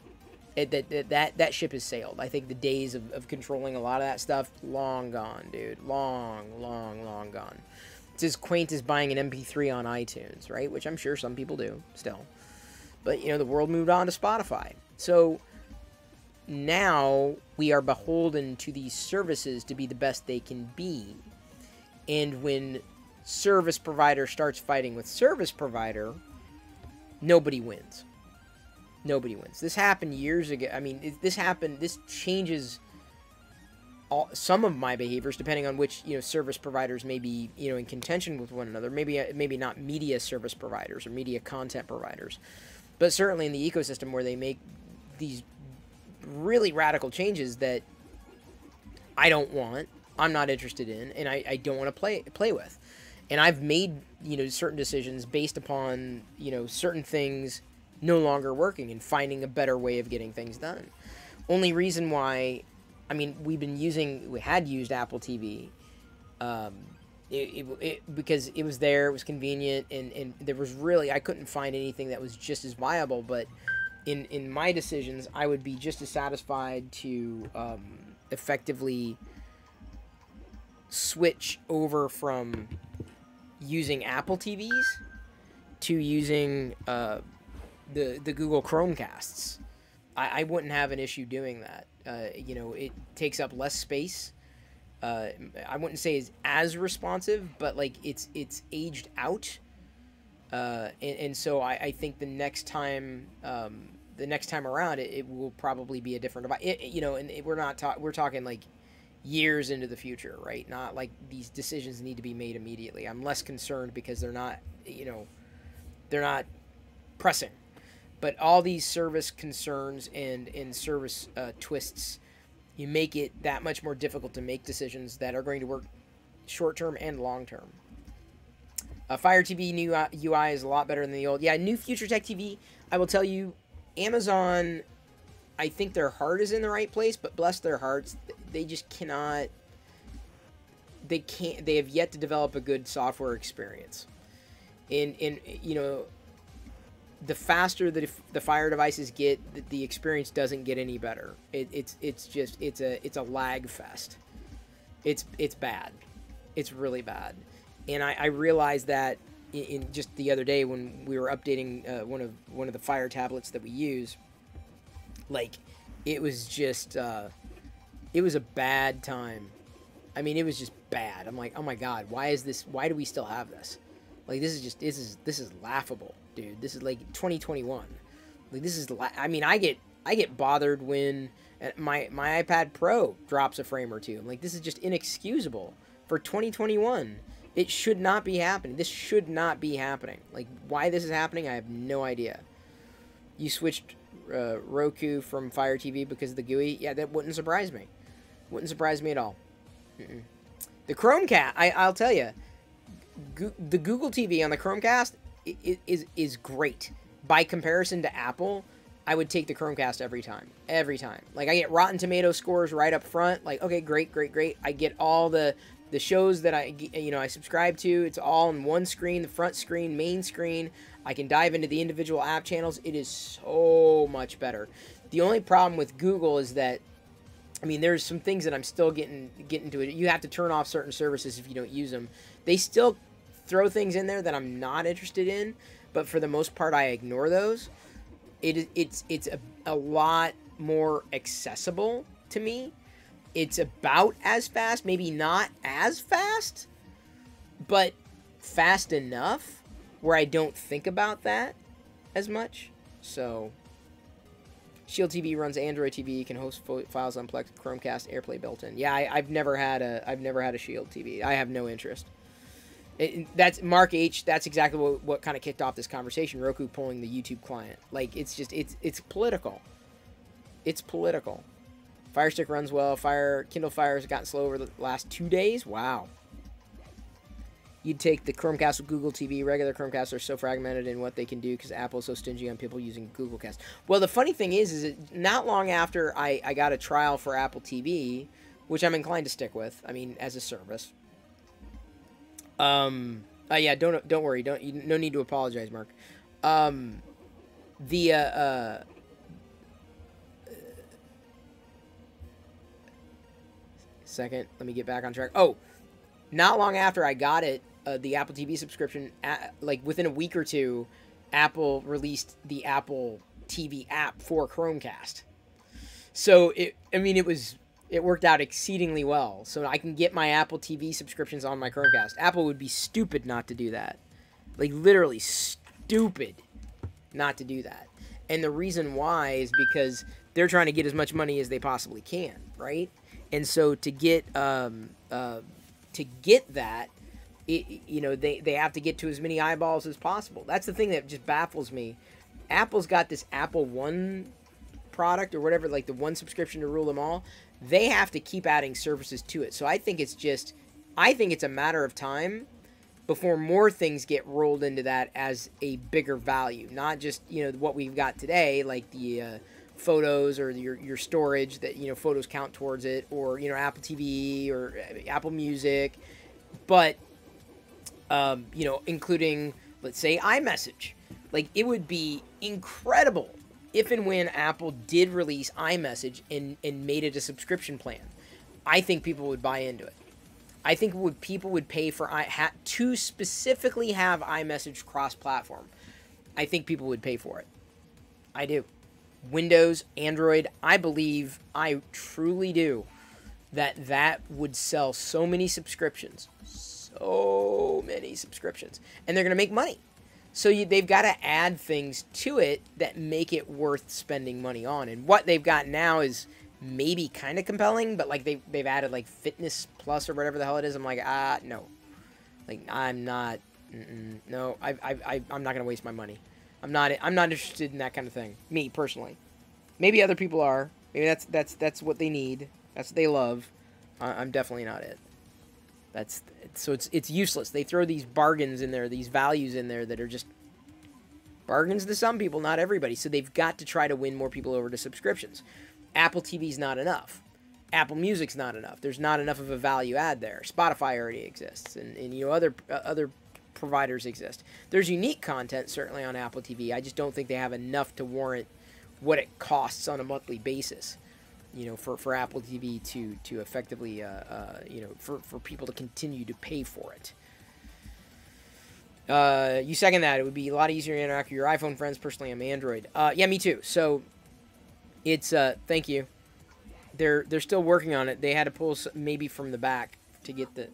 it, that, that that ship has sailed. I think the days of, of controlling a lot of that stuff long gone, dude. Long, long, long gone. It's as quaint as buying an MP3 on iTunes, right? Which I'm sure some people do still. But you know, the world moved on to Spotify. So now we are beholden to these services to be the best they can be. And when service provider starts fighting with service provider, nobody wins nobody wins. This happened years ago. I mean, this happened. This changes all, some of my behaviors depending on which you know service providers may be you know in contention with one another. Maybe uh, maybe not media service providers or media content providers, but certainly in the ecosystem where they make these really radical changes that I don't want, I'm not interested in, and I, I don't want to play play with. And I've made you know certain decisions based upon you know certain things no longer working and finding a better way of getting things done. Only reason why, I mean, we've been using, we had used Apple TV, um, it, it, it, because it was there, it was convenient, and, and there was really, I couldn't find anything that was just as viable, but in, in my decisions, I would be just as satisfied to um, effectively switch over from using Apple TVs to using uh, the the Google Chromecasts. I, I wouldn't have an issue doing that. Uh, you know, it takes up less space. Uh, I wouldn't say is as responsive, but like it's it's aged out. Uh, and, and, so I, I, think the next time um, the next time around it, it, will probably be a different device. It, you know, and it, we're not ta- we're talking like years into the future, right? Not like these decisions need to be made immediately. I'm less concerned because they're not, you know, they're not pressing but all these service concerns and, and service uh, twists, you make it that much more difficult to make decisions that are going to work short term and long term. Uh, Fire TV new UI is a lot better than the old. Yeah, new Future Tech TV. I will tell you, Amazon. I think their heart is in the right place, but bless their hearts, they just cannot. They can't. They have yet to develop a good software experience. In in you know, the faster the, the fire devices get, the, experience doesn't get any better. It, it's it's just it's a it's a lag fest. It's it's bad. It's really bad, and I, I realized that in, just the other day when we were updating uh, one of one of the fire tablets that we use. Like, it was just uh, it was a bad time. I mean, it was just bad. I'm like, oh my god, why is this? Why do we still have this? Like, this is just this is this is laughable dude. This is like 2021. Like this is I mean, I get I get bothered when uh, my my iPad Pro drops a frame or two. I'm like this is just inexcusable for 2021. It should not be happening. This should not be happening. Like why this is happening, I have no idea. You switched uh, Roku from Fire TV because of the GUI? Yeah, that wouldn't surprise me. Wouldn't surprise me at all. Mm-mm. The Chromecast, I, I'll tell you, Go- the Google TV on the Chromecast is is great by comparison to Apple. I would take the Chromecast every time, every time. Like I get Rotten Tomato scores right up front. Like okay, great, great, great. I get all the the shows that I you know I subscribe to. It's all in one screen, the front screen, main screen. I can dive into the individual app channels. It is so much better. The only problem with Google is that I mean, there's some things that I'm still getting getting to it. You have to turn off certain services if you don't use them. They still throw things in there that I'm not interested in, but for the most part, I ignore those. It, it's it's a, a lot more accessible to me it's about as fast, maybe not as fast, but fast enough where I don't think about that as much. So, Shield TV runs Android TV, can host files on Plex, Chromecast, AirPlay built-in. Yeah, I, have never had a I've never had a Shield TV. I have no interest. It, that's Mark H. That's exactly what, what kind of kicked off this conversation. Roku pulling the YouTube client. Like it's just it's it's political. It's political. Fire Stick runs well. Fire Kindle Fire has gotten slow over the last two days. Wow. You'd take the Chromecast with Google TV. Regular Chromecasts are so fragmented in what they can do because Apple is so stingy on people using Google Cast. Well, the funny thing is, is it not long after I, I got a trial for Apple TV, which I'm inclined to stick with. I mean, as a service. Um. Uh, yeah. Don't don't worry. Don't you, no need to apologize, Mark. Um. The uh, uh second. Let me get back on track. Oh, not long after I got it, uh, the Apple TV subscription, like within a week or two, Apple released the Apple TV app for Chromecast. So it, I mean, it was it worked out exceedingly well. So I can get my Apple TV subscriptions on my Chromecast. Apple would be stupid not to do that, like literally stupid not to do that. And the reason why is because they're trying to get as much money as they possibly can, right? And so to get um, uh, to get that, it, you know, they, they have to get to as many eyeballs as possible. That's the thing that just baffles me. Apple's got this Apple One product or whatever, like the one subscription to rule them all. They have to keep adding services to it. So I think it's just, I think it's a matter of time before more things get rolled into that as a bigger value. Not just, you know, what we've got today, like the, uh, photos or your, your storage that you know photos count towards it or you know apple tv or apple music. But um, you know including let's say imessage. Like it would be incredible if and when apple did release imessage and, and made it a subscription plan. I think people would buy into it. I think would people would pay for I, ha, to specifically have imessage cross platform i think people would pay for it. I do Windows, Android, I believe, I truly do, that that would sell so many subscriptions. So many subscriptions. And they're going to make money. So you, they've got to add things to it that make it worth spending money on. And what they've got now is maybe kind of compelling, but like they, they've added like Fitness Plus or whatever the hell it is. I'm like, ah, no. Like, I'm not, no, I, I, I, I'm not going to waste my money. I'm not I'm not interested in that kind of thing. Me personally. Maybe other people are. Maybe that's that's that's what they need. That's what they love. I'm definitely not it. That's so it's it's useless. They throw these bargains in there, these values in there that are just bargains to some people, not everybody. So they've got to try to win more people over to subscriptions. Apple TV's not enough. Apple Music's not enough. There's not enough of a value add there. Spotify already exists, and, and you know other uh, other providers exist. There's unique content certainly on Apple TV. I just don't think they have enough to warrant what it costs on a monthly basis. You know, for, for Apple TV to to effectively, uh, uh, you know, for, for people to continue to pay for it. Uh, you second that it would be a lot easier to interact with your iPhone friends. Personally, I'm Android. Uh, yeah, me too. So it's uh, thank you. They're they're still working on it. They had to pull maybe from the back to get the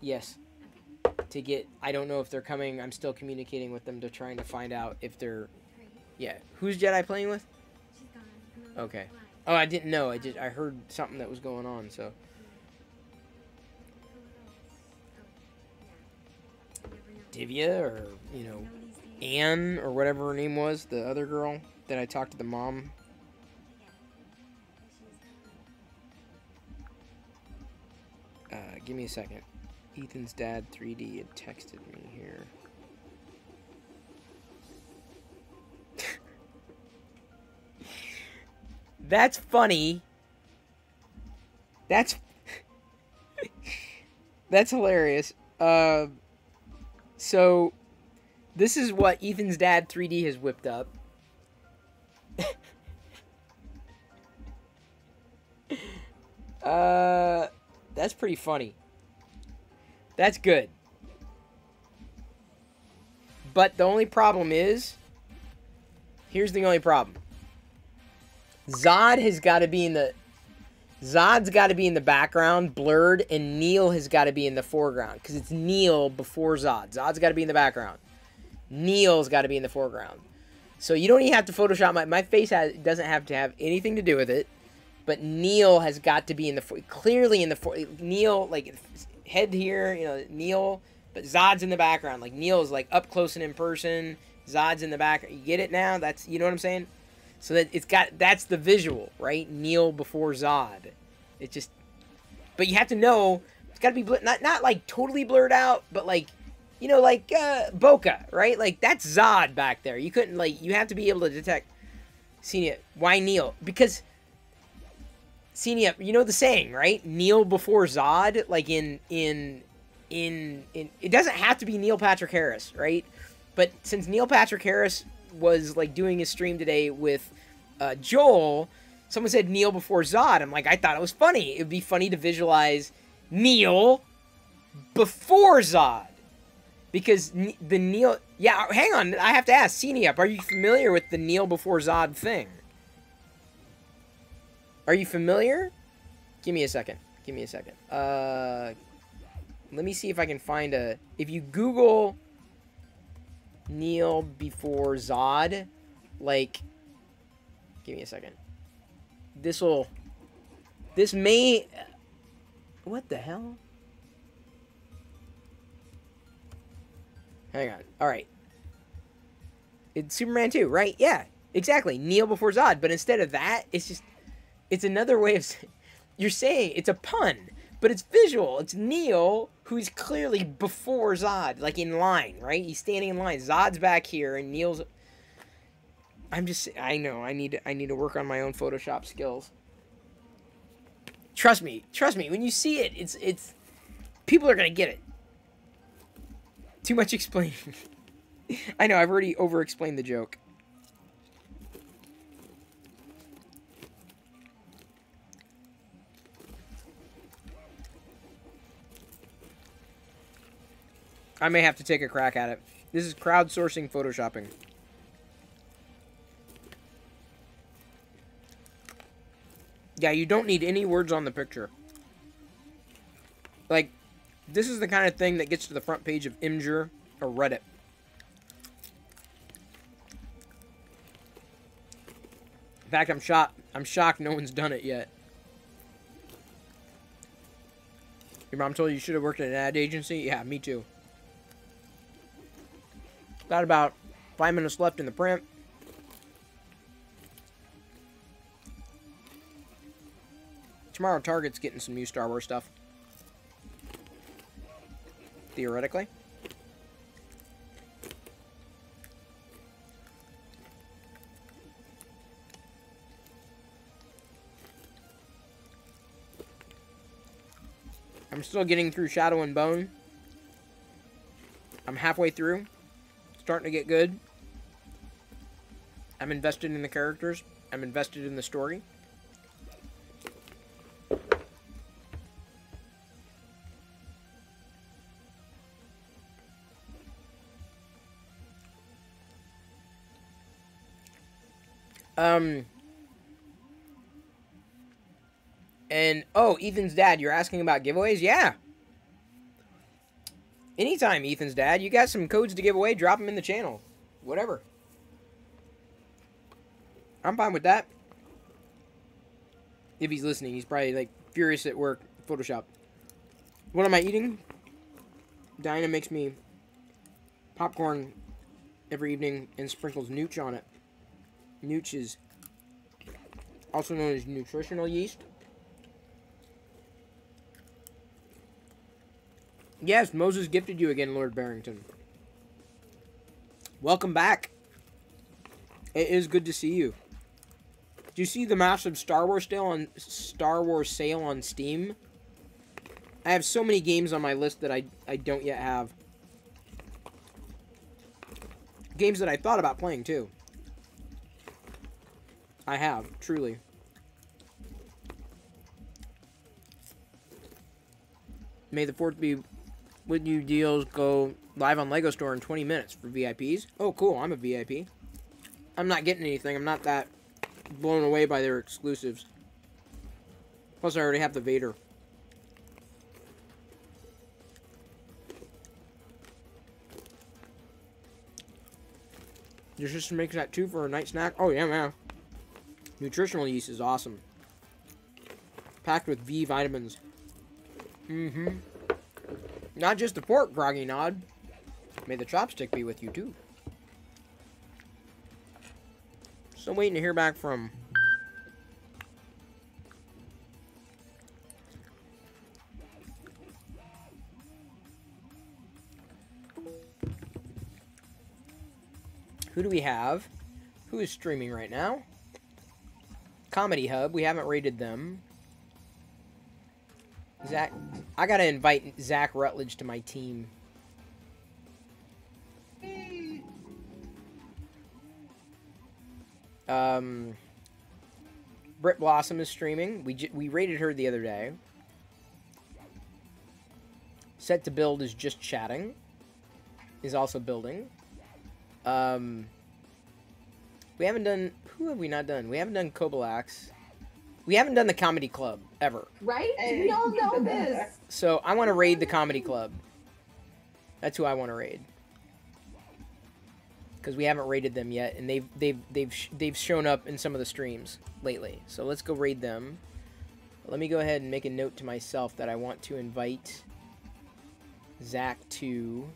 yes to get I don't know if they're coming. I'm still communicating with them to trying to find out if they're Yeah. Who's Jedi playing with? Okay. Oh, I didn't know. I just I heard something that was going on, so Divya or, you know, Anne or whatever her name was, the other girl that I talked to the mom. Uh, give me a second. Ethan's dad 3D had texted me here. That's funny. That's That's hilarious. Uh, so this is what Ethan's dad 3D has whipped up. uh that's pretty funny. That's good. But the only problem is, here's the only problem. Zod has got to be in the, Zod's got to be in the background, blurred, and Neil has got to be in the foreground because it's Neil before Zod. Zod's got to be in the background. Neil's got to be in the foreground. So you don't even have to Photoshop my my face. Has, doesn't have to have anything to do with it, but Neil has got to be in the clearly in the Neil like head here, you know Neil, but Zod's in the background. Like Neil's like up close and in person. Zod's in the back. You get it now? That's you know what I'm saying? So that it's got that's the visual, right? Neil before Zod. It just but you have to know it's got to be bl- not not like totally blurred out, but like you know like uh Bokeh, right? Like that's Zod back there. You couldn't like you have to be able to detect seeing it. Why Neil? Because Senia, you know the saying, right? Neil before Zod, like in in in in it doesn't have to be Neil Patrick Harris, right? But since Neil Patrick Harris was like doing his stream today with uh, Joel, someone said Neil before Zod. I'm like, I thought it was funny. It would be funny to visualize Neil before Zod. Because the Neil. Yeah, hang on. I have to ask. Up, are you familiar with the Neil before Zod thing? Are you familiar? Give me a second. Give me a second. Uh, let me see if I can find a. If you Google Neil before Zod, like, give me a second. This will, this may, what the hell? Hang on. All right. It's Superman 2, right? Yeah, exactly. Neil before Zod. But instead of that, it's just, it's another way of, you're saying, it's a pun, but it's visual. It's Neil who's clearly before Zod, like in line, right? He's standing in line. Zod's back here, and Neil's. I'm just. I know. I need. I need to work on my own Photoshop skills. Trust me. Trust me. When you see it, it's it's. People are gonna get it. Too much explaining. I know. I've already over-explained the joke. I may have to take a crack at it. This is crowdsourcing photoshopping. Yeah, you don't need any words on the picture. Like, this is the kind of thing that gets to the front page of Imgur or Reddit. In fact, I'm shocked. I'm shocked no one's done it yet. Your mom told you you should have worked at an ad agency? Yeah, me too. Got about five minutes left in the print. Tomorrow, Target's getting some new Star Wars stuff. Theoretically. I'm still getting through Shadow and Bone. I'm halfway through starting to get good. I'm invested in the characters. I'm invested in the story. Um, and oh, Ethan's dad, you're asking about giveaways? Yeah. Anytime, Ethan's dad. You got some codes to give away, drop them in the channel. Whatever. I'm fine with that. If he's listening, he's probably like furious at work. Photoshop. What am I eating? Dinah makes me popcorn every evening and sprinkles nooch on it. Nooch is also known as nutritional yeast. Yes, Moses gifted you again, Lord Barrington. Welcome back. It is good to see you. Do you see the massive Star Wars sale on Star Wars sale on Steam? I have so many games on my list that I I don't yet have. Games that I thought about playing too. I have, truly. May the 4th be with new deals go live on Lego Store in 20 minutes for VIPs. Oh, cool. I'm a VIP. I'm not getting anything. I'm not that blown away by their exclusives. Plus, I already have the Vader. Your sister makes that too for a night snack? Oh, yeah, man. Nutritional yeast is awesome. Packed with V vitamins. Mm-hmm. Not just the pork, Groggy Nod. May the chopstick be with you, too. Still waiting to hear back from... Who do we have? Who is streaming right now? Comedy Hub. We haven't rated them. Zach, I gotta invite Zach Rutledge to my team. Um, Britt Blossom is streaming. We we rated her the other day. Set to build is just chatting. Is also building. Um, we haven't done. Who have we not done? We haven't done Kobalax. We haven't done the comedy club ever. Right? We all know this. So I want to raid the comedy club. That's who I want to raid. Because we haven't raided them yet, and they've they've they've sh- they've shown up in some of the streams lately. So let's go raid them. Let me go ahead and make a note to myself that I want to invite Zach to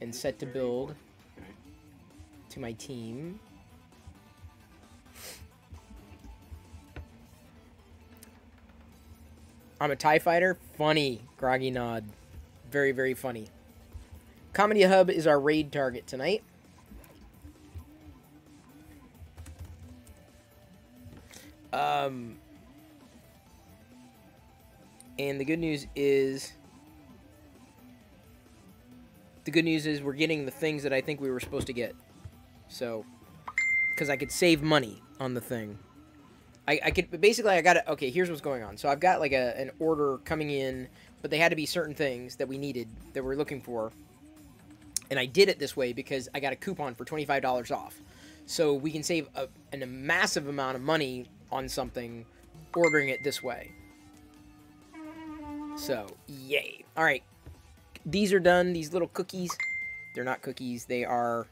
and set to build to my team. I'm a TIE fighter. Funny. Groggy nod. Very, very funny. Comedy Hub is our raid target tonight. Um, and the good news is the good news is we're getting the things that I think we were supposed to get. So, because I could save money on the thing. I, I could basically I got. Okay, here's what's going on. So I've got like a an order coming in, but they had to be certain things that we needed that we are looking for, and I did it this way because I got a coupon for twenty five dollars off, so we can save a, an, a massive amount of money on something, ordering it this way. So yay! All right, these are done. These little cookies, they're not cookies. They are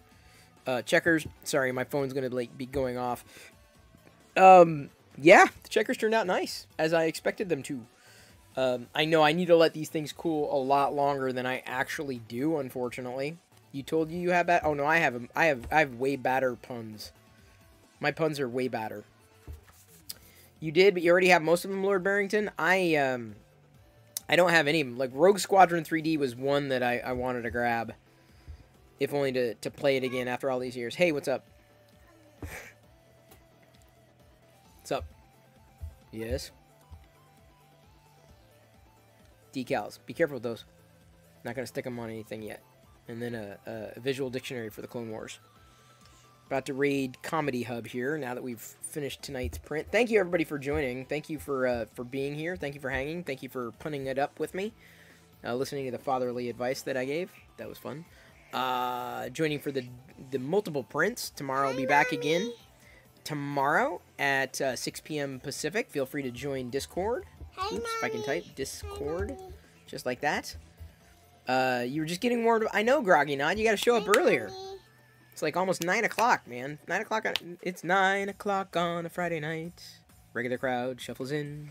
uh, checkers. Sorry, my phone's gonna like be going off. Um, yeah, the checkers turned out nice, as I expected them to. Um, I know I need to let these things cool a lot longer than I actually do, unfortunately. You told you you have that? Oh no, I have I have I have way badder puns. My puns are way badder. You did, but you already have most of them, Lord Barrington. I um, I don't have any. Like Rogue Squadron 3D was one that I, I wanted to grab, if only to to play it again after all these years. Hey, what's up? What's up? Yes. Decals. Be careful with those. Not gonna stick them on anything yet. And then a, a visual dictionary for the Clone Wars. About to raid Comedy Hub here now that we've finished tonight's print. Thank you everybody for joining. Thank you for uh, for being here. Thank you for hanging. Thank you for punning it up with me. Uh, listening to the fatherly advice that I gave. That was fun. Uh, joining for the the multiple prints. Tomorrow I'll be back again tomorrow at uh, 6 p.m. Pacific. Feel free to join Discord. Hey, Oops, if I can type Discord, Mommy. just like that. Uh, you were just getting warmed. I know, Groggy Nod. You got to show up earlier. Mommy. It's like almost nine o'clock, man. Nine o'clock. On, it's nine o'clock on a Friday night. Regular crowd shuffles in.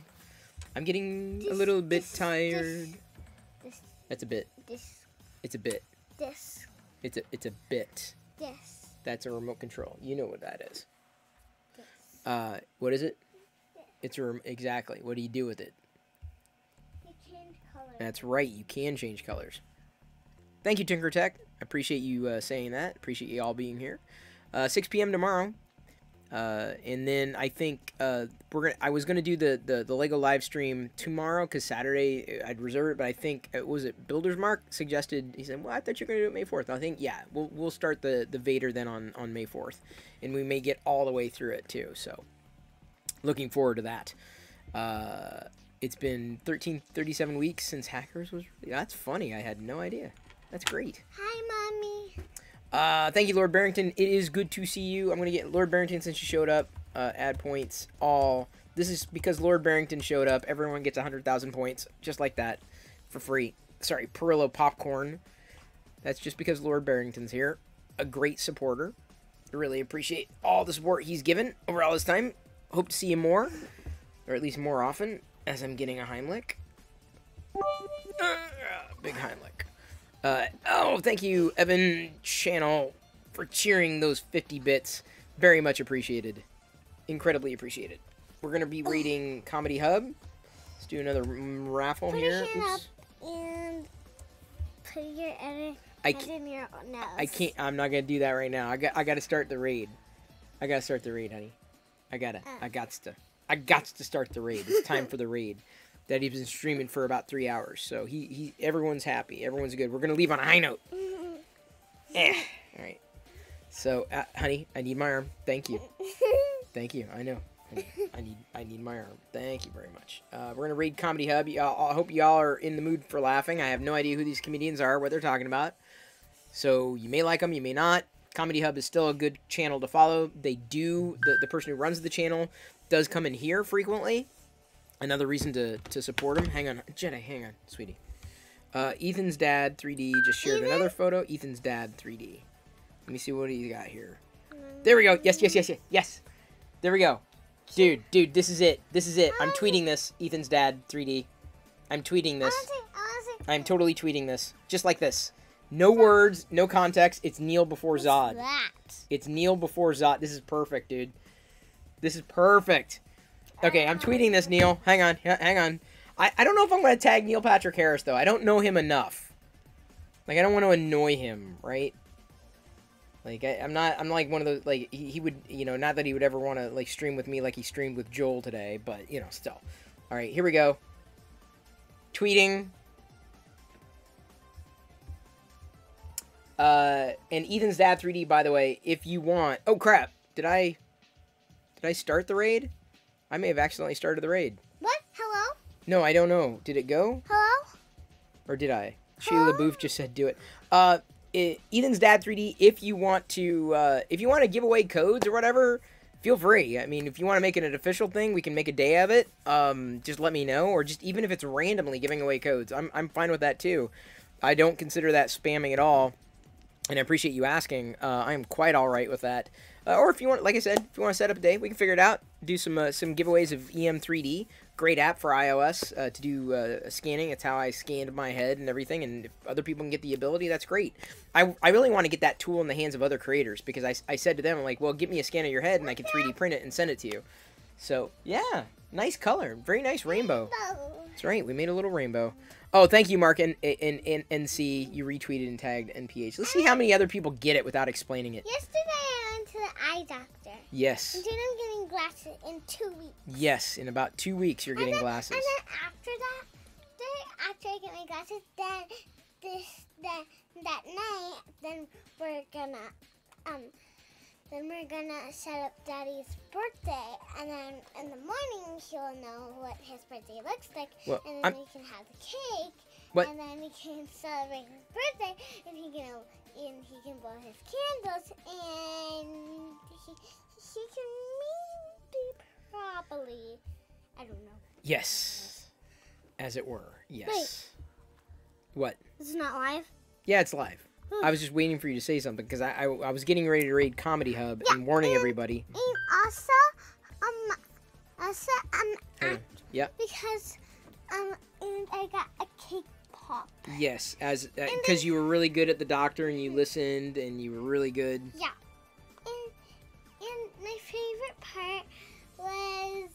I'm getting a little bit this- tired. This, That's a bit. this, It's a bit. this, It's a. It's a bit. this, That's a remote control. You know what that is. Uh, what is it? It's a rem- exactly. What do you do with it? You change color. That's right. You can change colors. Thank you, Tinker Tech. I appreciate you uh, saying that. Appreciate you all being here. Uh, 6 p.m. tomorrow. Uh, and then I think uh, we're gonna. I was gonna do the, the, the Lego live stream tomorrow because Saturday uh, I'd reserve it, but I think uh, was it Builder's Mark suggested. He said, "Well, I thought you were gonna do it May 4th." I think yeah, we'll we'll start the the Vader then on on May 4th, and we may get all the way through it too. So, looking forward to that. Uh, it's been 13, 37 weeks since Hackers was. That's funny. I had no idea. That's great. Hi, mommy. Uh, thank you, Lord Barrington. It is good to see you. I'm gonna get Lord Barrington since you showed up. Uh, add points all. This is because Lord Barrington showed up. Everyone gets 100,000 points, just like that, for free. Sorry, Pirillo Popcorn. That's just because Lord Barrington's here. A great supporter. I really appreciate all the support he's given over all this time. Hope to see him more, or at least more often, as I'm getting a Heimlich. Uh, big Heimlich. Uh, oh, thank you, Evan Channel, for cheering those 50 bits. Very much appreciated. Incredibly appreciated. We're going to be reading Comedy Hub. Let's do another raffle Put here. your hand Oops. up and put your edit I can't, in your nose. I can't. I'm not gonna do that right now. I got. I got to start the raid. I gotta start the raid, honey. I gotta. I got to. I got to start the raid. It's time for the raid. That he's been streaming for about three hours. So he. He. Everyone's happy. Everyone's good. We're gonna leave on a high note. Eh. All right. So, uh, honey, I need my arm. Thank you. Thank you. I know. honey. I need. I need my arm. Thank you very much. Uh, we're gonna read Comedy Hub. Y'all, I hope y'all are in the mood for laughing. I have no idea who these comedians are, what they're talking about. So you may like them, you may not. Comedy Hub is still a good channel to follow. They do the the person who runs the channel does come in here frequently. Another reason to to support him. Hang on, Jedi, hang on, sweetie. Uh, Ethan's dad 3D just shared Ethan? another photo. Ethan's dad 3D. Let me see what he got here. There we go. Yes, yes, yes, yes, yes. There we go. Dude, dude, this is it. This is it. I'm tweeting this. Ethan's dad 3D. I'm tweeting this. I'm totally tweeting this. Just like this. No words, no context. It's Neil before Zod. It's Neil before Zod. This is perfect, dude. This is perfect. Okay, I'm tweeting this, Neil. Hang on, hang on. I, I don't know if I'm going to tag Neil Patrick Harris, though. I don't know him enough. Like, I don't want to annoy him, right? Like, I, I'm not, I'm like one of those, like, he, he would, you know, not that he would ever want to, like, stream with me like he streamed with Joel today, but, you know, still. All right, here we go. Tweeting. Uh, and Ethan's dad 3D, by the way, if you want. Oh crap! Did I? Did I start the raid? I may have accidentally started the raid. What? Hello? No, I don't know. Did it go Hello? or did I? Sheila Booth just said do it. Uh, i Ethan's dad 3D. If you want to, uh, if you want to give away codes or whatever, feel free. I mean, if you want to make it an official thing, we can make a day of it. Um, just let me know, or just even if it's randomly giving away codes, I'm I'm fine with that too. I don't consider that spamming at all and I appreciate you asking. Uh, I am quite all right with that. Uh, or if you want, like I said, if you want to set up a day, we can figure it out. Do some uh, some giveaways of EM3D. Great app for iOS uh, to do uh, scanning. It's how I scanned my head and everything. And if other people can get the ability, that's great. I, I really want to get that tool in the hands of other creators because I, I said to them, like, well, give me a scan of your head and I can 3D print it and send it to you. So yeah, nice color, very nice rainbow. No. That's right. We made a little rainbow. Oh, thank you, Mark and and and NC. You retweeted and tagged NPH. Let's see how many other people get it without explaining it. Yesterday to the eye doctor. Yes, And then I'm getting glasses in two weeks. yes. In about two weeks, you're getting and then, glasses. And then after that, then after I get my glasses, then this then that night, then we're gonna um then we're gonna set up Daddy's birthday, and then in the morning he'll know what his birthday looks like, Well, and then I'm- we can have the cake, What? and then we can celebrate his birthday, and he can and he can blow his candles, and he he can maybe probably I don't know. Yes, as it were. Yes. What? This is not live. Yeah, it's live. I was just waiting for you to say something because I, I I was getting ready to read Comedy Hub and warning and- everybody. And also, um, also, um. I- Yep. because, um, and I got a cake pop. Yes, as uh, because you were really good at the doctor and you listened and you were really good. Yeah. And, and my favorite part was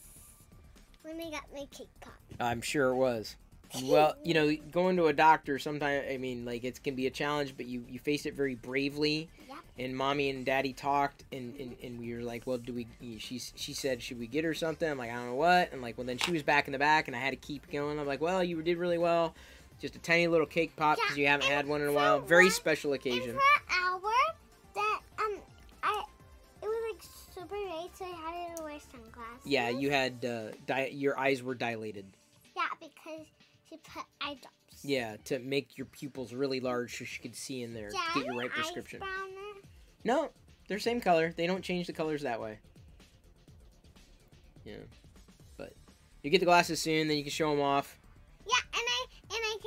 when I got my cake pop. I'm sure it was. Well, you know, going to a doctor sometimes I mean like it can be a challenge, but you you faced it very bravely. Yep. And mommy and daddy talked, and, and, and we were like, well, do we? She she said, should we get her something? I'm like, I don't know what. And like, well, then she was back in the back, and I had to keep going. I'm like, well, you did really well. Just a tiny little cake pop because Yeah, you haven't had one in a while. Very special occasion. for an hour, that um, I it was like super late, so I had to wear sunglasses. Yeah, you had uh, di- your eyes were dilated. Yeah, because she put eye drops. Yeah, to make your pupils really large so she could see in there. Yeah, get your right prescription. browner. No, they're same color. They don't change the colors that way. Yeah. But you get the glasses soon, then you can show them off. Yeah, and I and I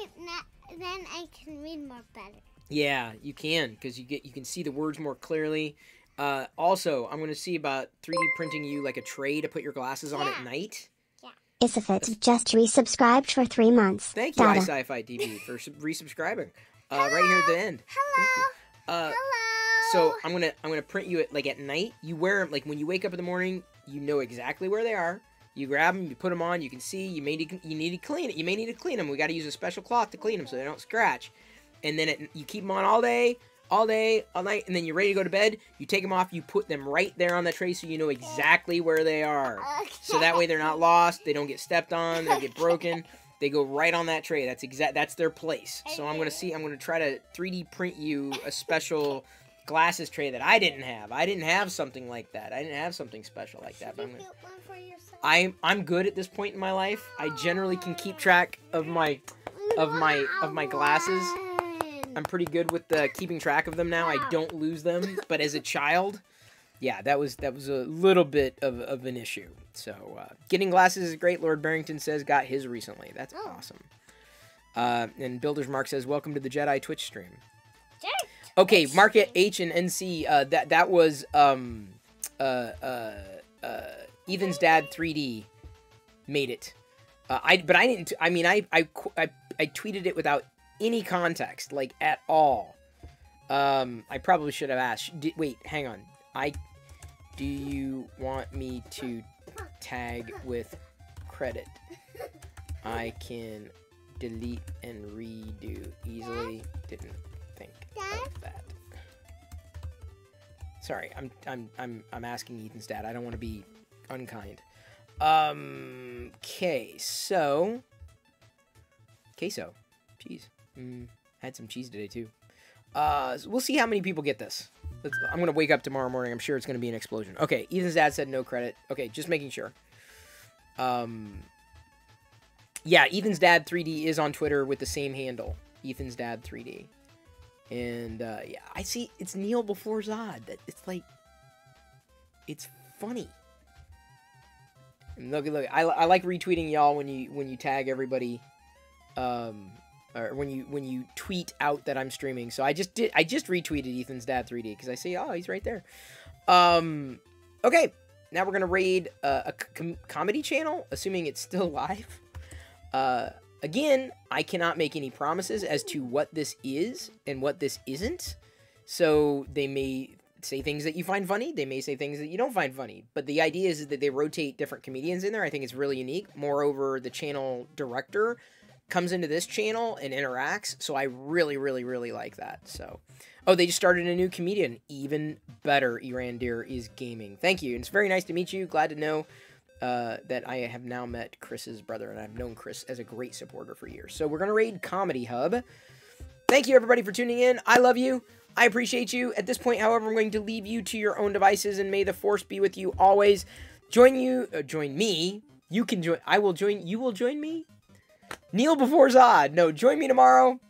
can then I can read more better. Yeah, you can because you get you can see the words more clearly. Uh, also, I'm gonna see about 3D printing you like a tray to put your glasses on at night. Yeah. night. Isafit just resubscribed for three months. Thank you, Dada. iSci-Fi TV, for resubscribing. Uh, right here at the end. Hello. Uh, Hello. so I'm gonna I'm gonna print you it like at night. You wear them like when you wake up in the morning. You know exactly where they are. You grab them, you put them on. You can see. You may need you need to clean it. You may need to clean them. We got to use a special cloth to clean them so they don't scratch. And then it, you keep them on all day, all day, all night, and then you're ready to go to bed. You take them off. You put them right there on the tray so you know exactly where they are. So that way they're not lost. They don't get stepped on. They get broken. They go right on that tray. That's exact. That's their place. So I'm gonna see. I'm gonna try to 3D print you a special glasses tray that I didn't have. I didn't have something like that. I didn't have something special like that. But I'm gonna, get one for yourself? I'm I'm good at this point in my life. I generally can keep track of my. of my- of my glasses. I'm pretty good with the keeping track of them now. I don't lose them. But as a child, yeah, that was that was a little bit of, of an issue. So uh, getting glasses is great. Lord Barrington says got his recently. That's Oh. awesome. Uh, and Builder's Mark says welcome to the Jedi Twitch stream. Okay, Market H and NC. Uh, that that was um, uh, uh, uh, Ethan's dad 3D made it. Uh, I but I didn't. I mean, I I I, I tweeted it without any context, like at all. Um, I probably should have asked. D- wait, hang on. I do you want me to tag with credit? I can delete and redo easily. Didn't think of that. Sorry, I'm I'm I'm I'm asking Ethan's dad. I don't want to be unkind. Um. Okay. So. Queso, cheese. Mm, had some cheese today too. Uh, we'll see how many people get this. Let's, I'm gonna wake up tomorrow morning. I'm sure it's gonna be an explosion. Okay. Ethan's dad said no credit. Okay, just making sure. Um. Yeah, Ethan's dad 3D is on Twitter with the same handle. Ethan's dad 3D. And uh, yeah, I see it's Neil before Zod. That it's like, it's funny. Look, look, I, I like retweeting y'all when you when you tag everybody, um, or when you when you tweet out that I'm streaming. So I just did I just retweeted Ethan's dad 3D because I see oh he's right there. Um, okay, now we're gonna raid uh, a com- comedy channel, assuming it's still live. Uh, again, I cannot make any promises as to what this is and what this isn't. So they may say things that you find funny. They may say things that you don't find funny. But the idea is that they rotate different comedians in there. I think it's really unique. Moreover, the channel director comes into this channel and interacts. So I really, really, really like that. So, oh, they just started a new comedian. Even better. Erandir is gaming. Thank you. And it's very nice to meet you. Glad to know uh, that I have now met Chris's brother, and I've known Chris as a great supporter for years. So we're gonna raid Comedy Hub. Thank you everybody for tuning in. I love you. I appreciate you. At this point, however, I'm going to leave you to your own devices, and may the force be with you always. Join you, uh, join me. You can join. I will join. You will join me. Neil before Zod. No, join me tomorrow,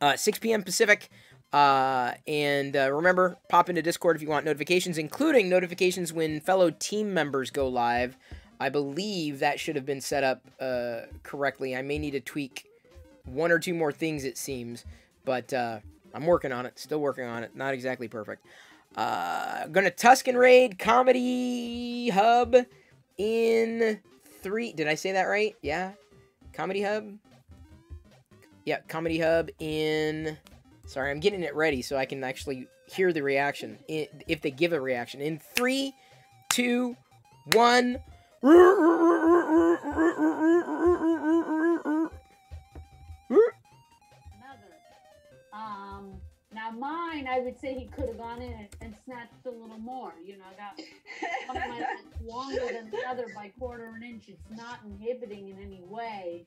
uh, 6 p.m. Pacific. Uh, and uh, remember, pop into Discord if you want notifications, including notifications when fellow team members go live. I believe that should have been set up uh, correctly. I may need to tweak one or two more things, it seems, but uh, I'm working on it. Still working on it. Not exactly perfect. Uh, gonna Tuscan raid comedy hub in three. Did I say that right? Yeah, comedy hub. Yeah, comedy hub in. Sorry, I'm getting it ready so I can actually hear the reaction if they give a reaction in three, two, one. Um, now mine, I would say he could have gone in and, and snatched a little more. You know, got one longer than the other by quarter of an inch. It's not inhibiting in any way.